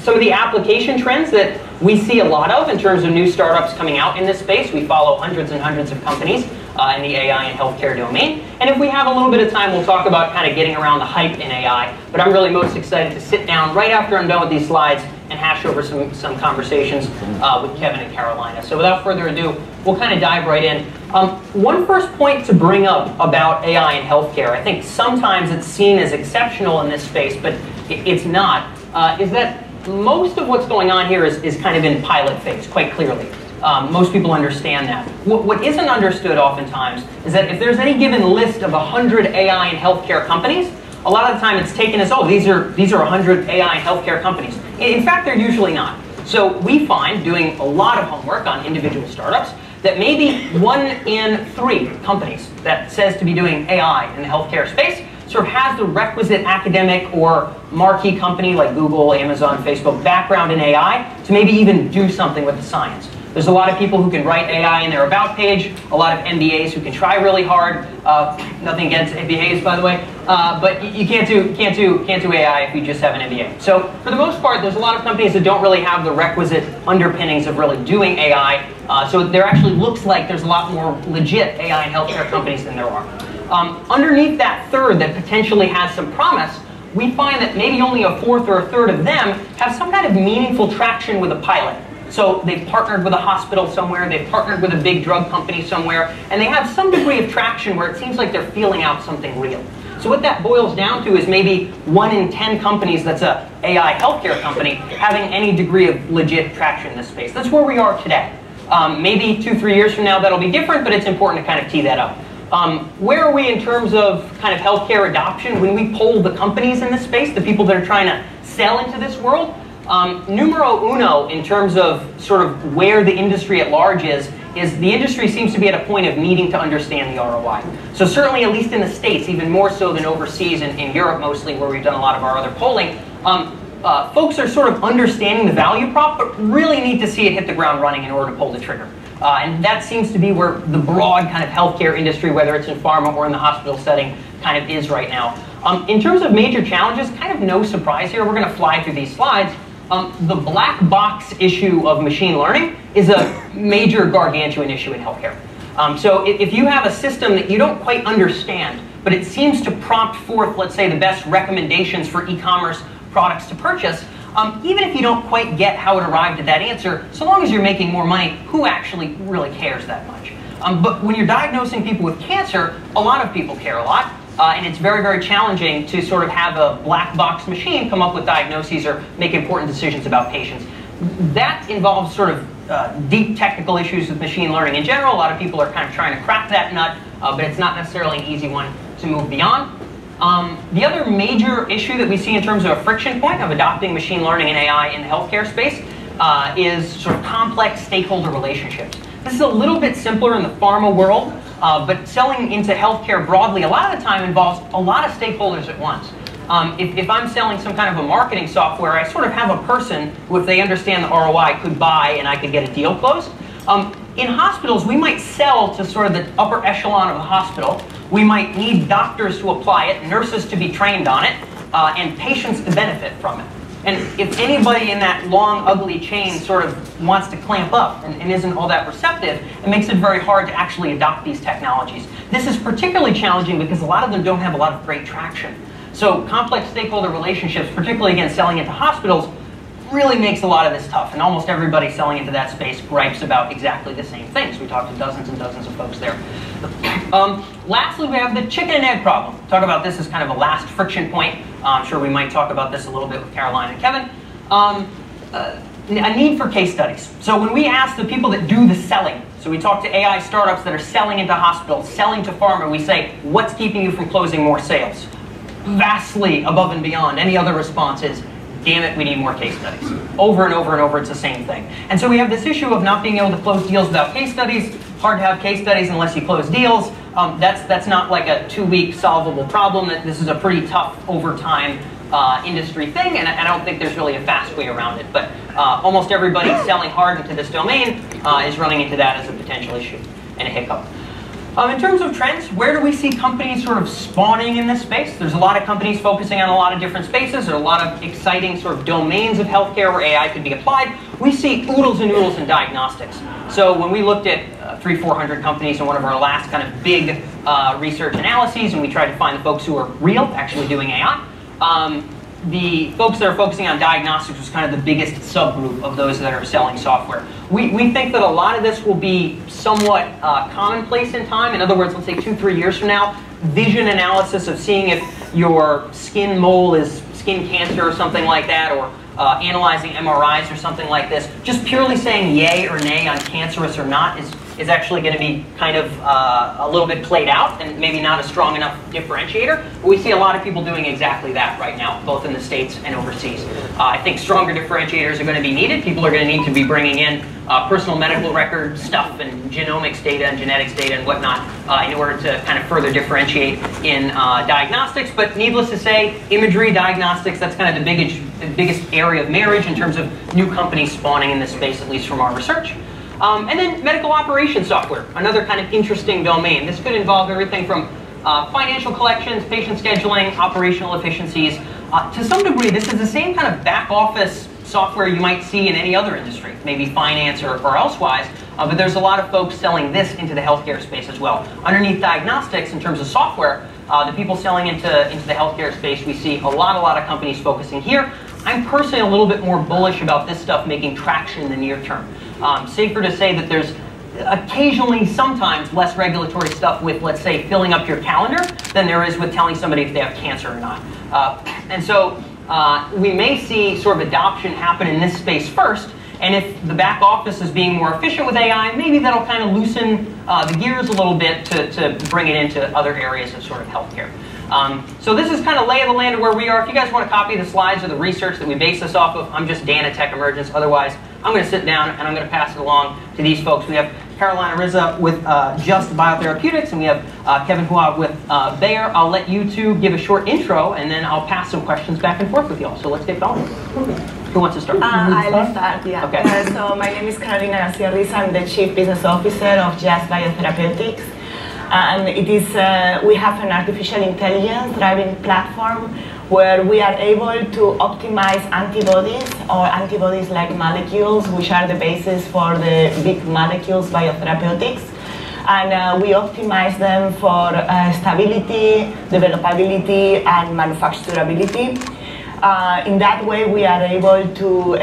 some of the application trends that we see a lot of in terms of new startups coming out in this space. We follow hundreds and hundreds of companies uh, in the AI and healthcare domain. And if we have a little bit of time, we'll talk about kind of getting around the hype in AI. But I'm really most excited to sit down right after I'm done with these slides and hash over some, some conversations uh, with Kevin and Carolina. So without further ado, we'll kind of dive right in. Um, one first point to bring up about AI and healthcare, I think sometimes it's seen as exceptional in this space, but it's not, uh, is that most of what's going on here is, is kind of in pilot phase, quite clearly. Um, most people understand that. What, what isn't understood oftentimes is that if there's any given list of 100 AI and healthcare companies, a lot of the time it's taken as, oh, these are, these are 100 AI and healthcare companies. In fact, they're usually not. So we find, doing a lot of homework on individual startups, that maybe one in three companies that says to be doing AI in the healthcare space sort of has the requisite academic or marquee company like Google, Amazon, Facebook background in AI to maybe even do something with the science. There's a lot of people who can write AI in their about page, a lot of MBAs who can try really hard. Uh, nothing against MBAs, by the way, uh, but you can't do can't do can't do AI if you just have an MBA. So for the most part, there's a lot of companies that don't really have the requisite underpinnings of really doing AI. Uh, so there actually looks like there's a lot more legit AI and healthcare companies than there are. Um, underneath that third that potentially has some promise, we find that maybe only a fourth or a third of them have some kind of meaningful traction with a pilot. So they've partnered with a hospital somewhere, they've partnered with a big drug company somewhere, and they have some degree of traction where it seems like they're feeling out something real. So what that boils down to is maybe one in 10 companies that's a AI healthcare company having any degree of legit traction in this space. That's where we are today. Um, maybe two, three years from now that'll be different, but it's important to kind of tee that up. Um, where are we in terms of kind of healthcare adoption? When we poll the companies in this space, the people that are trying to sell into this world, um, numero uno in terms of sort of where the industry at large is, is the industry seems to be at a point of needing to understand the ROI. So certainly, at least in the States, even more so than overseas and in Europe mostly, where we've done a lot of our other polling, um, uh, folks are sort of understanding the value prop, but really need to see it hit the ground running in order to pull the trigger. Uh, and that seems to be where the broad kind of healthcare industry, whether it's in pharma or in the hospital setting, kind of is right now. Um, in terms of major challenges, kind of no surprise here. We're going to fly through these slides. Um, the black box issue of machine learning is a major gargantuan issue in healthcare. Um, so if, if you have a system that you don't quite understand, but it seems to prompt forth, let's say, the best recommendations for e-commerce products to purchase, um, even if you don't quite get how it arrived at that answer, so long as you're making more money, who actually really cares that much? Um, but when you're diagnosing people with cancer, a lot of people care a lot. Uh, and it's very, very challenging to sort of have a black box machine come up with diagnoses or make important decisions about patients. That involves sort of uh, deep technical issues with machine learning in general. A lot of people are kind of trying to crack that nut, uh, but it's not necessarily an easy one to move beyond. Um, the other major issue that we see in terms of a friction point of adopting machine learning and AI in the healthcare space uh, is sort of complex stakeholder relationships. This is a little bit simpler in the pharma world, uh, but selling into healthcare broadly, a lot of the time involves a lot of stakeholders at once. Um, if, if, I'm selling some kind of a marketing software, I sort of have a person who, if they understand the ROI, could buy and I could get a deal closed. Um, in hospitals, we might sell to sort of the upper echelon of the hospital. We might need doctors to apply it, nurses to be trained on it, uh, and patients to benefit from it. And if anybody in that long, ugly chain sort of wants to clamp up and, and, isn't all that receptive, it makes it very hard to actually adopt these technologies. This is particularly challenging because a lot of them don't have a lot of great traction. So complex stakeholder relationships, particularly again selling into hospitals, really makes a lot of this tough. And almost everybody selling into that space gripes about exactly the same things. We talked to dozens and dozens of folks there. <clears throat> Um, lastly, we have the chicken and egg problem. Talk about this as kind of a last friction point. Uh, I'm sure we might talk about this a little bit with Caroline and Kevin. Um, uh, a need for case studies. So when we ask the people that do the selling, so we talk to AI startups that are selling into hospitals, selling to pharma, we say, what's keeping you from closing more sales? Vastly above and beyond any other responses damn it, we need more case studies. Over and over and over, it's the same thing. And so we have this issue of not being able to close deals without case studies. Hard to have case studies unless you close deals. Um, that's that's not like a two-week solvable problem. This is a pretty tough over time uh, industry thing, and I don't think there's really a fast way around it. But uh, almost everybody selling hard into this domain uh, is running into that as a potential issue and a hiccup. Um, in terms of trends, where do we see companies sort of spawning in this space? There's a lot of companies focusing on a lot of different spaces. There are a lot of exciting sort of domains of healthcare where AI could be applied. We see oodles and oodles in diagnostics. So when we looked at uh, three, 400 companies in one of our last kind of big uh, research analyses, and we tried to find the folks who are real, actually doing AI, um, the folks that are focusing on diagnostics was kind of the biggest subgroup of those that are selling software. We, we think that a lot of this will be somewhat uh, commonplace in time. In other words, let's say two, three years from now, vision analysis of seeing if your skin mole is skin cancer or something like that, or uh, analyzing MRIs or something like this, just purely saying yay or nay on cancerous or not is is actually going to be kind of uh, a little bit played out and maybe not a strong enough differentiator. But we see a lot of people doing exactly that right now, both in the States and overseas. Uh, I think stronger differentiators are going to be needed. People are going to need to be bringing in uh, personal medical record stuff and genomics data and genetics data and whatnot uh, in order to kind of further differentiate in uh, diagnostics. But needless to say, imagery diagnostics, that's kind of the biggest, the biggest area of marriage in terms of new companies spawning in this space, at least from our research. Um, and then medical operations software, another kind of interesting domain. This could involve everything from uh, financial collections, patient scheduling, operational efficiencies. Uh, to some degree, this is the same kind of back office software you might see in any other industry, maybe finance or, or elsewise, uh, but there's a lot of folks selling this into the healthcare space as well. Underneath diagnostics, in terms of software, uh, the people selling into, into the healthcare space, we see a lot, a lot of companies focusing here. I'm personally a little bit more bullish about this stuff making traction in the near term. Um, safer to say that there's occasionally, sometimes, less regulatory stuff with, let's say, filling up your calendar than there is with telling somebody if they have cancer or not. Uh, and so uh, we may see sort of adoption happen in this space first, and if the back office is being more efficient with AI, maybe that'll kind of loosen uh, the gears a little bit to, to bring it into other areas of sort of healthcare. Um, so this is kind of lay of the land of where we are. If you guys want to copy the slides or the research that we base this off of, I'm just Dan at TechEmergence. Otherwise, I'm going to sit down and I'm going to pass it along to these folks. We have Carolina Rizza with uh, Just Biotherapeutics, and we have uh, Kevin Hua with uh, Bayer. I'll let you two give a short intro, and then I'll pass some questions back and forth with y'all. So let's get going. Who wants to start? Uh, I'll start, yeah. Okay. Uh, so my name is Carolina Garcia Rizza. I'm the Chief Business Officer of Just Biotherapeutics. And it is, uh, we have an artificial intelligence driving platform where we are able to optimize antibodies or antibodies like molecules, which are the basis for the big molecules biotherapeutics. And uh, we optimize them for uh, stability, developability, and manufacturability. Uh, in that way, we are able to,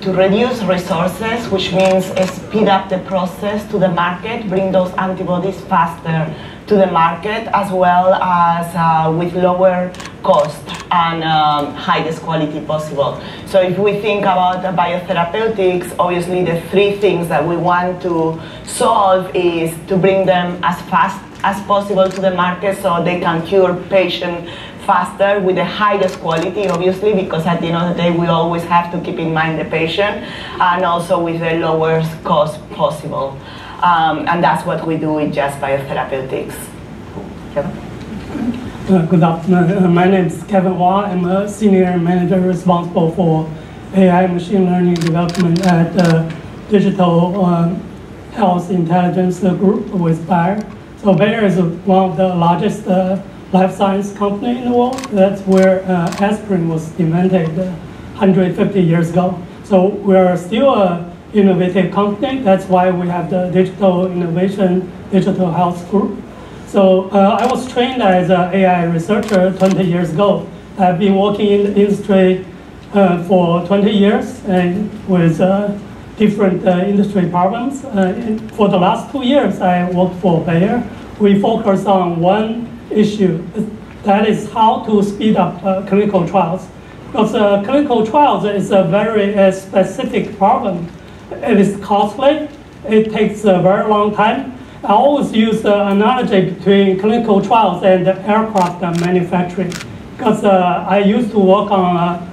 to reduce resources, which means speed up the process to the market, bring those antibodies faster to the market, as well as uh, with lower cost and um, highest quality possible. So if we think about biotherapeutics, obviously the three things that we want to solve is to bring them as fast as possible to the market so they can cure patient faster with the highest quality, obviously, because at the end of the day, we always have to keep in mind the patient, and also with the lowest cost possible. Um, and that's what we do with Just Biotherapeutics. Kevin? Uh, good afternoon. Uh, my name is Kevin Hua. I'm a senior manager responsible for AI machine learning development at uh, Digital uh, Health Intelligence Group with Bayer. So Bayer is one of the largest uh, life science company in the world. That's where uh, aspirin was invented 150 years ago. So we're still a innovative company. That's why we have the Digital Innovation Digital Health Group. So uh, I was trained as an AI researcher 20 years ago. I've been working in the industry uh, for 20 years and with uh, different uh, industry problems. Uh, for the last two years, I worked for Bayer. We focus on one issue, that is how to speed up uh, clinical trials. Because clinical trials is a very specific problem. It is costly, it takes a very long time, I always use the analogy between clinical trials and aircraft manufacturing because uh, I used to work on uh,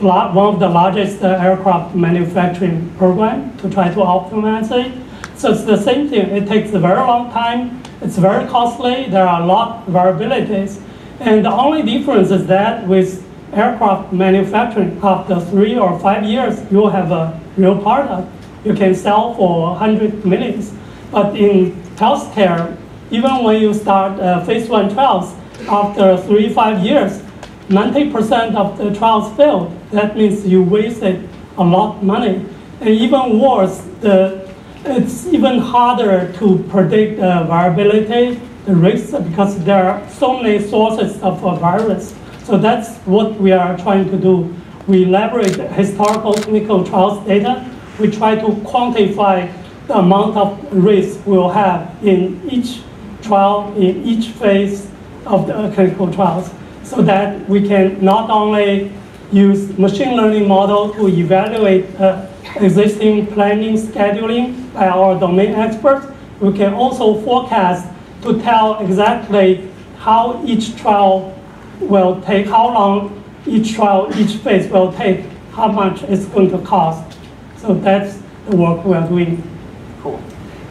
one of the largest uh, aircraft manufacturing program to try to optimize it. So it's the same thing. It takes a very long time. It's very costly. There are a lot of variabilities. And the only difference is that with aircraft manufacturing, after three or five years, you have a real product. You can sell for 100 millions. But in healthcare, even when you start uh, phase one trials, after three, five years, 90% of the trials failed. That means you wasted a lot of money. And even worse, the, it's even harder to predict the variability, the risks, because there are so many sources of a virus. So that's what we are trying to do. We leverage historical clinical trials data. We try to quantify the amount of risk we'll have in each trial, in each phase of the uh, clinical trials, so that we can not only use machine learning model to evaluate uh, existing planning scheduling by our domain experts, we can also forecast to tell exactly how each trial will take, how long each trial, each phase will take, how much it's going to cost. So that's the work we are doing. Cool.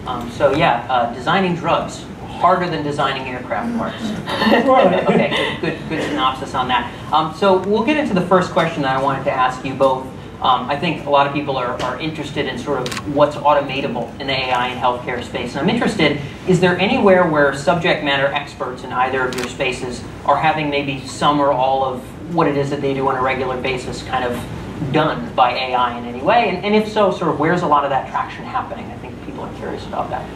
Um, so yeah, uh, designing drugs harder than designing aircraft parts. <laughs> okay, good, good, good, synopsis on that. Um, so we'll get into the first question that I wanted to ask you both. Um, I think a lot of people are, are interested in sort of what's automatable in the AI and healthcare space. And I'm interested, is there anywhere where subject matter experts in either of your spaces are having maybe some or all of what it is that they do on a regular basis kind of done by AI in any way? And, and if so, sort of where's a lot of that traction happening? I think people are curious about that.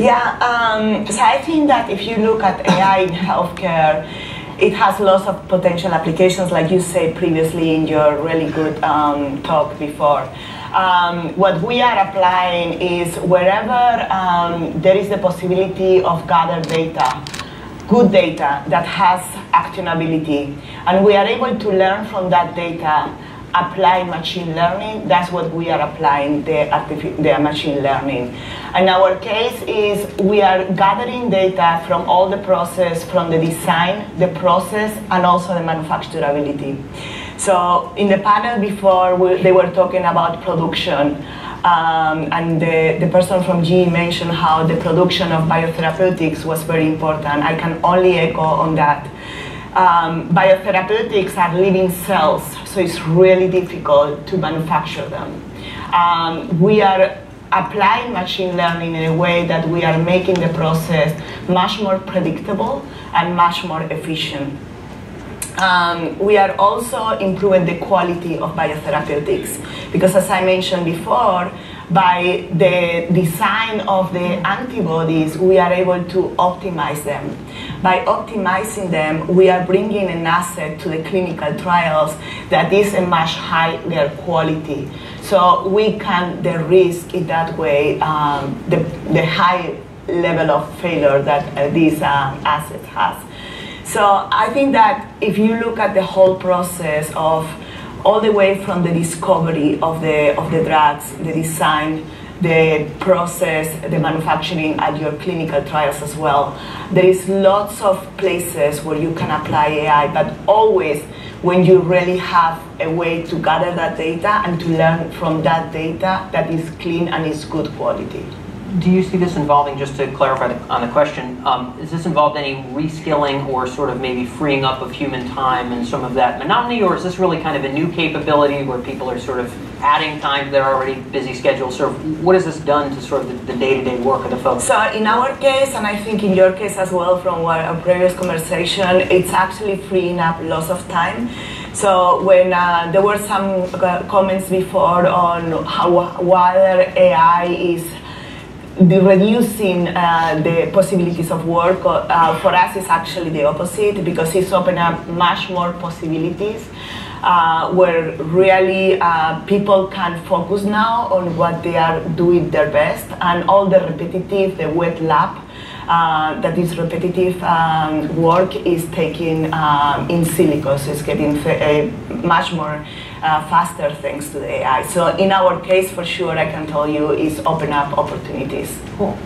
Yeah, um, so I think that if you look at AI in healthcare, it has lots of potential applications, like you said previously in your really good um, talk before. Um, what we are applying is wherever um, there is the possibility of gather data, good data that has actionability, and we are able to learn from that data apply machine learning, that's what we are applying the, the machine learning. And our case is we are gathering data from all the process, from the design, the process, and also the manufacturability. So in the panel before, we, they were talking about production. Um, and the, the person from GE mentioned how the production of biotherapeutics was very important. I can only echo on that. Um, biotherapeutics are living cells, so it's really difficult to manufacture them. Um, we are applying machine learning in a way that we are making the process much more predictable and much more efficient. Um, we are also improving the quality of biotherapeutics because as I mentioned before, by the design of the antibodies, we are able to optimize them. By optimizing them, we are bringing an asset to the clinical trials that is a much higher quality. So we can de-risk in that way um, the, the high level of failure that uh, this um, asset has. So I think that if you look at the whole process of all the way from the discovery of the, of the drugs, the design, the process, the manufacturing at your clinical trials as well. There is lots of places where you can apply AI, but always when you really have a way to gather that data and to learn from that data that is clean and is good quality do you see this involving, just to clarify the, on the question, um, is this involved any reskilling or sort of maybe freeing up of human time and some of that monotony, or is this really kind of a new capability where people are sort of adding time to their already busy schedule? Sort of, what has this done to sort of the, day-to-day work of the folks? So in our case, and I think in your case as well from our previous conversation, it's actually freeing up lots of time. So when uh, there were some uh, comments before on how whether AI is reducing uh, the possibilities of work uh, for us is actually the opposite because it's opened up much more possibilities uh, where really uh, people can focus now on what they are doing their best and all the repetitive, the wet lab uh, that is repetitive um, work is taken um, in silico, so it's getting uh, much more uh, faster thanks to the AI. So in our case, for sure, I can tell you, is open up opportunities. Cool.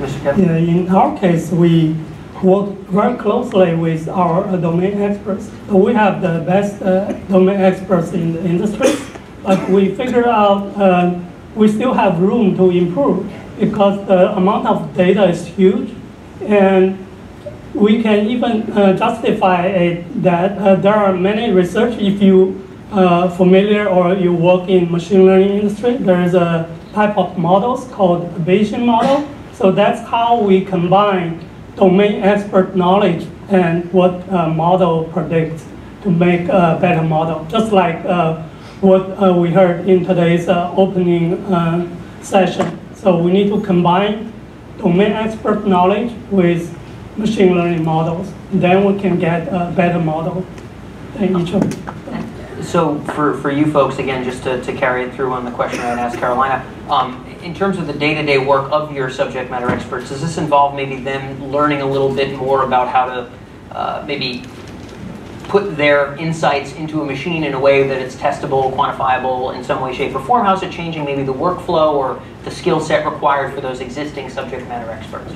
Yeah, in our case, we work very closely with our uh, domain experts. We have the best uh, domain experts in the industry, but we figure out uh, we still have room to improve. because the amount of data is huge, and we can even uh, justify it that uh, there are many research. If you uh, familiar or you work in machine learning industry, there is a type of models called Bayesian model. So that's how we combine domain expert knowledge and what model predicts to make a better model. Just like uh, what uh, we heard in today's uh, opening uh, session. So we need to combine domain expert knowledge with machine learning models. Then we can get a better model than each of them. So for, for you folks, again, just to, to carry it through on the question I asked Carolina, um, in terms of the day-to-day work of your subject matter experts, does this involve maybe them learning a little bit more about how to uh, maybe put their insights into a machine in a way that it's testable, quantifiable in some way, shape, or form? How's it changing maybe the workflow or the skill set required for those existing subject matter experts?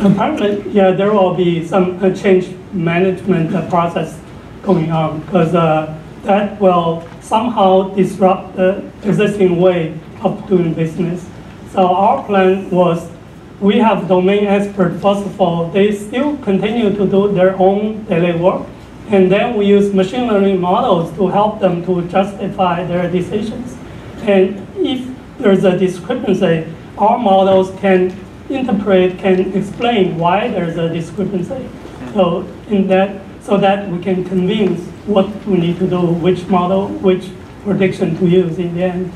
Apparently, yeah, there will be some uh, change management uh, process going on because uh, that will somehow disrupt the existing way of doing business. So our plan was we have domain experts, first of all, they still continue to do their own daily work. And then we use machine learning models to help them to justify their decisions. And if there's a discrepancy, our models can interpret, can explain why there's a discrepancy. So in that, so that we can convince what we need to do, which model, which prediction to use in the end.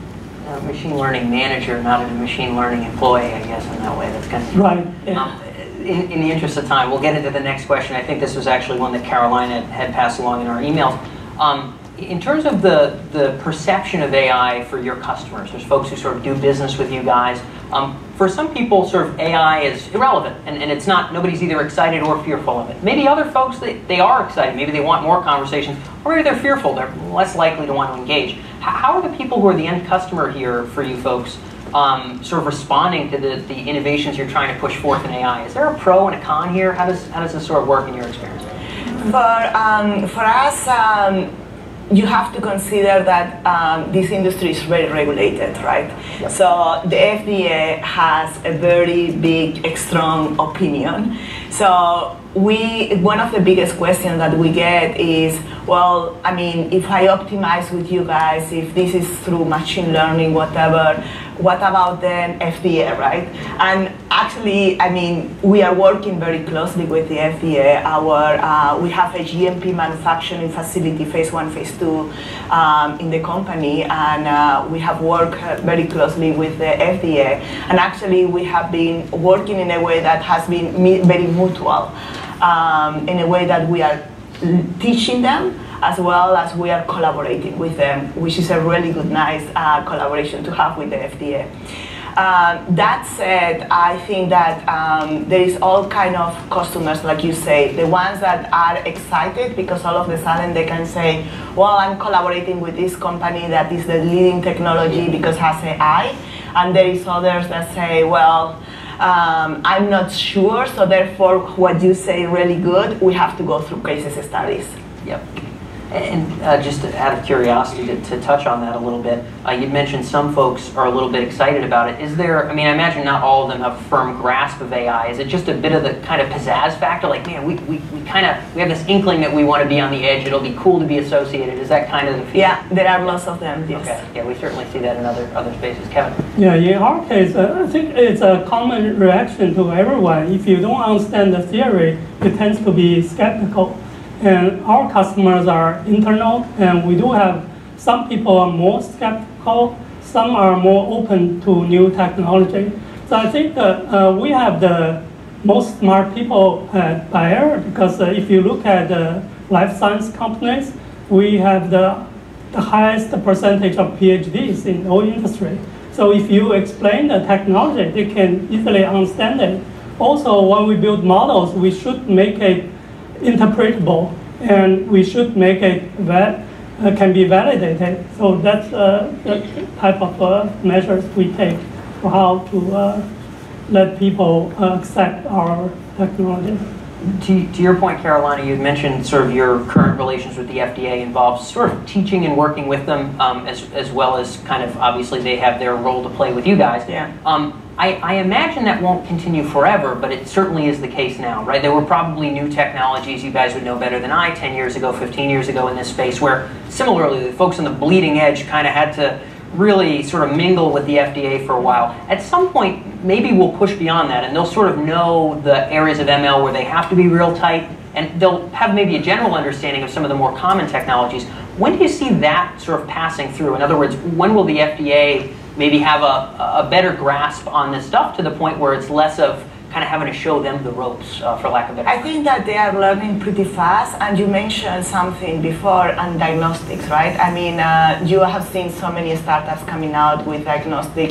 A machine learning manager, not a machine learning employee, I guess, in that way. That's kind of right. Yeah. Um, in, in, the interest of time, we'll get into the next question. I think this was actually one that Carolina had passed along in our emails. Um, in terms of the, the perception of AI for your customers, there's folks who sort of do business with you guys. Um, for some people, sort of AI is irrelevant, and, and it's not, nobody's either excited or fearful of it. Maybe other folks, they, they are excited, maybe they want more conversations, or maybe they're fearful, they're less likely to want to engage. How are the people who are the end customer here for you folks um, sort of responding to the, the innovations you're trying to push forth in AI? Is there a pro and a con here? How does, how does this sort of work in your experience? For, um, for us, um, you have to consider that um, this industry is very regulated, right? Yep. So the FDA has a very big, strong opinion. So we, one of the biggest questions that we get is, well, I mean, if I optimize with you guys, if this is through machine learning, whatever, what about then FDA, right? And actually, I mean, we are working very closely with the FDA. Our, uh, we have a GMP manufacturing facility, phase one, phase two, um, in the company, and uh, we have worked very closely with the FDA. And actually, we have been working in a way that has been very mutual, um, in a way that we are teaching them as well as we are collaborating with them, which is a really good, nice uh, collaboration to have with the FDA. Um, that said, I think that um, there is all kind of customers, like you say, the ones that are excited because all of a sudden they can say, well, I'm collaborating with this company that is the leading technology because has AI. And there is others that say, well, um, I'm not sure, so therefore what you say really good, we have to go through cases studies. Yep. And uh, just out of curiosity to, to, touch on that a little bit, uh, you mentioned some folks are a little bit excited about it. Is there, I mean, I imagine not all of them have a firm grasp of AI. Is it just a bit of the kind of pizzazz factor? Like, man, we, we, we kind of, we have this inkling that we want to be on the edge. It'll be cool to be associated. Is that kind of the feeling? Yeah, there are lots of them, yes. Okay, yeah, we certainly see that in other, other spaces. Kevin? Yeah, in our case, uh, I think it's a common reaction to everyone. If you don't understand the theory, it tends to be skeptical. And our customers are internal, and we do have some people are more skeptical, some are more open to new technology. So I think uh, we have the most smart people at Bayer because uh, if you look at the life science companies, we have the, the highest percentage of PhDs in all industry. So if you explain the technology, they can easily understand it. Also, when we build models, we should make it interpretable, and we should make it that uh, can be validated. So that's uh, the type of uh, measures we take for how to uh, let people uh, accept our technology. to, to your point, Carolina, you mentioned sort of your current relations with the FDA involves sort of teaching and working with them, um, as, as well as kind of obviously they have their role to play with you guys. Yeah. Um, I, I imagine that won't continue forever, but it certainly is the case now, right? There were probably new technologies you guys would know better than I 10 years ago, 15 years ago in this space, where similarly the folks on the bleeding edge kind of had to really sort of mingle with the FDA for a while. At some point, maybe we'll push beyond that and they'll sort of know the areas of ML where they have to be real tight and they'll have maybe a general understanding of some of the more common technologies. When do you see that sort of passing through? In other words, when will the FDA maybe have a, a better grasp on this stuff to the point where it's less of kind of having to show them the ropes, uh, for lack of better I think that they are learning pretty fast, and you mentioned something before on diagnostics, right? I mean, uh, you have seen so many startups coming out with diagnostic,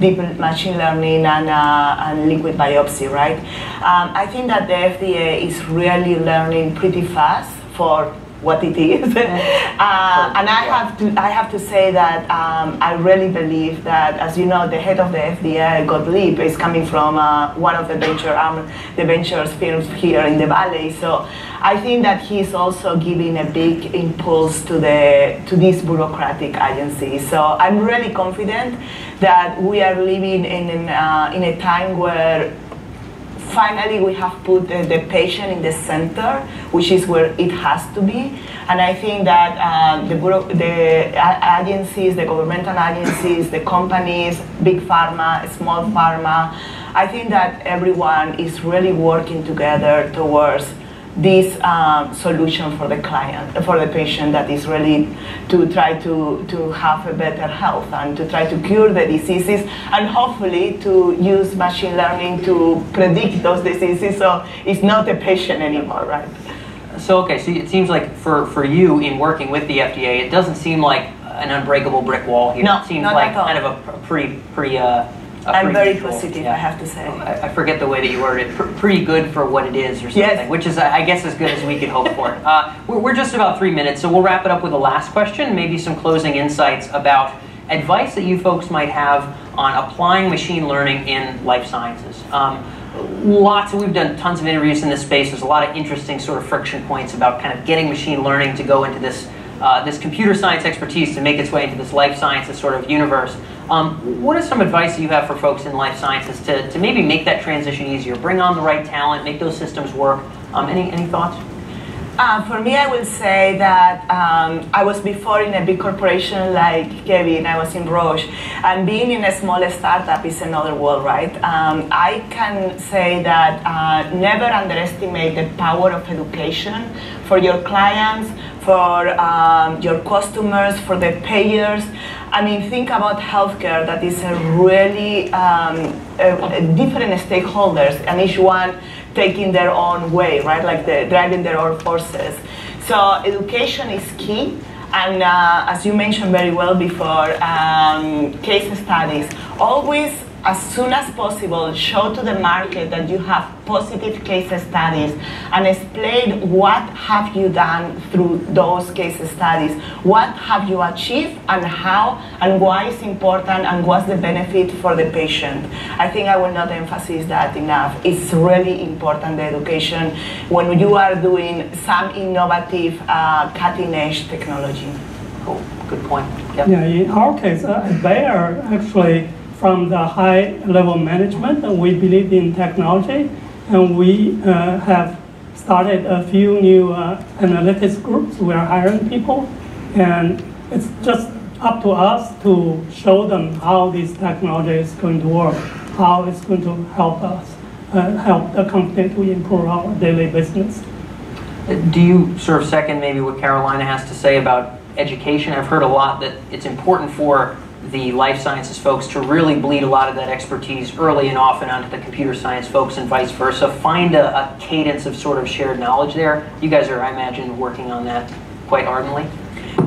deep machine learning, and, uh, and liquid biopsy, right? Um, I think that the FDA is really learning pretty fast for what it is. <laughs> uh, and I have to I have to say that um, I really believe that, as you know, the head of the FDA, Gottlieb, is coming from uh, one of the venture um, the ventures firms here in the valley. So I think that he's also giving a big impulse to the to this bureaucratic agency. So I'm really confident that we are living in an, uh, in a time where finally we have put the, the, patient in the center, which is where it has to be. And I think that uh, the, the agencies, the governmental agencies, the companies, big pharma, small pharma, I think that everyone is really working together towards this um, solution for the client, for the patient that is really to try to, to have a better health and to try to cure the diseases and hopefully to use machine learning to predict those diseases so it's not a patient anymore, right? So, okay, so it seems like for, for you in working with the FDA, it doesn't seem like an unbreakable brick wall here. No, it seems not like kind of a pretty, pretty uh, I'm very positive, yeah. I have to say. I, I, forget the way that you worded it. Pr pretty good for what it is, or something, yes. which is, I guess, as good as we could hope for. <laughs> Uh, we're, we're, just about three minutes, so we'll wrap it up with the last question, maybe some closing insights about advice that you folks might have on applying machine learning in life sciences. Um, lots, we've done tons of interviews in this space. There's a lot of interesting sort of friction points about kind of getting machine learning to go into this uh, this computer science expertise to make its way into this life sciences sort of universe. Um, what is some advice you have for folks in life sciences to, to maybe make that transition easier, bring on the right talent, make those systems work? Um, any, any thoughts? Uh, for me, I will say that um, I was before in a big corporation like Kevin, I was in Roche, and being in a small startup is another world, right? Um, I can say that uh, never underestimate the power of education for your clients, for um, your customers, for the payers. I mean, think about healthcare that is a really um, a, a different stakeholders, and each one taking their own way, right? Like the, driving their own forces. So education is key. And uh, as you mentioned very well before, um, case studies. Always as soon as possible show to the market that you have positive case studies and explain what have you done through those case studies. What have you achieved and how and why it's important and what's the benefit for the patient? I think i will not emphasize that enough. It's really important the education when you are doing some innovative uh, cutting edge technology. Cool. Good point. Yep. yeah in our case uh, Bayer actually from the high level management. We believe in technology, and we uh, have started a few new uh, analytics groups. We are hiring people, and it's just up to us to show them how this technology is going to work, how it's going to help us, uh, help the company to improve our daily business. Do you sort of second maybe what Carolina has to say about education? I've heard a lot that it's important for the life sciences folks to really bleed a lot of that expertise early and often onto the computer science folks and vice versa. Find a, a cadence of sort of shared knowledge there. You guys are, I imagine, working on that quite ardently.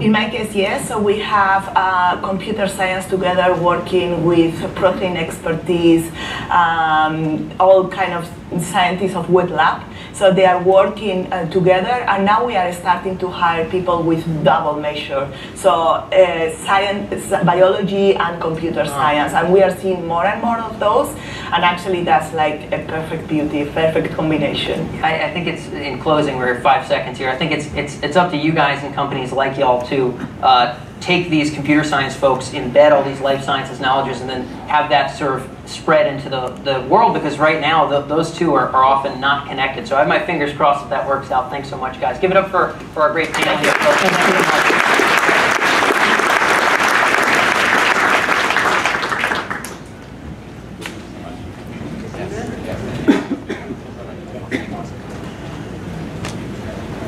In my case, yes. So we have uh, computer science together working with protein expertise, um, all kind of scientists of wet lab. So they are working uh, together, and now we are starting to hire people with double measure. So uh, science, biology, and computer science, and we are seeing more and more of those. And actually, that's like a perfect beauty, perfect combination. I, I think it's in closing. We're five seconds here. I think it's it's it's up to you guys and companies like y'all to uh, take these computer science folks, embed all these life sciences knowledges, and then have that of spread into the, the world because right now the, those two are, are often not connected. So I have my fingers crossed that that works out. Thanks so much, guys. Give it up for, for our great panel here.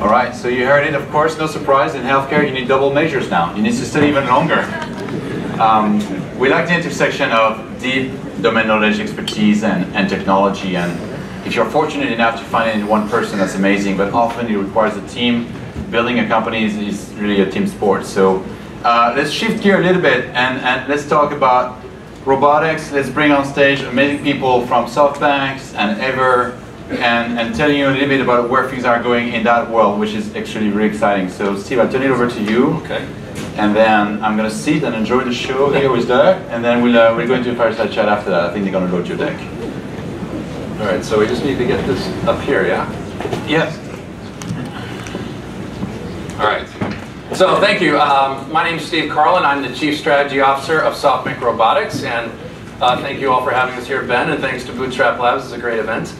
All right, so you heard it, of course, no surprise, in healthcare you need double measures now. You need to study even longer. Um, we like the intersection of deep domain knowledge, expertise, and, and technology, and if you're fortunate enough to find in one person, that's amazing, but often it requires a team. Building a company is, is really a team sport. So uh, let's shift gear a little bit, and, and let's talk about robotics. Let's bring on stage amazing people from SoftBank and Ever, and, and telling you a little bit about where things are going in that world, which is actually really exciting. So Steve, I'll turn it over to you. Okay. And then I'm going to sit and enjoy the show here with Doug, and then we'll, uh, we'll go into a fireside chat after that. I think they're going to load your deck. All right, so we just need to get this up here, yeah? Yes. All right. So thank you. Um, my name is Steve Carlin. I'm the Chief Strategy Officer of SoftBank Robotics, and uh, thank you all for having us here, Ben, and thanks to Bootstrap Labs. It's a great event.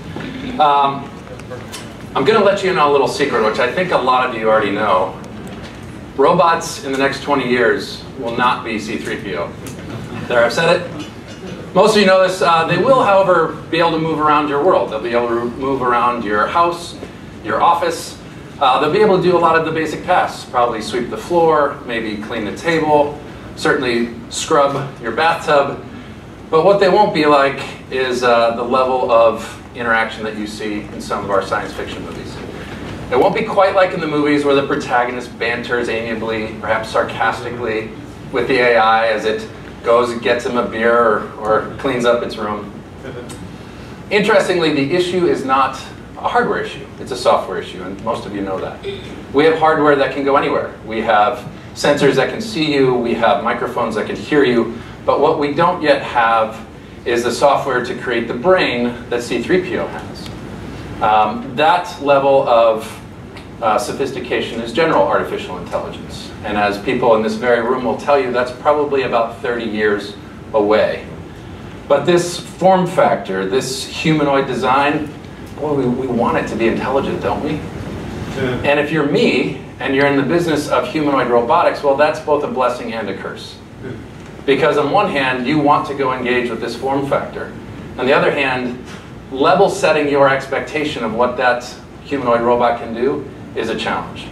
Um, I'm going to let you in on a little secret, which I think a lot of you already know. Robots in the next 20 years will not be C-3PO. There, I've said it. Most of you know this. Uh, they will, however, be able to move around your world. They'll be able to move around your house, your office. Uh, they'll be able to do a lot of the basic tasks. Probably sweep the floor, maybe clean the table, certainly scrub your bathtub. But what they won't be like is uh, the level of interaction that you see in some of our science fiction movies. It won't be quite like in the movies where the protagonist banters amiably, perhaps sarcastically, with the AI as it goes and gets him a beer or, or cleans up its room. <laughs> Interestingly, the issue is not a hardware issue, it's a software issue, and most of you know that. We have hardware that can go anywhere. We have sensors that can see you, we have microphones that can hear you, but what we don't yet have is the software to create the brain that C3PO has. Um, that level of uh, sophistication is general artificial intelligence. And as people in this very room will tell you, that's probably about 30 years away. But this form factor, this humanoid design, boy, we, we want it to be intelligent, don't we? Yeah. And if you're me, and you're in the business of humanoid robotics, well, that's both a blessing and a curse. Because on one hand, you want to go engage with this form factor. On the other hand, level setting your expectation of what that humanoid robot can do is a challenge.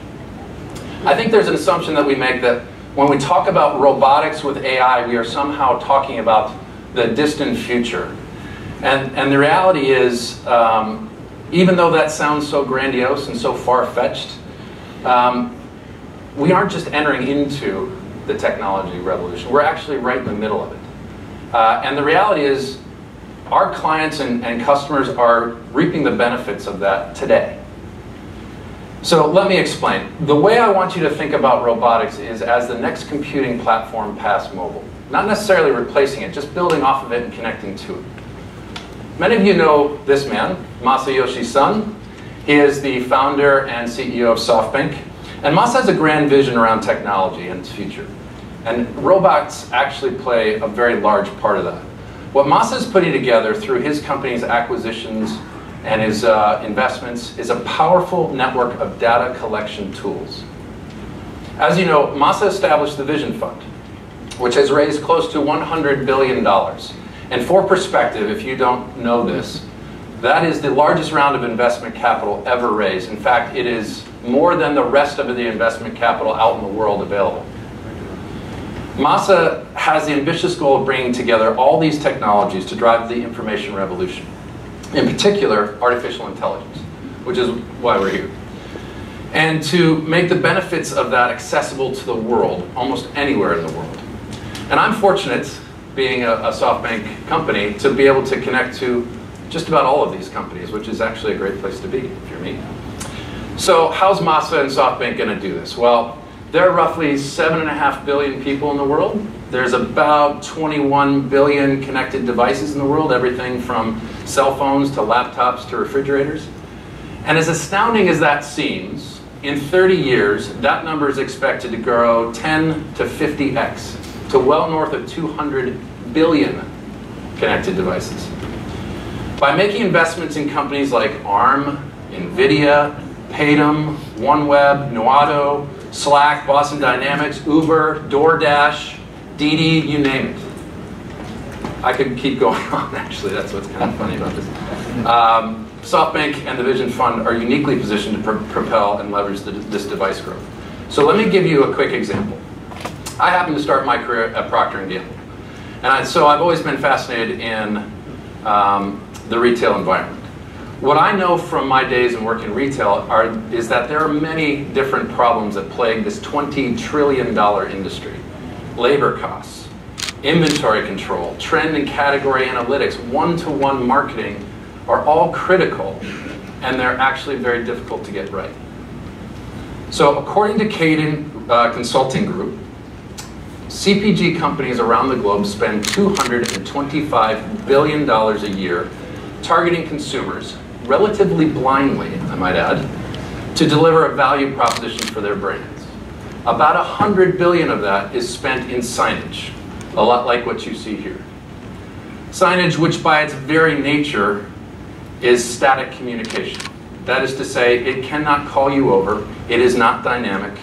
I think there's an assumption that we make that when we talk about robotics with AI, we are somehow talking about the distant future. And, and the reality is, um, even though that sounds so grandiose and so far-fetched, um, we aren't just entering into the technology revolution. We're actually right in the middle of it. Uh, and the reality is, our clients and, and customers are reaping the benefits of that today. So let me explain. The way I want you to think about robotics is as the next computing platform past mobile. Not necessarily replacing it, just building off of it and connecting to it. Many of you know this man, Masayoshi Son. He is the founder and CEO of SoftBank. And Masa has a grand vision around technology and its future. And robots actually play a very large part of that. What Masa is putting together through his company's acquisitions and his uh, investments is a powerful network of data collection tools. As you know, Masa established the Vision Fund, which has raised close to $100 billion. And for perspective, if you don't know this, that is the largest round of investment capital ever raised. In fact, it is more than the rest of the investment capital out in the world available. Masa has the ambitious goal of bringing together all these technologies to drive the information revolution. In particular, artificial intelligence, which is why we're here. And to make the benefits of that accessible to the world, almost anywhere in the world. And I'm fortunate, being a, a SoftBank company, to be able to connect to just about all of these companies, which is actually a great place to be if you're me. So how's Masa and SoftBank going to do this? Well, there are roughly 7.5 billion people in the world. There's about 21 billion connected devices in the world, everything from cell phones to laptops to refrigerators. And as astounding as that seems, in 30 years, that number is expected to grow 10 to 50x to well north of 200 billion connected devices. By making investments in companies like ARM, NVIDIA, Paytm, OneWeb, Nauto, Slack, Boston Dynamics, Uber, DoorDash, Didi, you name it. I could keep going <laughs> on, actually. That's what's kind of funny about this. Um, SoftBank and the Vision Fund are uniquely positioned to pr propel and leverage the, this device growth. So let me give you a quick example. I happened to start my career at Procter & Gamble. And I, so I've always been fascinated in um, the retail environment. What I know from my days in working retail are, is that there are many different problems that plague this $20 trillion industry. Labor costs, inventory control, trend and category analytics, one-to-one -one marketing are all critical and they're actually very difficult to get right. So according to Cadent uh, Consulting Group, CPG companies around the globe spend $225 billion a year targeting consumers, relatively blindly, I might add, to deliver a value proposition for their brands. About 100 billion of that is spent in signage, a lot like what you see here. Signage, which by its very nature is static communication. That is to say, it cannot call you over, it is not dynamic,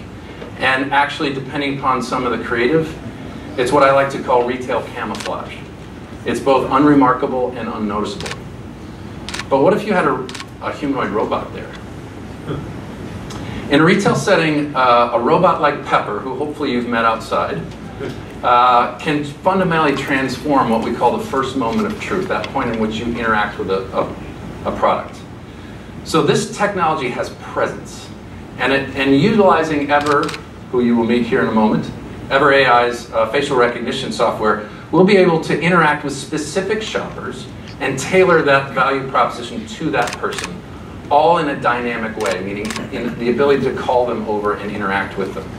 and actually, depending upon some of the creative, it's what I like to call retail camouflage. It's both unremarkable and unnoticeable. But what if you had a, a humanoid robot there? In a retail setting, uh, a robot like Pepper, who hopefully you've met outside, uh, can fundamentally transform what we call the first moment of truth, that point in which you interact with a, a, a product. So this technology has presence. And, it, and utilizing Ever, who you will meet here in a moment, Ever AI's uh, facial recognition software, we'll be able to interact with specific shoppers and tailor that value proposition to that person, all in a dynamic way, meaning in the ability to call them over and interact with them.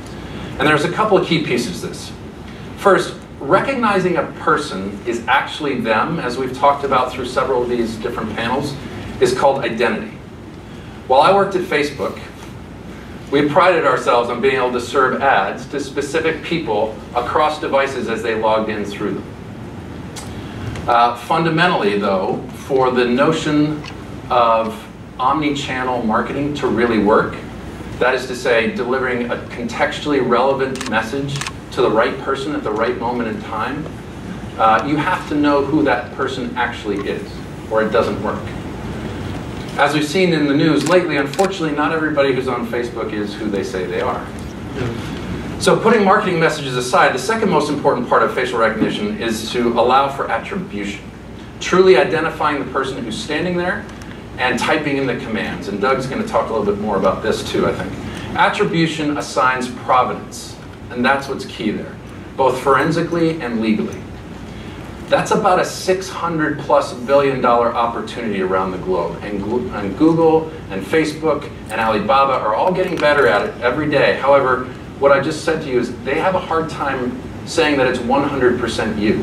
And there's a couple of key pieces to this. First, recognizing a person is actually them, as we've talked about through several of these different panels, is called identity. While I worked at Facebook, we prided ourselves on being able to serve ads to specific people across devices as they logged in through them. Uh, fundamentally, though, for the notion of omni-channel marketing to really work, that is to say, delivering a contextually relevant message to the right person at the right moment in time, uh, you have to know who that person actually is, or it doesn't work. As we've seen in the news lately, unfortunately, not everybody who's on Facebook is who they say they are. So putting marketing messages aside, the second most important part of facial recognition is to allow for attribution. Truly identifying the person who's standing there and typing in the commands. And Doug's going to talk a little bit more about this too, I think. Attribution assigns provenance, and that's what's key there, both forensically and legally. That's about a 600 plus billion dollar opportunity around the globe. And, and Google and Facebook and Alibaba are all getting better at it every day. However, what I just said to you is they have a hard time saying that it's 100% you.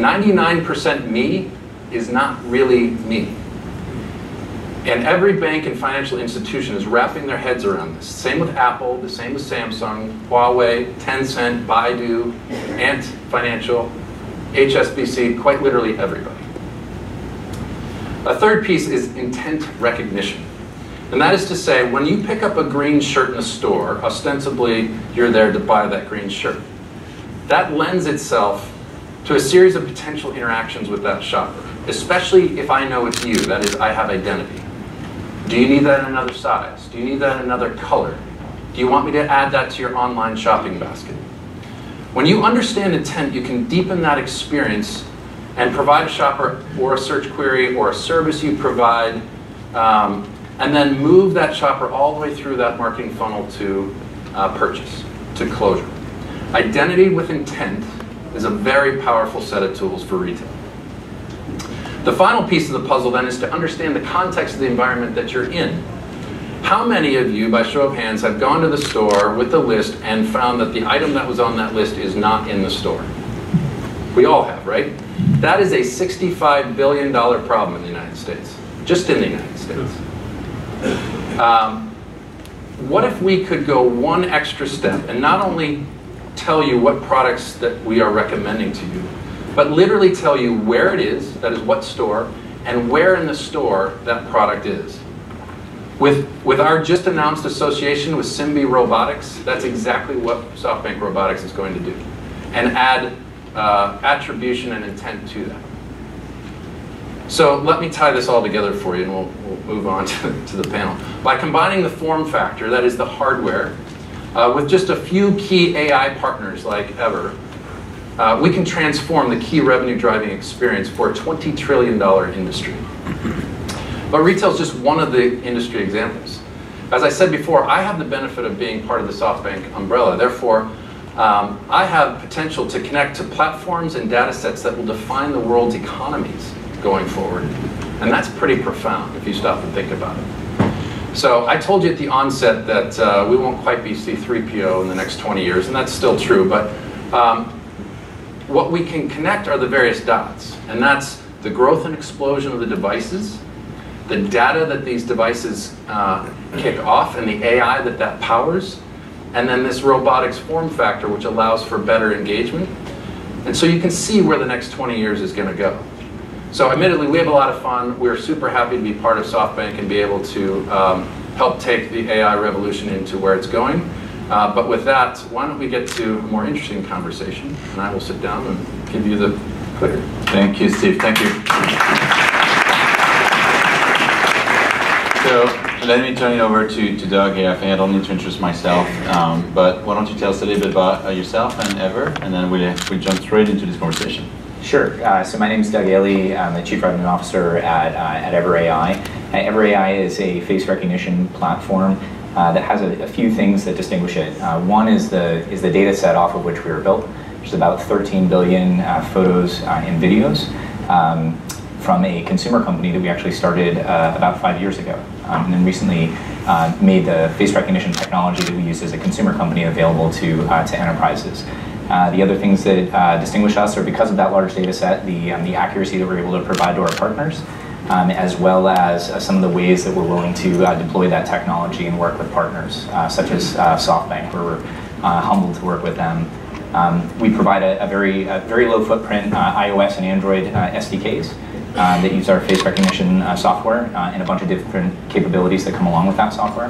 99% me is not really me. And every bank and financial institution is wrapping their heads around this. Same with Apple, the same with Samsung, Huawei, Tencent, Baidu, Ant Financial, HSBC, quite literally everybody. A third piece is intent recognition. And that is to say, when you pick up a green shirt in a store, ostensibly you're there to buy that green shirt. That lends itself to a series of potential interactions with that shopper, especially if I know it's you, that is, I have identity. Do you need that in another size? Do you need that in another color? Do you want me to add that to your online shopping basket? When you understand intent, you can deepen that experience and provide a shopper or a search query or a service you provide, um, and then move that shopper all the way through that marketing funnel to uh, purchase, to closure. Identity with intent is a very powerful set of tools for retail. The final piece of the puzzle then is to understand the context of the environment that you're in. How many of you, by show of hands, have gone to the store with the list and found that the item that was on that list is not in the store? We all have, right? That is a $65 billion problem in the United States, just in the United States. Um, what if we could go one extra step and not only tell you what products that we are recommending to you, but literally tell you where it is, that is what store, and where in the store that product is. With, with our just announced association with Simbe Robotics, that's exactly what SoftBank Robotics is going to do. And add uh, attribution and intent to that. So let me tie this all together for you and we'll, we'll move on <laughs> to, to, the panel. By combining the form factor, that is the hardware, uh, with just a few key AI partners like Ever, uh, we can transform the key revenue driving experience for a $20 trillion industry. But retail is just one of the industry examples. As I said before, I have the benefit of being part of the SoftBank umbrella. Therefore, um, I have potential to connect to platforms and data sets that will define the world's economies going forward. And that's pretty profound if you stop and think about it. So I told you at the onset that uh, we won't quite be C3PO in the next 20 years, and that's still true, but um, what we can connect are the various dots, and that's the growth and explosion of the devices, the data that these devices uh, kick off, and the AI that that powers, and then this robotics form factor, which allows for better engagement. And so you can see where the next 20 years is going to go. So admittedly, we have a lot of fun. We're super happy to be part of SoftBank and be able to um, help take the AI revolution into where it's going. Uh, but with that, why don't we get to a more interesting conversation, and I will sit down and give you the clicker. Thank you, Steve. Thank you. So let me turn it over to, to Doug here. I think I don't need to introduce myself, um, but why don't you tell us a little bit about uh, yourself and Ever, and then we, we jump straight into this conversation. Sure. Uh, so my name is Doug Aley. I'm the Chief Revenue Officer at, uh, at Ever AI. Uh, Ever AI is a face recognition platform uh, that has a, a, few things that distinguish it. Uh, one is the, is the data set off of which we were built, which is about 13 billion uh, photos and videos um, from a consumer company that we actually started about five years ago. Um, and then recently made the face recognition technology that we use as a consumer company available to, to enterprises. Uh, the other things that uh, distinguish us are because of that large data set, the, um, the accuracy that we're able to provide to our partners, um, as well as uh, some of the ways that we're willing to uh, deploy that technology and work with partners, uh, such as SoftBank, where we're humbled to work with them. Um, we provide a, a very, a very low footprint iOS and Android SDKs that use our face recognition software and a bunch of different capabilities that come along with that software,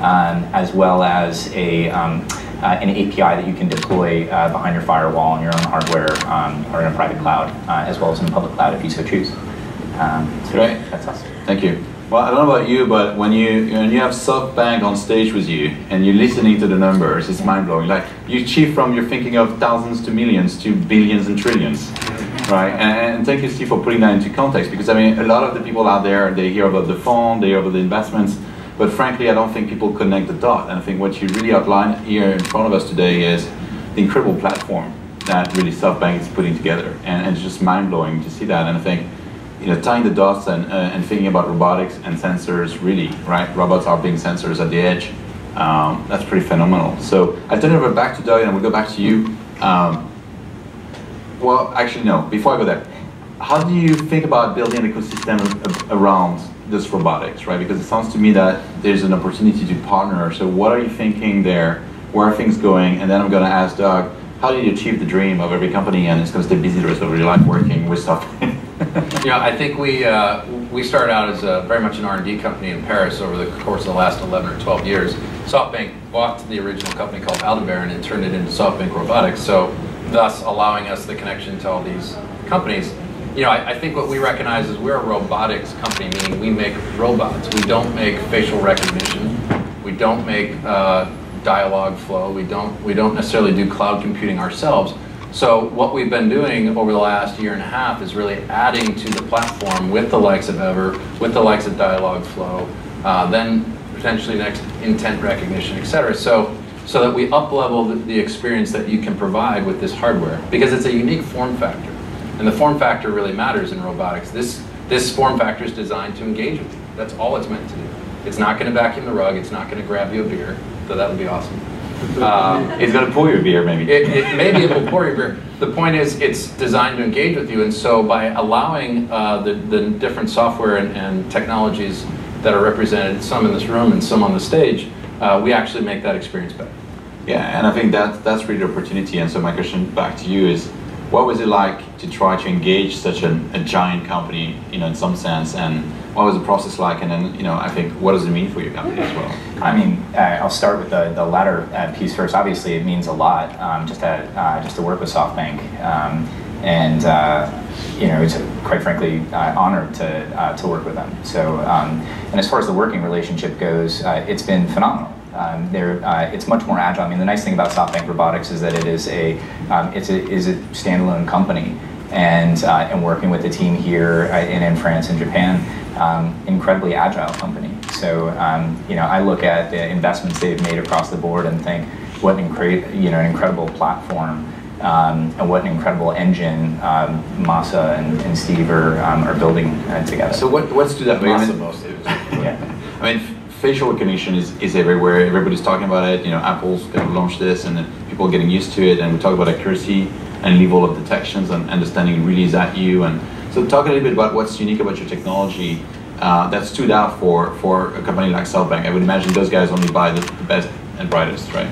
um, as well as a um, uh, an API that you can deploy uh, behind your firewall on your own hardware um, or in a private cloud, uh, as well as in a public cloud if you so choose. Um, so Great. That's us. Thank you. Well, I don't know about you, but when you when you have SoftBank on stage with you and you're listening to the numbers, it's mind blowing. Like you achieve from you're thinking of thousands to millions to billions and trillions, right? And, and, thank you, Steve, for putting that into context because I mean, a lot of the people out there they hear about the phone, they hear about the investments, but frankly, I don't think people connect the dot. And I think what you really outline here in front of us today is the incredible platform that really SoftBank is putting together. And, and it's just mind blowing to see that. And I think, you know, tying the dots and, uh, and thinking about robotics and sensors really, right? Robots are being sensors at the edge. Um, that's pretty phenomenal. So I'll turn it over back to Doug and we'll go back to you. Um, well, actually, no, before I go there, how do you think about building an ecosystem around this robotics, right? Because it sounds to me that there's an opportunity to partner. So what are you thinking there? Where are things going? And then I'm going to ask Doug, how did you achieve the dream of every company and it's going to stay busy the rest of your life working with stuff? <laughs> yeah, I think we uh, we started out as a, very much an R&D company in Paris over the course of the last 11 or 12 years. SoftBank bought the original company called Aldebaran and turned it into SoftBank Robotics, so thus allowing us the connection to all these companies you know, I, I, think what we recognize is we're a robotics company, meaning we make robots. We don't make facial recognition. We don't make uh, dialogue flow. We don't, we don't necessarily do cloud computing ourselves. So what we've been doing over the last year and a half is really adding to the platform with the likes of Ever, with the likes of Dialogflow, Flow, uh, then potentially next intent recognition, et cetera. So, so that we up-level the, the experience that you can provide with this hardware because it's a unique form factor. And the form factor really matters in robotics. This, This form factor is designed to engage with you. That's all it's meant to do. It's not going to vacuum the rug. It's not going to grab you a beer, though that would be awesome. Um, it's going to pour your beer, maybe. It, it, maybe it will pour your beer. The point is, it's designed to engage with you, and so by allowing uh, the, the different software and, and, technologies that are represented, some in this room and some on the stage, uh, we actually make that experience better. Yeah, and I think that that's really the opportunity. And so my question back to you is, what was it like to try to engage such a, a giant company, you know, in some sense, and what was the process like? And then, you know, I think, what does it mean for your company as well? I mean, uh, I'll start with the, the latter uh, piece first. Obviously, it means a lot um, just to uh, just to work with SoftBank, um, and uh, you know, it's quite frankly uh, honored to uh, to work with them. So, um, and as far as the working relationship goes, it's been phenomenal. Um, uh, it's much more agile. I mean, the nice thing about SoftBank Robotics is that it is a um, it's a, is a standalone company, and uh, and working with the team here in, in France and Japan, um, incredibly agile company. So um, you know, I look at the investments they've made across the board and think what an incre- you know an incredible platform. Um, and what an incredible engine um, Masa and, and Steve are, um, are building uh, together. So what, what's to that? Masa most yeah. <laughs> I mean, facial recognition is, is everywhere. Everybody's talking about it. You know, Apple's going to launch this, and people are getting used to it. And we talk about accuracy and level of detections and understanding really is that you. And so, talk a little bit about what's unique about your technology uh, that stood out for for a company like SoftBank. I would imagine those guys only buy the, the best and brightest, right?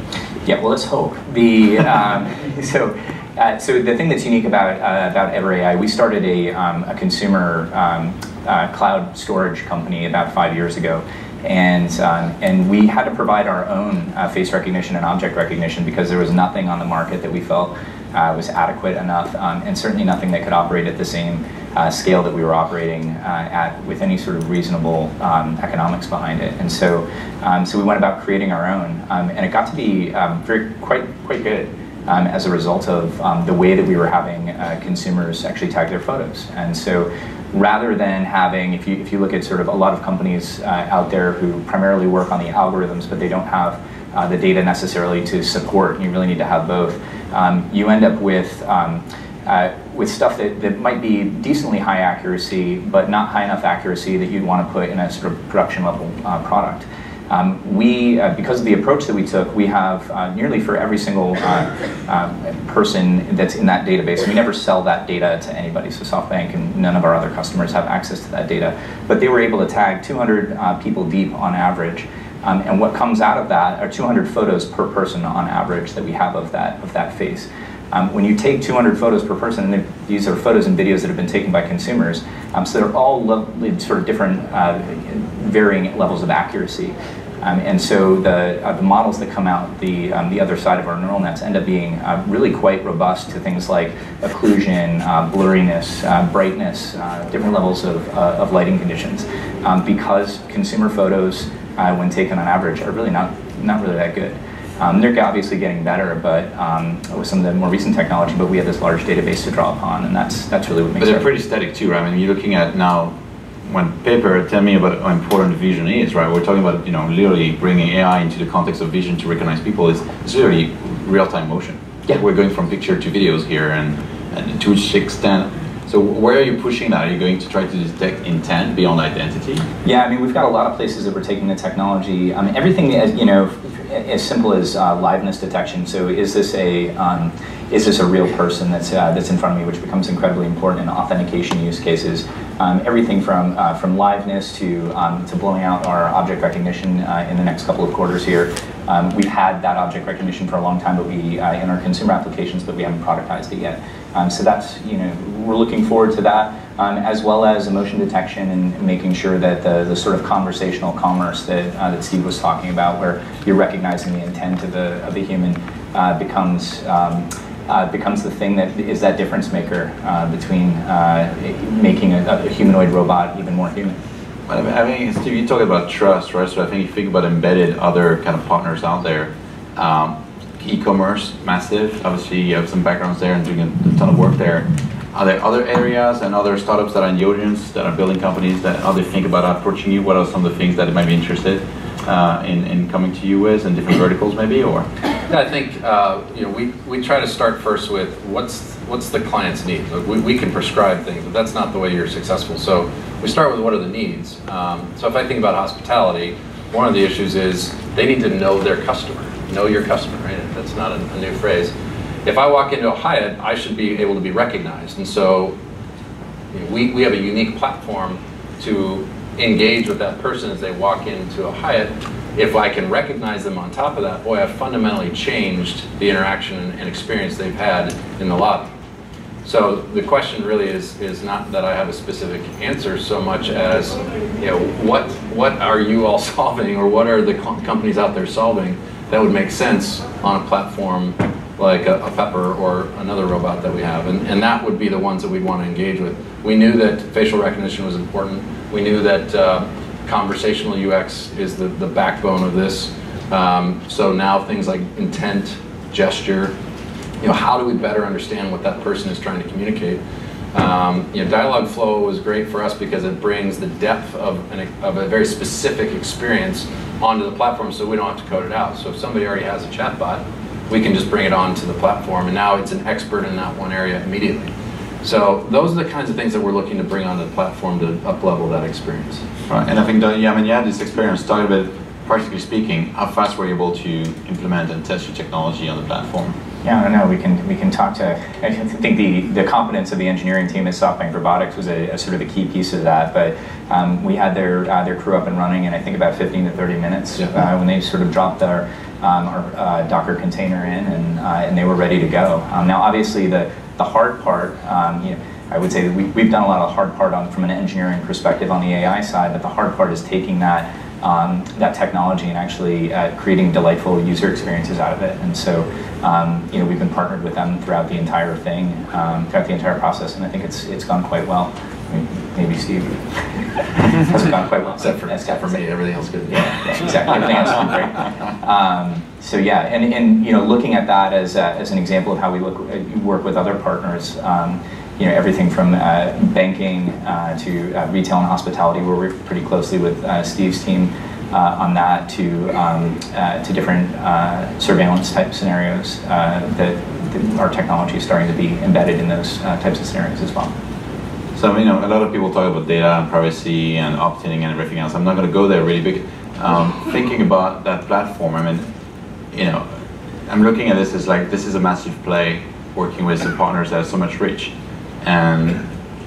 Yeah. Well, let's hope. The um, <laughs> so. Uh, so the thing that's unique about uh, about EverAI, we started a, um, a consumer um, uh, cloud storage company about five years ago, and um, and we had to provide our own uh, face recognition and object recognition because there was nothing on the market that we felt uh, was adequate enough, um, and certainly nothing that could operate at the same uh, scale that we were operating uh, at with any sort of reasonable um, economics behind it. And so um, so we went about creating our own, um, and it got to be um, very quite quite good. Um, as a result of um, the way that we were having uh, consumers actually tag their photos. And so rather than having, if you, if you look at sort of a lot of companies uh, out there who primarily work on the algorithms, but they don't have uh, the data necessarily to support, you really need to have both, um, you end up with, um, uh, with stuff that, that might be decently high accuracy, but not high enough accuracy that you'd want to put in a sort of production level uh, product. Um, we, uh, because of the approach that we took, we have uh, nearly for every single uh, uh person that's in that database. We never sell that data to anybody, so SoftBank and none of our other customers have access to that data. But they were able to tag 200 uh, people deep on average. Um, and what comes out of that are 200 photos per person on average that we have of that, of that face. Um, when you take 200 photos per person, and these are photos and videos that have been taken by consumers, um, so they're all sort of different, uh, varying levels of accuracy. Um, and so the, uh, the models that come out the, um, the other side of our neural nets end up being uh, really quite robust to things like occlusion, uh, blurriness, uh, brightness, uh, different levels of, of lighting conditions, um, because consumer photos, when taken on average, are really not, not really that good. Um, they're obviously getting better, but um, with some of the more recent technology, but we have this large database to draw upon, and that's that's really what makes. But they're pretty static too, right? I mean, you're looking at now when paper tell me about how important vision is, right? We're talking about you know literally bringing AI into the context of vision to recognize people. It's, it's literally real time motion. Yeah. We're going from picture to videos here, and, and to which extent so where are you pushing that? Are you going to try to detect intent beyond identity? Yeah, I mean, we've got a lot of places that we're taking the technology. I mean, everything, as, you know, as simple as uh, liveness detection. So is this a um, is this a real person that's uh, that's in front of me, which becomes incredibly important in authentication use cases. Um, everything from uh, from liveness to um, to blowing out our object recognition uh, in the next couple of quarters here. Um, we've had that object recognition for a long time, but we uh, in our consumer applications, but we haven't productized it yet. Um, so that's, you know, we're looking forward to that, um, as well as emotion detection and making sure that the, the sort of conversational commerce that, uh, that Steve was talking about, where you're recognizing the intent of the, of the human, uh, becomes, um, uh, becomes the thing that is that difference maker uh, between uh, making a, a, humanoid robot even more human. I mean, Steve, you talk about trust, right? So I think you think about embedded other kind of partners out there. Um, e-commerce, massive. Obviously, you have some backgrounds there and doing a, ton of work there. Are there other areas and other startups that are in the audience that are building companies that how they think about approaching you? What are some of the things that might be interested uh, in, in coming to you with and different verticals maybe or? Yeah, I think uh, you know we, we try to start first with what's what's the client's need. We, we can prescribe things, but that's not the way you're successful. So we start with what are the needs. Um, so if I think about hospitality, one of the issues is they need to know their customer, know your customer, right? That's not a, a new phrase. If I walk into a Hyatt, I should be able to be recognized. And so you know, we, we have a unique platform to engage with that person as they walk into a Hyatt. If I can recognize them on top of that, boy, I've fundamentally changed the interaction and experience they've had in the lobby. So the question really is is not that I have a specific answer so much as you know what what are you all <laughs> solving or what are the co companies out there solving that would make sense on a platform like a, a, Pepper or another robot that we have, and, and that would be the ones that we'd want to engage with. We knew that facial recognition was important. We knew that uh, conversational UX is the, the backbone of this. Um, so now things like intent, gesture, you know, how do we better understand what that person is trying to communicate? Um, you know, Dialogflow was great for us because it brings the depth of, an, of a very specific experience onto the platform so we don't have to code it out. So if somebody already has a chatbot, we can just bring it onto the platform and now it's an expert in that one area immediately. So those are the kinds of things that we're looking to bring onto the platform to up-level that experience. Right, and I think that, yeah, I mean, you had this experience, talk about, practically speaking, how fast were you able to implement and test your technology on the platform? Yeah, I know. We can we can talk to. I think the the competence of the engineering team at SoftBank Robotics was a, a sort of a key piece of that. But um, we had their uh, their crew up and running in I think about 15 to 30 minutes yeah. uh, when they sort of dropped their um, our uh, Docker container in and uh, and they were ready to go. Um, now, obviously, the the hard part, um, you know, I would say that we, we've done a lot of hard part on from an engineering perspective on the AI side, but the hard part is taking that um, that technology and actually uh, creating delightful user experiences out of it. And so, um, you know, we've been partnered with them throughout the entire thing, um, throughout the entire process, and I think it's it's gone quite well. Maybe Steve <laughs> has gone quite well. Except for, except for me, everything else good. Yeah, yeah exactly. Everything else is great. Um, so yeah, and, and you know, looking at that as, uh, as an example of how we look, uh, work with other partners, um, you know, everything from uh, banking uh, to uh, retail and hospitality, where we're pretty closely with uh, Steve's team uh, on that, to um, uh, to different surveillance type scenarios that, that, our technology is starting to be embedded in those types of scenarios as well. So you know, a lot of people talk about data and privacy and opt-in and everything else. I'm not going to go there really big. Um, thinking about that platform, I mean, you know, I'm looking at this as like this is a massive play working with the partners that are so much rich and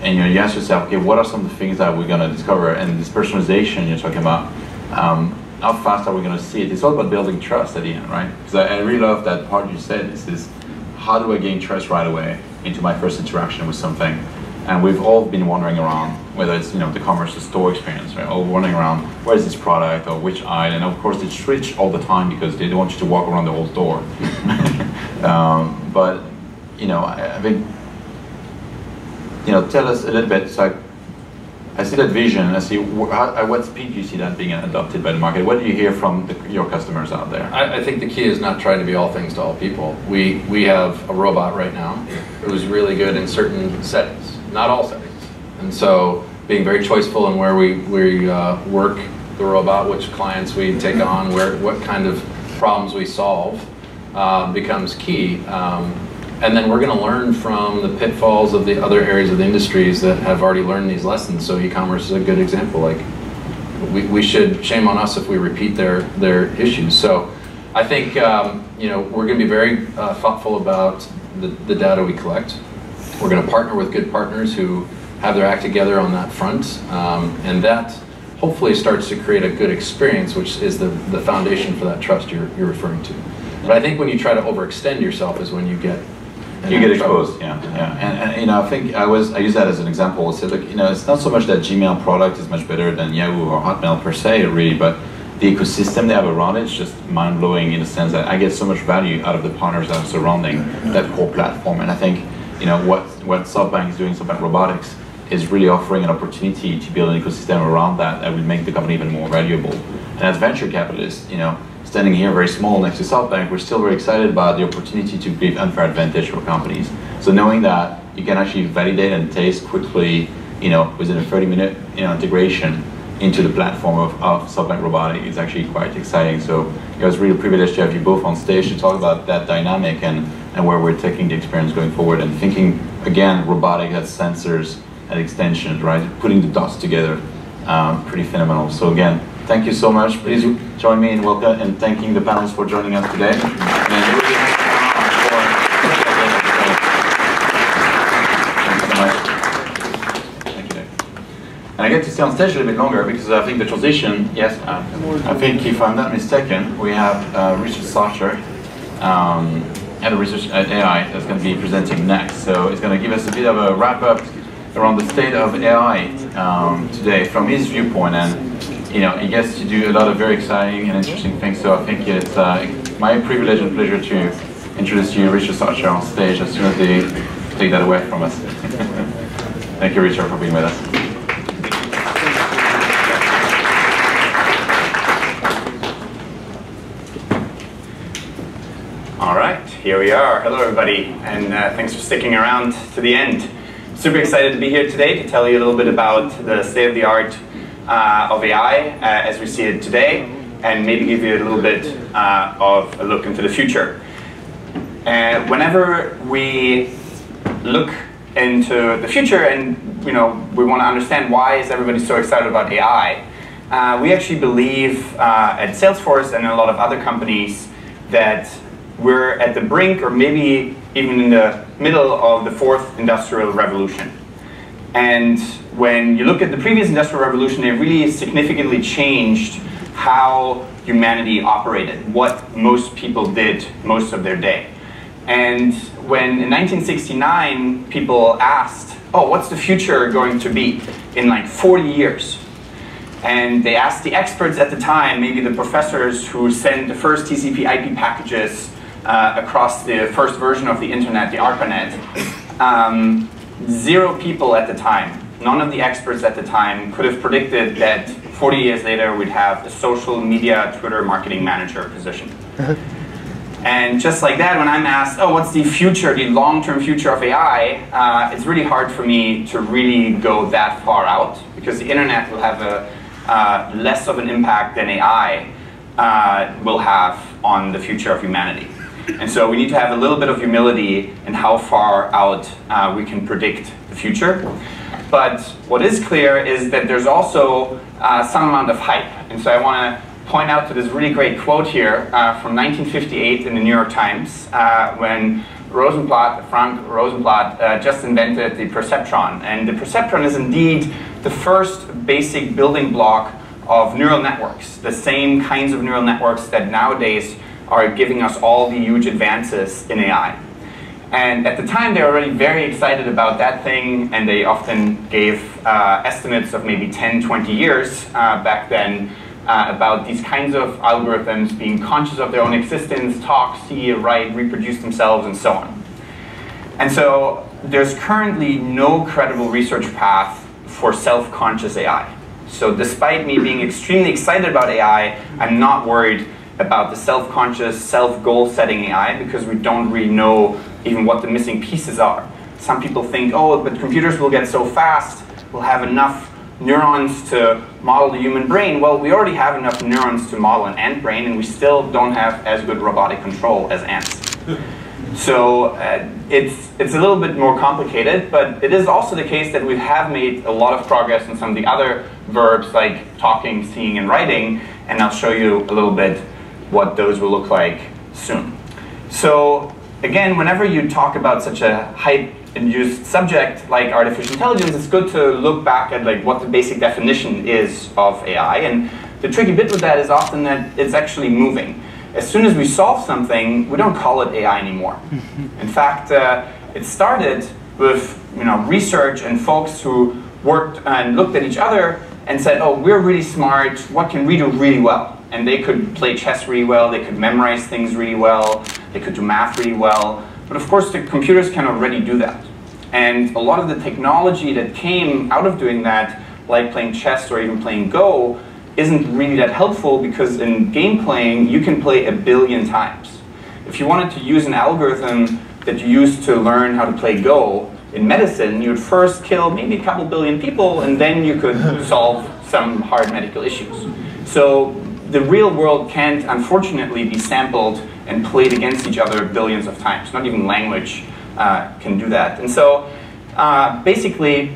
and you know you ask yourself, okay, what are some of the things that we're going to discover? And this personalization you're talking about, um, how fast are we going to see it? It's all about building trust at the end, right? Because I, I, really love that part you said. This is how do I gain trust right away into my first interaction with something? And we've all been wandering around, whether it's you know the commerce, the store experience, right? All wandering around, where is this product or which aisle? And of course, they switch all the time because they don't want you to walk around the whole store. <laughs> um, but you know, I, I think you know, tell us a little bit. So I, I see that vision. I see how, at what speed do you see that being adopted by the market? What do you hear from the, your customers out there? I, I, think the key is not trying to be all things to all people. We we have a robot right now who's really good in certain settings, not all settings, and so being very choiceful in where we we uh, work the robot, which clients we take on, where what kind of problems we solve uh, becomes key. Um, and then we're going to learn from the pitfalls of the other areas of the industries that have already learned these lessons. So e-commerce is a good example. Like we, we should shame on us if we repeat their their issues. So I think um, you know we're going to be very uh, thoughtful about the, the data we collect. We're going to partner with good partners who have their act together on that front, um, and that hopefully starts to create a good experience, which is the, the foundation for that trust you're, you're referring to. But I think when you try to overextend yourself is when you get you get exposed, yeah, yeah, and, and, you know, I think I was I use that as an example. I said, look, you know, it's not so much that Gmail product is much better than Yahoo or Hotmail per se, really, but the ecosystem they have around it is just mind blowing in the sense that I get so much value out of the partners that are surrounding that core platform. And I think, you know, what what SoftBank is doing, SoftBank Robotics, is really offering an opportunity to build an ecosystem around that that will make the company even more valuable. And as venture capitalists, you know, standing here very small next to SoftBank, we're still very excited about the opportunity to give unfair advantage for companies. So knowing that you can actually validate and taste quickly, you know, within a 30 minute you know, integration into the platform of, of SoftBank Robotic is actually quite exciting. So it was really privileged to have you both on stage to talk about that dynamic and, and where we're taking the experience going forward and thinking, again, robotic as sensors and extensions, right? Putting the dots together, um, pretty phenomenal. So again, thank you so much. Please join me in welcome and thanking the panelists for joining us today. And I get to stay on stage a little bit longer because I think the transition, yes, uh, I think if I'm not mistaken, we have uh, Richard Socher, um, head of research at AI, that's going to be presenting next. So it's going to give us a bit of a wrap up around the state of AI um, today from his viewpoint. And, you know, he gets to do a lot of very exciting and interesting things. So I think it's uh, my privilege and pleasure to introduce you, Richard Socher, on stage as soon as they take that away from us. <laughs> Thank you, Richard, for being with us. Here we are. Hello, everybody, and uh, thanks for sticking around to the end. Super excited to be here today to tell you a little bit about the state of the art uh, of AI uh, as we see it today, and maybe give you a little bit uh, of a look into the future. Uh, whenever we look into the future and you know we want to understand why is everybody so excited about AI, uh, we actually believe at Salesforce and a lot of other companies that we're at the brink or maybe even in the middle of the fourth industrial revolution. And when you look at the previous industrial revolution, it really significantly changed how humanity operated, what most people did most of their day. And when in 1969 people asked, oh, what's the future going to be in like 40 years? And they asked the experts at the time, maybe the professors who sent the first TCP IP packages uh, across the first version of the internet, the ARPANET. Um, zero people at the time, none of the experts at the time could have predicted that 40 years later we'd have a social media Twitter marketing manager position. <laughs> And just like that, when I'm asked, oh, what's the future, the long-term future of AI, uh, it's really hard for me to really go that far out because the internet will have a uh, less of an impact than AI uh, will have on the future of humanity. And so we need to have a little bit of humility in how far out uh, we can predict the future. But what is clear is that there's also uh, some amount of hype. And so I want to point out to this really great quote here uh, from 1958 in the New York Times uh, when Rosenblatt, Frank Rosenblatt, uh, just invented the perceptron. And the perceptron is indeed the first basic building block of neural networks, the same kinds of neural networks that nowadays are giving us all the huge advances in AI. And at the time, they were already very excited about that thing, and they often gave uh, estimates of maybe 10, 20 years uh, back then uh, about these kinds of algorithms being conscious of their own existence, talk, see, write, reproduce themselves, and so on. And so there's currently no credible research path for self-conscious AI. So despite me being extremely excited about AI, I'm not worried about the self-conscious, self-goal setting AI because we don't really know even what the missing pieces are. Some people think, oh, but computers will get so fast, we'll have enough neurons to model the human brain. Well, we already have enough neurons to model an ant brain, and we still don't have as good robotic control as ants. <laughs> So uh, it's, it's a little bit more complicated, but it is also the case that we have made a lot of progress in some of the other verbs like talking, seeing, and writing, and I'll show you a little bit what those will look like soon. So again, whenever you talk about such a hype-induced subject like artificial intelligence, it's good to look back at like what the basic definition is of AI. And the tricky bit with that is often that it's actually moving. As soon as we solve something, we don't call it AI anymore. <laughs> In fact, uh, it started with you know research and folks who worked and looked at each other and said, oh, we're really smart, what can we do really well? And they could play chess really well, they could memorize things really well, they could do math really well. But of course, the computers can already do that. And a lot of the technology that came out of doing that, like playing chess or even playing Go, isn't really that helpful because in game playing, you can play a billion times. If you wanted to use an algorithm that you used to learn how to play Go, in medicine, you'd first kill maybe a couple billion people, and then you could <laughs> solve some hard medical issues. So the real world can't, unfortunately, be sampled and played against each other billions of times. Not even language uh, can do that. And so, uh, basically,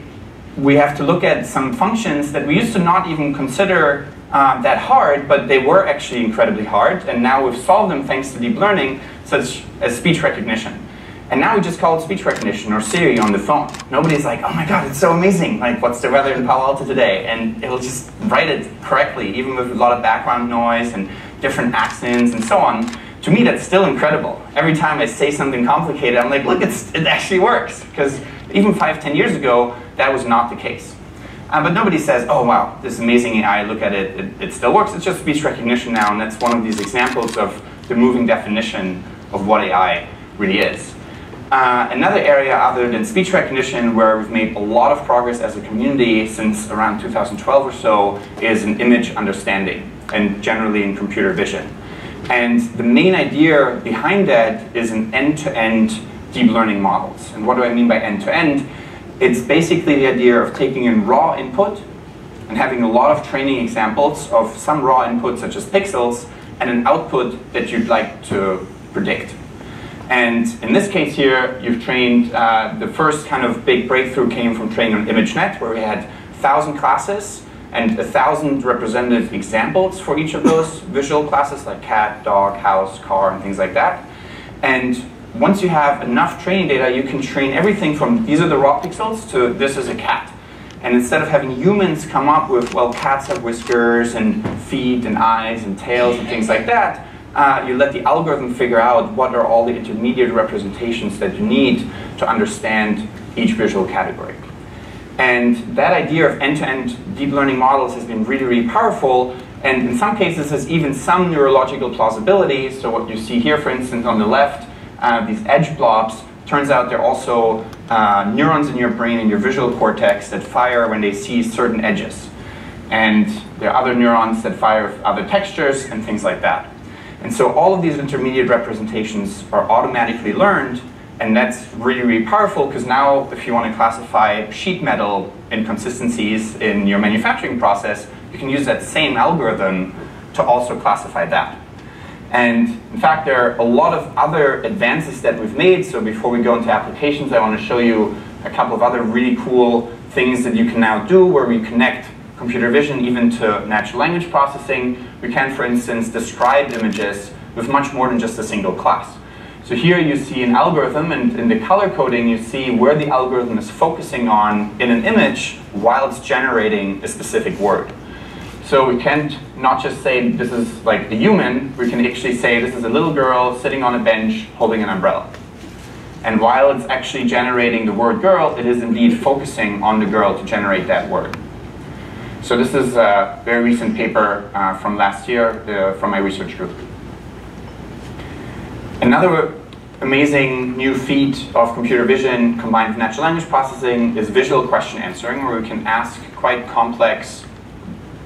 we have to look at some functions that we used to not even consider uh, that hard, but they were actually incredibly hard, and now we've solved them thanks to deep learning, such as speech recognition. And now we just call speech recognition or Siri on the phone. Nobody's like, oh my god, it's so amazing. Like, what's the weather in Palo Alto today? And it'll just write it correctly, even with a lot of background noise and different accents and so on. To me, that's still incredible. Every time I say something complicated, I'm like, look, it's, it actually works. Because even five, ten years ago, that was not the case. Uh, but nobody says, oh wow, this amazing AI, look at it, it, it still works. It's just speech recognition now, and that's one of these examples of the moving definition of what AI really is. Uh, another area other than speech recognition where we've made a lot of progress as a community since around 2012 or so is in image understanding and generally in computer vision. And the main idea behind that is an end-to-end -end deep learning models. And what do I mean by end-to-end? -end? It's basically the idea of taking in raw input and having a lot of training examples of some raw input such as pixels and an output that you'd like to predict. And in this case here, you've trained, uh, the first kind of big breakthrough came from training on ImageNet, where we had 1,000 classes and 1,000 representative examples for each of those <laughs> visual classes, like cat, dog, house, car, and things like that. And once you have enough training data, you can train everything from these are the raw pixels to this is a cat. And instead of having humans come up with, well, cats have whiskers and feet and eyes and tails and things like that, uh, you let the algorithm figure out what are all the intermediate representations that you need to understand each visual category. And that idea of end-to-end -end deep learning models has been really, really powerful, and in some cases has even some neurological plausibility. So what you see here, for instance, on the left, uh, these edge blobs, turns out they're also uh, neurons in your brain and your visual cortex that fire when they see certain edges. And there are other neurons that fire other textures and things like that. And so all of these intermediate representations are automatically learned, and that's really, really powerful because now if you want to classify sheet metal inconsistencies in your manufacturing process, you can use that same algorithm to also classify that. And in fact, there are a lot of other advances that we've made. So before we go into applications, I want to show you a couple of other really cool things that you can now do where we connect computer vision even to natural language processing, we can, for instance, describe images with much more than just a single class. So here you see an algorithm, and in the color coding you see where the algorithm is focusing on in an image while it's generating a specific word. So we can't not just say this is like a human, we can actually say this is a little girl sitting on a bench holding an umbrella. And while it's actually generating the word girl, it is indeed focusing on the girl to generate that word. So this is a very recent paper uh, from last year from my research group. Another amazing new feat of computer vision combined with natural language processing is visual question answering, where we can ask quite complex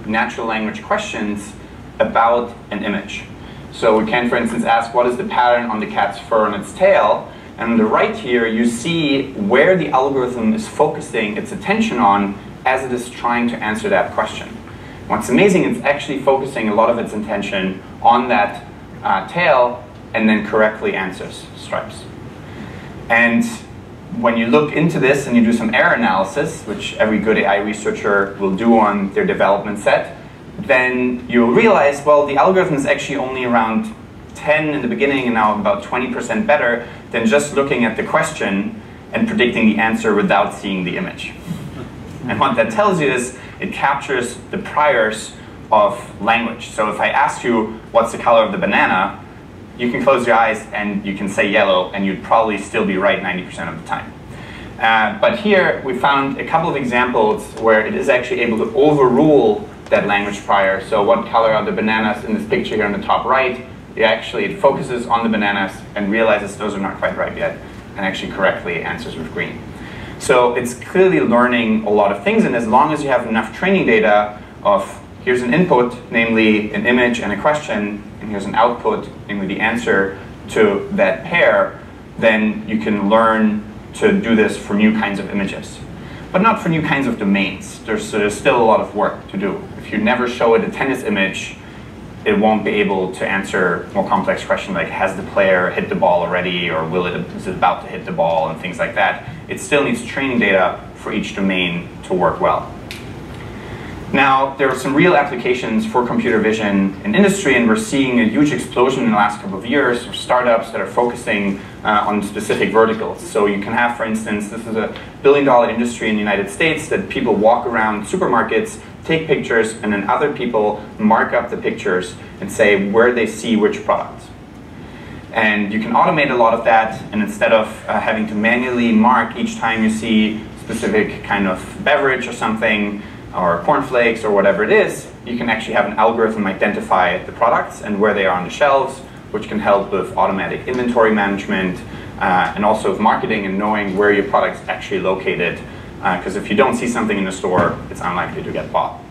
natural language questions about an image. So we can, for instance, ask what is the pattern on the cat's fur and its tail, and on the right here, you see where the algorithm is focusing its attention on as it is trying to answer that question. What's amazing, it's actually focusing a lot of its attention on that uh, tail and then correctly answers stripes. And when you look into this and you do some error analysis, which every good AI researcher will do on their development set, then you'll realize, well, the algorithm is actually only around 10 in the beginning and now about 20% better than just looking at the question and predicting the answer without seeing the image. And what that tells you is it captures the priors of language. So if I asked you what's the color of the banana, you can close your eyes and you can say yellow and you'd probably still be right 90% of the time. Uh, but here we found a couple of examples where it is actually able to overrule that language prior. So what color are the bananas in this picture here on the top right? It actually it focuses on the bananas and realizes those are not quite ripe yet and actually correctly answers with green. So it's clearly learning a lot of things, and as long as you have enough training data of here's an input, namely an image and a question, and here's an output, namely the answer to that pair, then you can learn to do this for new kinds of images. But not for new kinds of domains. There's, there's still a lot of work to do. If you never show it a tennis image, it won't be able to answer more complex questions like has the player hit the ball already or will it is it about to hit the ball and things like that. It still needs training data for each domain to work well. Now, there are some real applications for computer vision in industry, and we're seeing a huge explosion in the last couple of years of startups that are focusing uh, on specific verticals. So you can have, for instance, this is a billion dollar industry in the United States that people walk around supermarkets, take pictures, and then other people mark up the pictures and say where they see which products. And you can automate a lot of that, and instead of uh, having to manually mark each time you see specific kind of beverage or something, or cornflakes or whatever it is, you can actually have an algorithm identify the products and where they are on the shelves, which can help with automatic inventory management uh, and also with marketing and knowing where your product's actually located. Because uh, if you don't see something in the store, it's unlikely to get bought.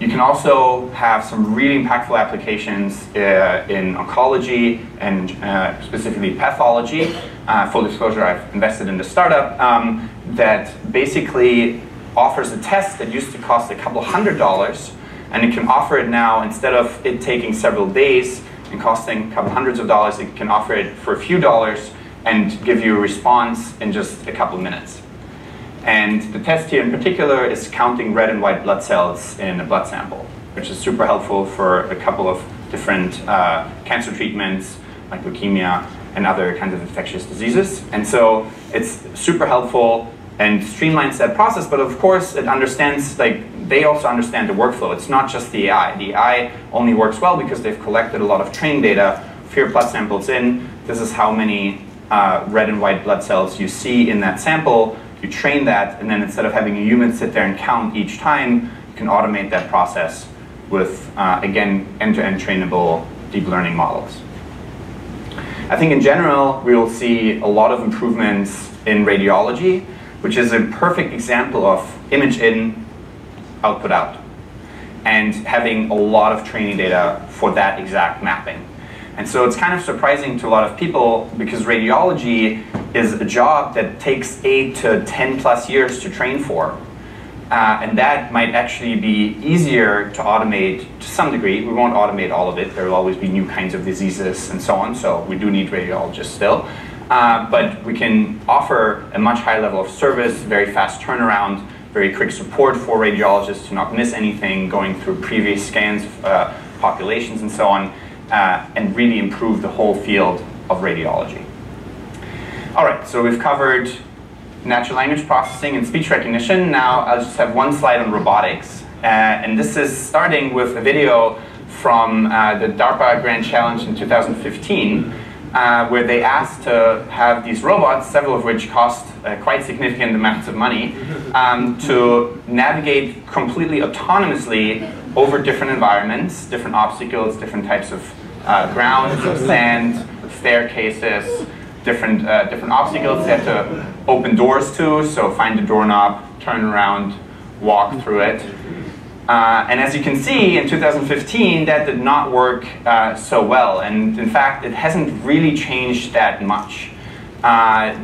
You can also have some really impactful applications uh, in oncology and uh, specifically pathology. Uh, full disclosure, I've invested in the startup um, that basically offers a test that used to cost a couple hundred dollars, and it can offer it now, instead of it taking several days and costing a couple hundreds of dollars, it can offer it for a few dollars and give you a response in just a couple minutes. And the test here in particular is counting red and white blood cells in a blood sample, which is super helpful for a couple of different uh, cancer treatments, like leukemia and other kinds of infectious diseases. And so it's super helpful and streamlines that process, but of course it understands, like, they also understand the workflow. It's not just the AI. The AI only works well because they've collected a lot of training data, few blood samples in, this is how many uh, red and white blood cells you see in that sample, you train that, and then instead of having a human sit there and count each time, you can automate that process with, uh, again, end-to-end -end trainable deep learning models. I think in general, we will see a lot of improvements in radiology, which is a perfect example of image in, output out, and having a lot of training data for that exact mapping. And so it's kind of surprising to a lot of people because radiology is a job that takes eight to 10 plus years to train for. Uh, and that might actually be easier to automate to some degree. We won't automate all of it. There will always be new kinds of diseases and so on, so we do need radiologists still. Uh, but we can offer a much higher level of service, very fast turnaround, very quick support for radiologists to not miss anything, going through previous scans uh, populations and so on, uh, and really improve the whole field of radiology. All right, so we've covered natural language processing and speech recognition. Now I'll just have one slide on robotics. Uh, and this is starting with a video from uh, the DARPA Grand Challenge in 2015 uh, where they asked to have these robots, several of which cost uh, quite significant amounts of money, <laughs> um, to navigate completely autonomously over different environments, different obstacles, different types of uh, ground, <laughs> sand, staircases, different, uh, different obstacles they have to open doors to, so find the doorknob, turn around, walk through it. Uh, and as you can see, in 2015, that did not work uh, so well. And in fact, it hasn't really changed that much. Uh,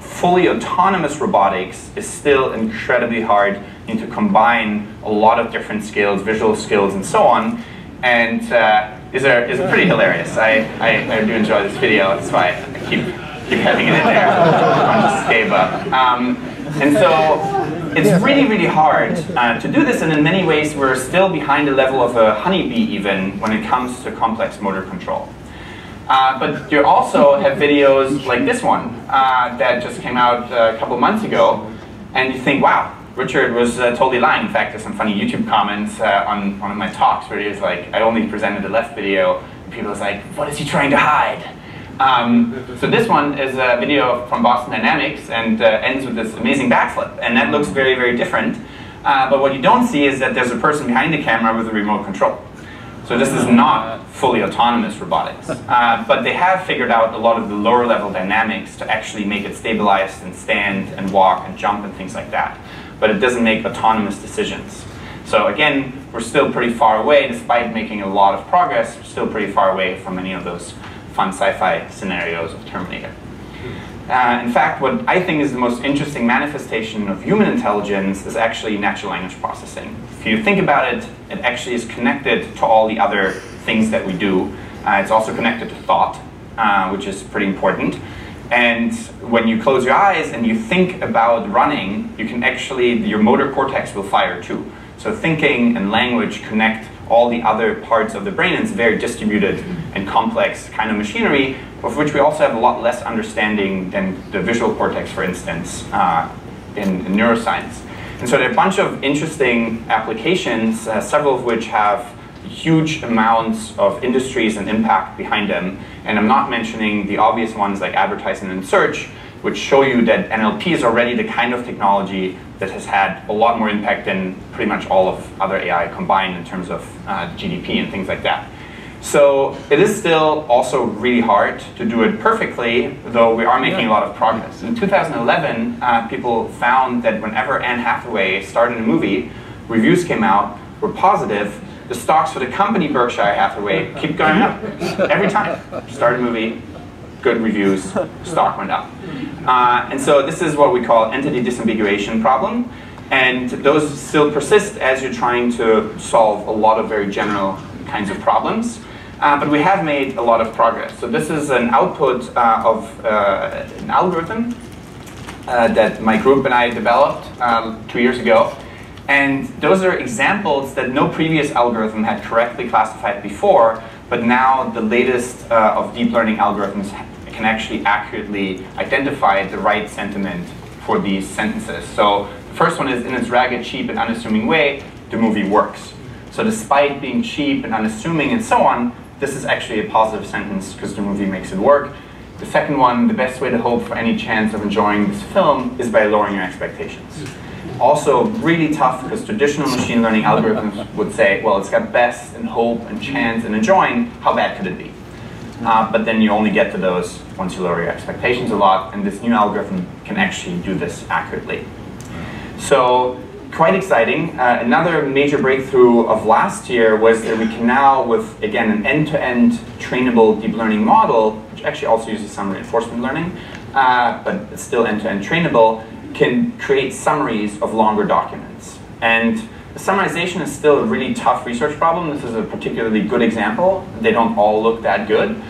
fully autonomous robotics is still incredibly hard. You need to combine a lot of different skills, visual skills, and so on. And uh, is, are, is pretty hilarious. I, I, I, do enjoy this video. That's why I keep, keep having it in there on the Scaba. Um, and so it's really, really hard uh, to do this, and in many ways we're still behind the level of a honeybee even when it comes to complex motor control. Uh, but you also have videos like this one uh, that just came out uh, a couple months ago, and you think, wow, Richard was uh, totally lying. In fact, there's some funny YouTube comments uh, on one of my talks where he was like, I only presented the left video, and people was like, what is he trying to hide? Um, so this one is a video from Boston Dynamics and uh, ends with this amazing backflip. And that looks very, very different. Uh, but what you don't see is that there's a person behind the camera with a remote control. So this is not fully autonomous robotics. <laughs> Uh, but they have figured out a lot of the lower level dynamics to actually make it stabilized and stand and walk and jump and things like that. But it doesn't make autonomous decisions. So again, we're still pretty far away, despite making a lot of progress, we're still pretty far away from any of those fun sci-fi scenarios of Terminator. Uh, in fact, what I think is the most interesting manifestation of human intelligence is actually natural language processing. If you think about it, it actually is connected to all the other things that we do. Uh, it's also connected to thought, uh, which is pretty important. And when you close your eyes and you think about running, you can actually, your motor cortex will fire too. So thinking and language connect all the other parts of the brain. And it's very distributed and complex kind of machinery, of which we also have a lot less understanding than the visual cortex, for instance, uh, in, in, neuroscience. And so there are a bunch of interesting applications, uh, several of which have huge amounts of industries and impact behind them. And I'm not mentioning the obvious ones like advertising and search, which show you that NLP is already the kind of technology that has had a lot more impact than pretty much all of other AI combined in terms of uh, GDP and things like that. So it is still also really hard to do it perfectly, though we are making a lot of progress. In 2011, uh, people found that whenever Anne Hathaway started a movie, reviews came out, were positive, the stocks for the company Berkshire Hathaway keep going up every time. Start a movie, good reviews, stock went up. Uh, and so this is what we call entity disambiguation problem. And those still persist as you're trying to solve a lot of very general kinds of problems. Uh, but we have made a lot of progress. So this is an output uh, of uh, an algorithm uh, that my group and I developed um, two years ago. And those are examples that no previous algorithm had correctly classified before, but now the latest uh, of deep learning algorithms can actually accurately identify the right sentiment for these sentences. So the first one is in its ragged, cheap, and unassuming way, the movie works. So despite being cheap and unassuming and so on, this is actually a positive sentence because the movie makes it work. The second one, the best way to hope for any chance of enjoying this film is by lowering your expectations. Also really tough because traditional machine learning algorithms would say, well, it's got best and hope and chance and enjoying, how bad could it be? Uh, but then you only get to those once you lower your expectations a lot, and this new algorithm can actually do this accurately. So quite exciting. Uh, another major breakthrough of last year was that we can now, with again an end-to-end -end trainable deep learning model, which actually also uses some reinforcement learning, uh, but it's still end-to-end -end trainable, can create summaries of longer documents. And summarization is still a really tough research problem. This is a particularly good example. They don't all look that good.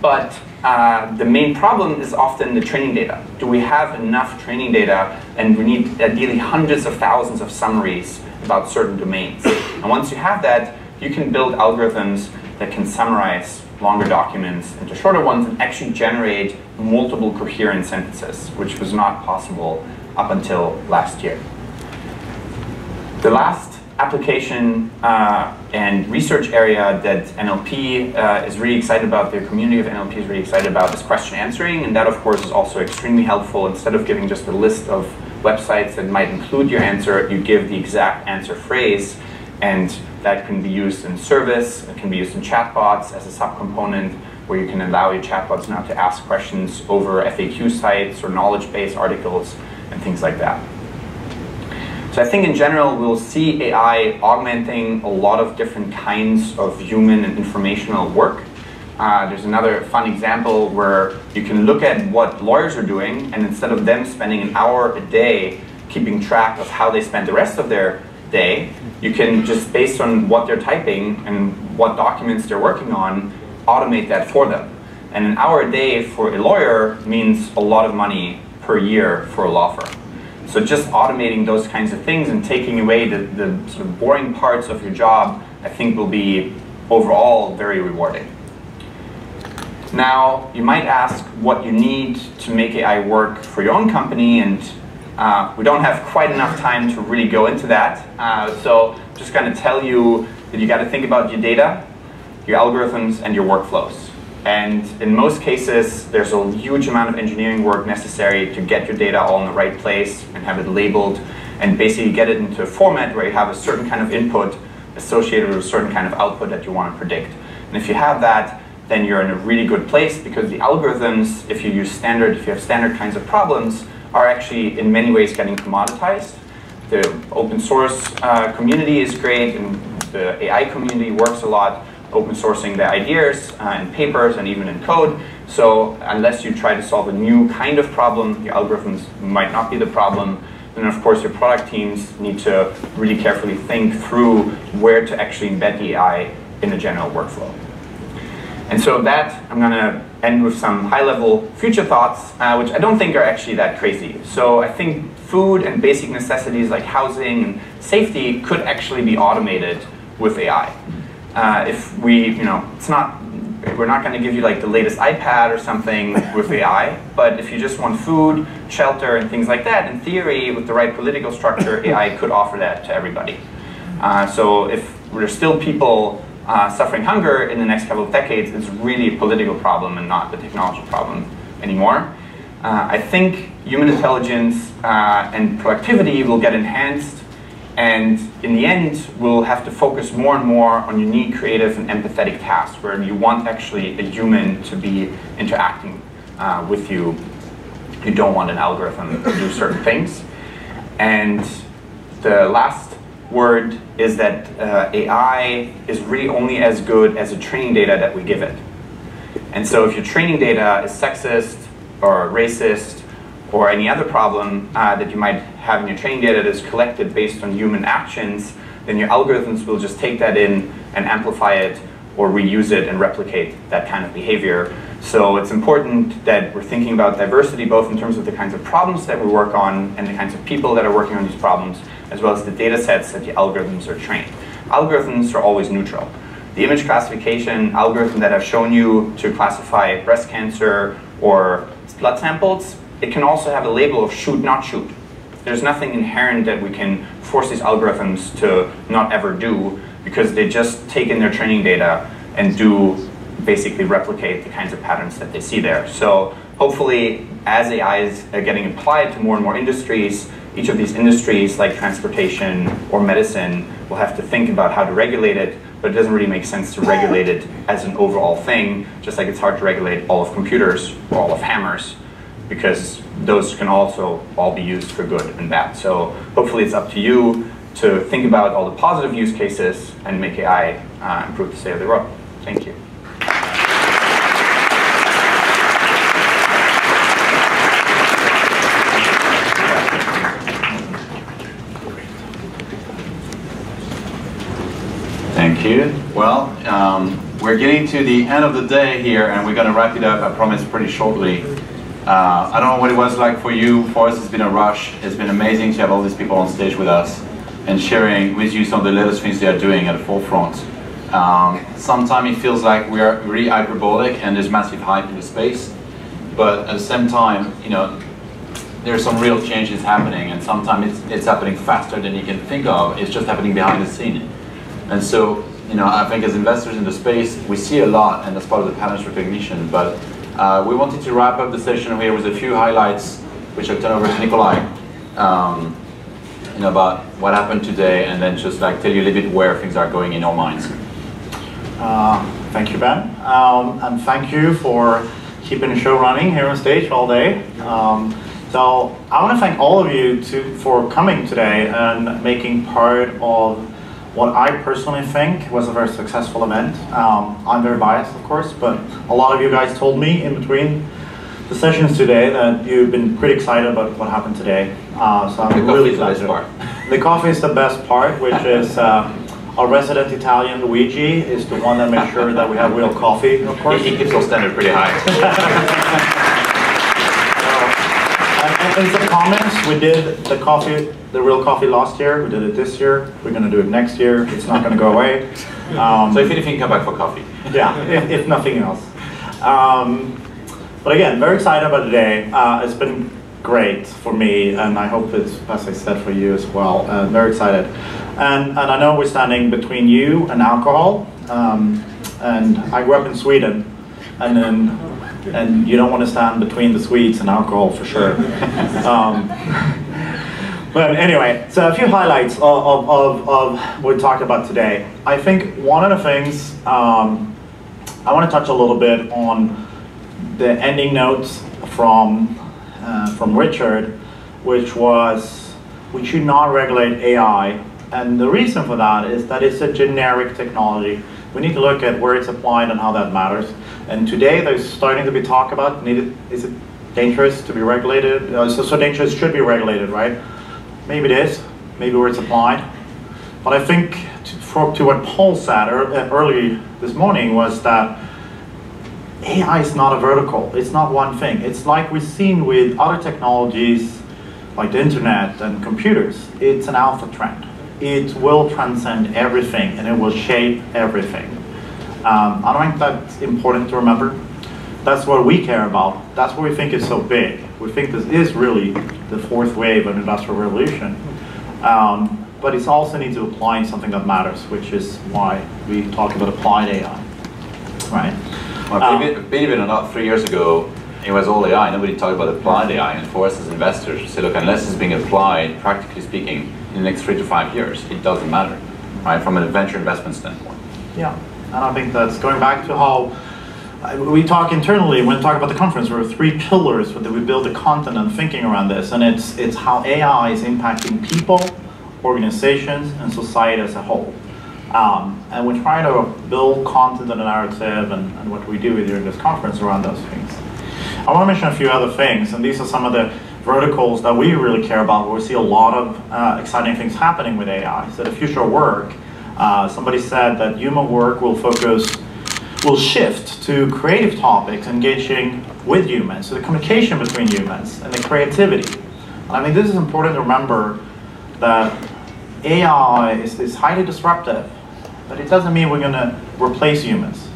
But uh, the main problem is often the training data. Do we have enough training data? And we need ideally hundreds of thousands of summaries about certain domains. And once you have that, you can build algorithms that can summarize longer documents into shorter ones and actually generate multiple coherent sentences, which was not possible up until last year. The last application uh, and research area that NLP uh, is really excited about, the community of NLP is really excited about, is question answering. And that, of course, is also extremely helpful. Instead of giving just a list of websites that might include your answer, you give the exact answer phrase. And that can be used in service, it can be used in chatbots as a subcomponent, where you can allow your chatbots now to ask questions over FAQ sites or knowledge base articles and things like that. So I think in general, we'll see AI augmenting a lot of different kinds of human and informational work. Uh, there's another fun example where you can look at what lawyers are doing, and instead of them spending an hour a day keeping track of how they spend the rest of their day, you can just based on what they're typing and what documents they're working on, automate that for them. And an hour a day for a lawyer means a lot of money per year for a law firm. So just automating those kinds of things and taking away the, the sort of boring parts of your job, I think will be overall very rewarding. Now, you might ask what you need to make AI work for your own company, and uh, we don't have quite enough time to really go into that. Uh, so just going to tell you that you got to think about your data, your algorithms, and your workflows. And in most cases, there's a huge amount of engineering work necessary to get your data all in the right place and have it labeled and basically get it into a format where you have a certain kind of input associated with a certain kind of output that you want to predict. And if you have that, then you're in a really good place because the algorithms, if you use standard, if you have standard kinds of problems, are actually in many ways getting commoditized. The open source uh, community is great and the AI community works a lot, open sourcing the ideas uh, in papers and even in code. So unless you try to solve a new kind of problem, your algorithms might not be the problem. And of course, your product teams need to really carefully think through where to actually embed the AI in the general workflow. And so that, I'm going to end with some high-level future thoughts, uh, which I don't think are actually that crazy. So I think food and basic necessities like housing and safety could actually be automated with AI. Uh, if we, you know, it's not, we're not going to give you like the latest iPad or something with <laughs> AI, but if you just want food, shelter, and things like that, in theory, with the right political structure, <laughs> AI could offer that to everybody. Uh, so if there's still people uh, suffering hunger in the next couple of decades, it's really a political problem and not the technology problem anymore. Uh, I think human intelligence uh, and productivity will get enhanced and in the end, we'll have to focus more and more on unique, creative, and empathetic tasks where you want actually a human to be interacting uh, with you. You don't want an algorithm to do certain things. And the last word is that uh, AI is really only as good as the training data that we give it. And so if your training data is sexist or racist or any other problem uh, that you might have in your training data that is collected based on human actions, then your algorithms will just take that in and amplify it or reuse it and replicate that kind of behavior. So it's important that we're thinking about diversity both in terms of the kinds of problems that we work on and the kinds of people that are working on these problems, as well as the data sets that the algorithms are trained. Algorithms are always neutral. The image classification algorithm that I've shown you to classify breast cancer or blood samples it can also have a label of shoot, not shoot. There's nothing inherent that we can force these algorithms to not ever do because they just take in their training data and do basically replicate the kinds of patterns that they see there. So hopefully, as AI is getting applied to more and more industries, each of these industries, like transportation or medicine, will have to think about how to regulate it, but it doesn't really make sense to regulate it as an overall thing, just like it's hard to regulate all of computers or all of hammers because those can also all be used for good and bad. So hopefully it's up to you to think about all the positive use cases and make AI uh, improve the state of the world. Thank you. Thank you. Well, um, we're getting to the end of the day here, and we're going to wrap it up, I promise, pretty shortly. Uh, I don't know what it was like for you. For us, it's been a rush. It's been amazing to have all these people on stage with us and sharing with you some of the latest things they are doing at the forefront. Um, sometimes it feels like we are really hyperbolic and there's massive hype in the space, but at the same time, you know, there's some real changes happening, and sometimes it's, it's happening faster than you can think of. It's just happening behind the scene, and so you know, I think as investors in the space, we see a lot, and that's part of the pattern recognition, but uh, we wanted to wrap up the session here with a few highlights, which I'll turn over to Nicolai, um, you know, about what happened today, and then just like tell you a little bit where things are going in your minds. Uh, thank you, Ben, um, and thank you for keeping the show running here on stage all day. Um, so I want to thank all of you to, for coming today and making part of what I personally think was a very successful event. Um, I'm very biased, of course, but a lot of you guys told me in between the sessions today that you've been pretty excited about what happened today. Uh, so I'm the really glad to. Part. The coffee is the best part, which is uh, our resident Italian Luigi is the one that makes sure that we have real coffee, of course. He, he keeps our standard pretty high. <laughs> And in the comments, we did the coffee, the real coffee last year. We did it this year. We're going to do it next year. It's not going to go away. Um, so if anything, come back for coffee. Yeah, if, if nothing else. Um, but again, very excited about today. Uh, it's been great for me, and I hope it's, as I said, for you as well. Uh, very excited. And, and I know we're standing between you and alcohol. Um, and I grew up in Sweden, and then and you don't want to stand between the sweets and alcohol for sure. <laughs> Um, but anyway, so a few highlights of, of, of, of, what we talked about today. I think one of the things um, I want to touch a little bit on the ending notes from uh, from Richard, which was we should not regulate AI, and the reason for that is that it's a generic technology. We need to look at where it's applied and how that matters. And today there's starting to be talk about, is it dangerous to be regulated? Uh, so, so dangerous should be regulated, right? Maybe it is, maybe where it's applied. But I think to, for, to what Paul said uh, early this morning was that AI is not a vertical. It's not one thing. It's like we've seen with other technologies like the internet and computers. It's an alpha trend. It will transcend everything and it will shape everything. Um, I don't think that's important to remember. That's what we care about. That's what we think is so big. We think this is really the fourth wave of industrial revolution. Um, but it also needs to apply in something that matters, which is why we talk about applied AI, right? Well, Um, believe, it, or not, three years ago, it was all AI. Nobody talked about applied AI. And for us as investors, we say, look, unless it's being applied, practically speaking, in the next three to five years, it doesn't matter, right? From an venture investment standpoint. Yeah, and I think that's going back to how uh, we talk internally when we talk about the conference. There are three pillars that we build the content and thinking around this, and it's it's how AI is impacting people, organizations, and society as a whole. Um, and we try to build content and a narrative, and, and what we do during this conference around those things. I want to mention a few other things, and these are some of the verticals that we really care about, where we see a lot of uh, exciting things happening with AI. So the future of work, uh, somebody said that human work will focus, will shift to creative topics, engaging with humans, so the communication between humans and the creativity. I mean, this is important to remember that AI is, is highly disruptive, but it doesn't mean we're going to replace humans.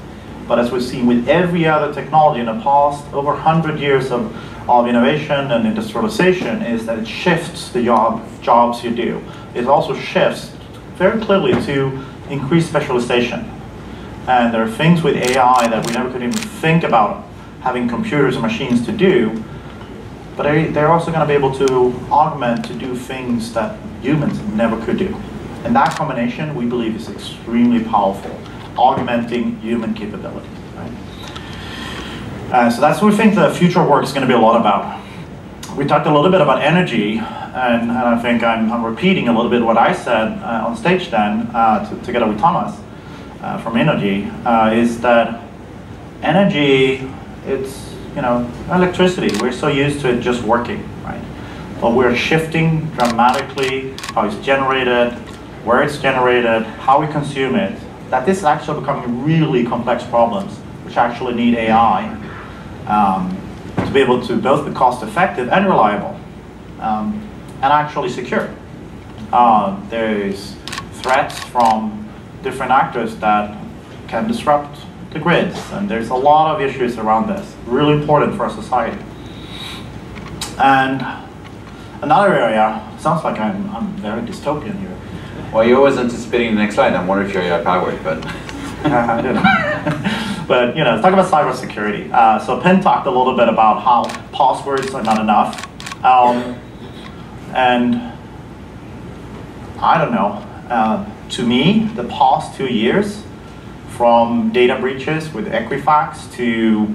But as we've seen with every other technology in the past, over 100 years of, of innovation and industrialization, is that it shifts the job, jobs you do. It also shifts very clearly to increase specialization. And there are things with AI that we never could even think about having computers and machines to do, but they- they're also going to be able to augment to do things that humans never could do. And that combination, we believe, is extremely powerful, augmenting human capability. Right? Uh, so that's what we think the future work is going to be a lot about. We talked a little bit about energy, and, and I think I'm, I'm repeating a little bit what I said uh, on stage then, uh, to, together with Thomas uh, from Energy, uh, is that energy, it's, you know, electricity. We're so used to it just working, right? But we're shifting dramatically how it's generated, where it's generated, how we consume it, that this is actually becoming really complex problems, which actually need AI um, to be able to both be cost effective and reliable, um, and actually secure. Uh, there's threats from different actors that can disrupt the grids, and there's a lot of issues around this. Really important for our society. And another area, sounds like I'm, I'm very dystopian here. Well, you're always anticipating the next slide. I'm wondering if you're AI powered, but. <laughs> <laughs> I don't know. but you know, let's talk about cybersecurity. Uh, so Penn talked a little bit about how passwords are not enough, um, and I don't know. Uh, to me, the past two years, from data breaches with Equifax to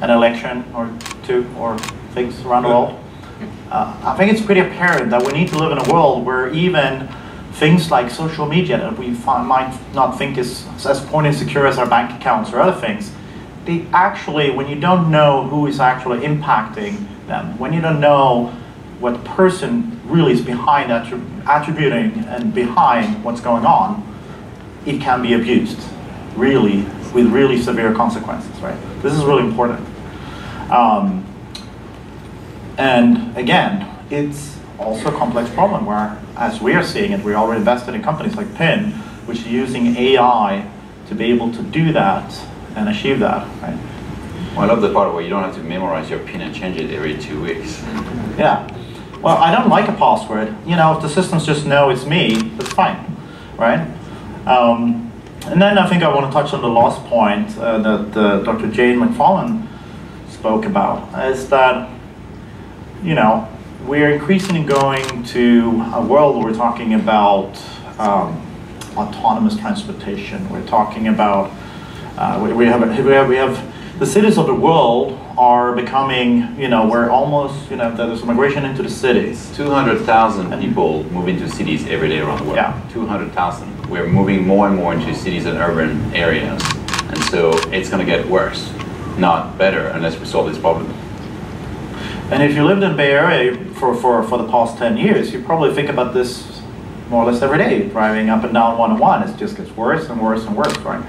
an election or two or things around the world, uh, I think it's pretty apparent that we need to live in a world where even things like social media that we find, might not think is as point and secure as our bank accounts or other things, they actually, when you don't know who is actually impacting them, when you don't know what person really is behind attrib- attributing and behind what's going on, it can be abused, really, with really severe consequences, right? This is really important. Um, and again, it's also a complex problem where, as we are seeing it, we're already invested in companies like PIN, which are using AI to be able to do that and achieve that, right? Well, I love the part where you don't have to memorize your PIN and change it every two weeks. <laughs> Yeah. Well, I don't like a password. You know, if the systems just know it's me, that's fine, right? Um, and then I think I want to touch on the last point uh, that uh, Dr. Jane Macfarlane spoke about, is that, you know, we're increasingly going to a world where we're talking about um, autonomous transportation. We're talking about, uh, we, we, have, we, have, we have the cities of the world are becoming, you know, we're almost, you know, there's migration into the cities. 200,000 people move into cities every day around the world. Yeah. 200,000. We're moving more and more into cities and urban areas. And so it's going to get worse, not better, unless we solve this problem. And if you lived in Bay Area for, for, for the past 10 years, you probably think about this more or less every day, driving up and down 101. It just gets worse and worse and worse, right?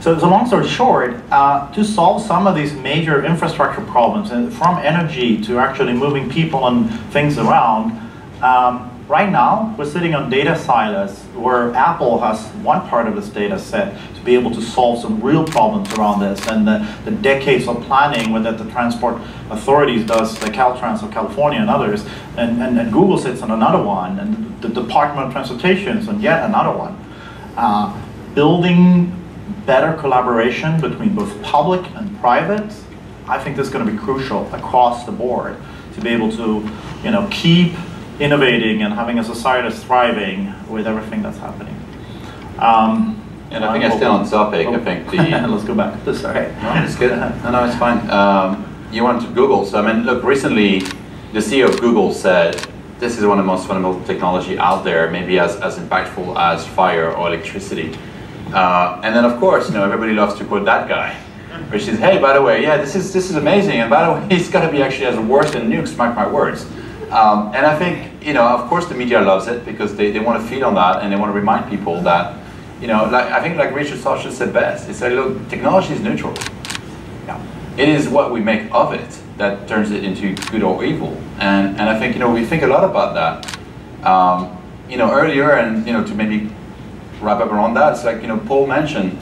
So, so long story short, uh, to solve some of these major infrastructure problems, and from energy to actually moving people and things around, um, right now we're sitting on data silos where Apple has one part of this data set to be able to solve some real problems around this, and the, the decades of planning that the transport authorities does, the Caltrans of California and others, and, and, and Google sits on another one, and the Department of Transportation is on yet another one. Uh, building better collaboration between both public and private, I think this is going to be crucial across the board to be able to, you know, keep innovating and having a society that's thriving with everything that's happening. Um, and I think I'm still on topic. I think the <laughs> let's go back. This <laughs> sorry. No, it's good. No, no, it's fine. Um, you went to Google, so I mean, look. Recently, the CEO of Google said this is one of the most fundamental technology out there, maybe as as impactful as fire or electricity. Uh, and then, of course, you know, everybody loves to quote that guy, which is, hey, by the way, yeah, this is this is amazing, and by the way, <laughs> it's got to be actually as worse than nukes. Mark my words. Um, and I think, you know, of course, the media loves it because they, they want to feed on that and they want to remind people that you know, like I think like Richard Socher said best, it's like, look, technology is neutral. Yeah. It is what we make of it that turns it into good or evil. And, and I think, you know, we think a lot about that. Um, you know, earlier, and, you know, to maybe wrap up around that, it's like, you know, Paul mentioned,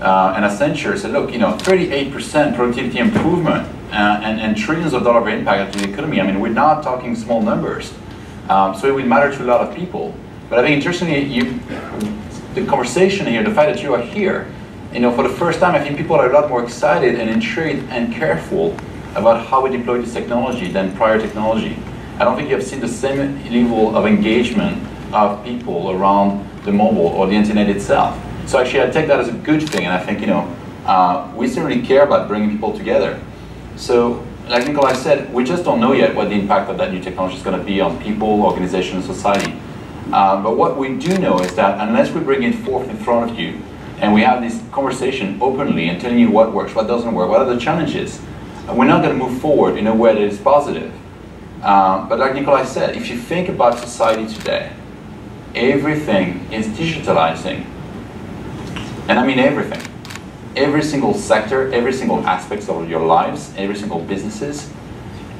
uh, and Accenture said, look, you know, 38% productivity improvement uh, and, and trillions of dollars of impact to the economy. I mean, we're not talking small numbers. Um, so it will matter to a lot of people. But I think interestingly, you, the conversation here, the fact that you are here, you know, for the first time, I think people are a lot more excited and intrigued and careful about how we deploy this technology than prior technology. I don't think you have seen the same level of engagement of people around the mobile or the internet itself. So actually, I take that as a good thing, and I think, you know, uh, we certainly care about bringing people together. So, like Nicolai said, we just don't know yet what the impact of that new technology is going to be on people, organizations, society. Uh, but what we do know is that unless we bring it forth in front of you and we have this conversation openly and telling you what works, what doesn't work, what are the challenges, we're not going to move forward in a way that is positive. Uh, but like Nicolai said, if you think about society today, everything is digitalizing. And I mean everything. Every single sector, every single aspect of your lives, every single businesses.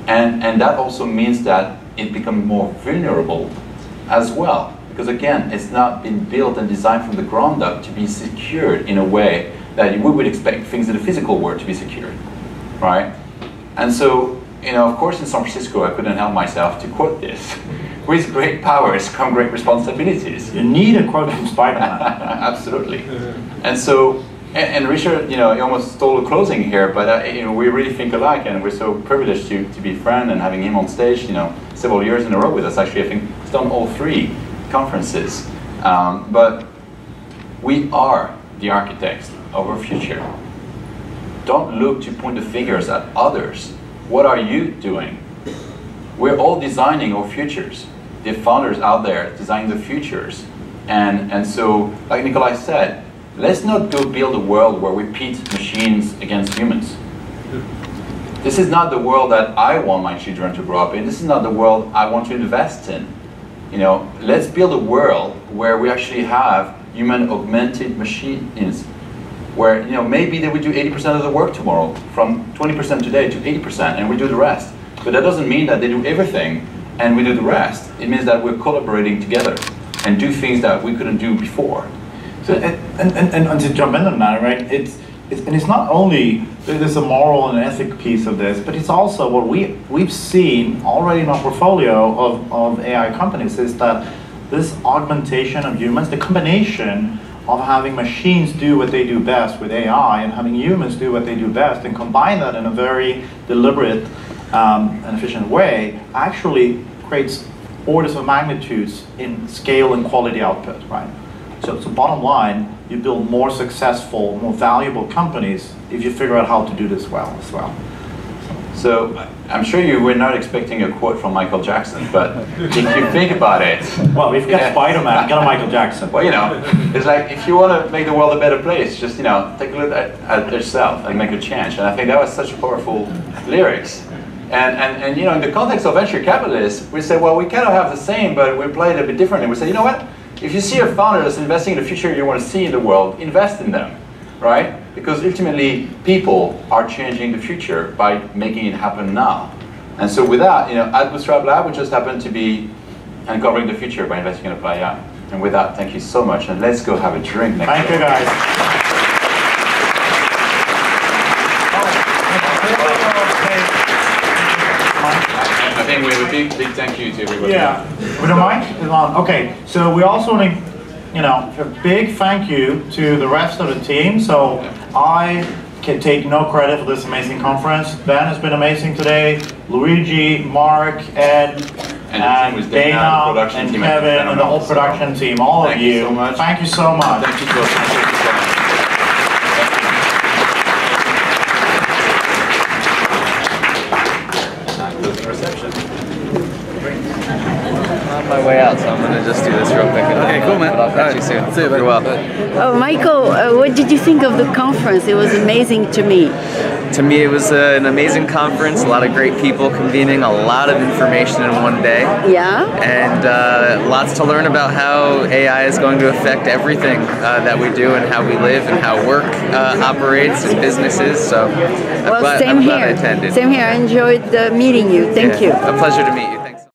And, and that also means that it becomes more vulnerable as well. Because again, it's not been built and designed from the ground up to be secured in a way that we would expect things in the physical world to be secured, right? And so, you know, of course in San Francisco, I couldn't help myself to quote this. <laughs> With great powers come great responsibilities. You need a quote from Spider-Man. <laughs> Absolutely. Uh-huh. And so, and, and, Richard, you know, he almost stole the closing here, but uh, you know, we really think alike, and we're so privileged to, to be friends and having him on stage, you know, several years in a row with us. Actually, I think he's done all three conferences. Um, but we are the architects of our future. Don't look to point the fingers at others. What are you doing? We're all designing our futures. The founders out there designing the futures. And, and so, like Nicolai said, let's not go build a world where we pit machines against humans. This is not the world that I want my children to grow up in. This is not the world I want to invest in. You know, let's build a world where we actually have human augmented machines where you know maybe they would do 80% of the work tomorrow from 20% today to 80% and we do the rest. But that doesn't mean that they do everything and we do the rest. It means that we're collaborating together and do things that we couldn't do before. So, and, and, and, and to jump in on that, right, it's, it's, and it's not only there's a moral and ethic piece of this, but it's also what we, we've seen already in our portfolio of, of AI companies is that this augmentation of humans, the combination of having machines do what they do best with AI and having humans do what they do best and combine that in a very deliberate um, and efficient way actually creates orders of magnitudes in scale and quality output, right? So, so bottom line, you build more successful, more valuable companies if you figure out how to do this well as well. So I'm sure you were not expecting a quote from Michael Jackson, but if you think about it. Well, we've got Spider-Man, get a Michael Jackson. Well, you know, it's like if you want to make the world a better place, just, you know, take a look at, at yourself and make a change. And I think that was such powerful lyrics. And, and, and, you know, in the context of venture capitalists, we say, well, we kind of have the same, but we play it a bit differently. We say, you know what? If you see a founder that's investing in the future you want to see in the world, invest in them, right? Because ultimately, people are changing the future by making it happen now. And so with that, you know, at Bootstrap Lab, we just happen to be uncovering the future by investing in Apply AI. And with that, thank you so much, and let's go have a drink next Thank you, guys. I think we have a big, big thank you to everybody. Yeah. We don't mind? On. Okay, so we also want to, you know, a big thank you to the rest of the team. So I can take no credit for this amazing conference. Ben has been amazing today. Luigi, Mark, Ed, And and, with uh, Dana, and team has been Kevin, and the whole production team, all Thank of you you. so. Thank you so much. Thank you so much. Thank you so much. Way out, so I'm gonna just do this real quick. Okay, cool, man. But I'll catch you soon. See you. You're welcome. Oh, Michael, uh, what did you think of the conference? It was amazing to me. To me, it was uh, an amazing conference. A lot of great people convening, a lot of information in one day. Yeah. And uh, lots to learn about how AI is going to affect everything uh, that we do and how we live and how work uh, operates and businesses. So I'm Well, glad, same I'm glad I here. attended. Same here. I enjoyed uh, meeting you. Thank Yeah, you. A pleasure to meet you.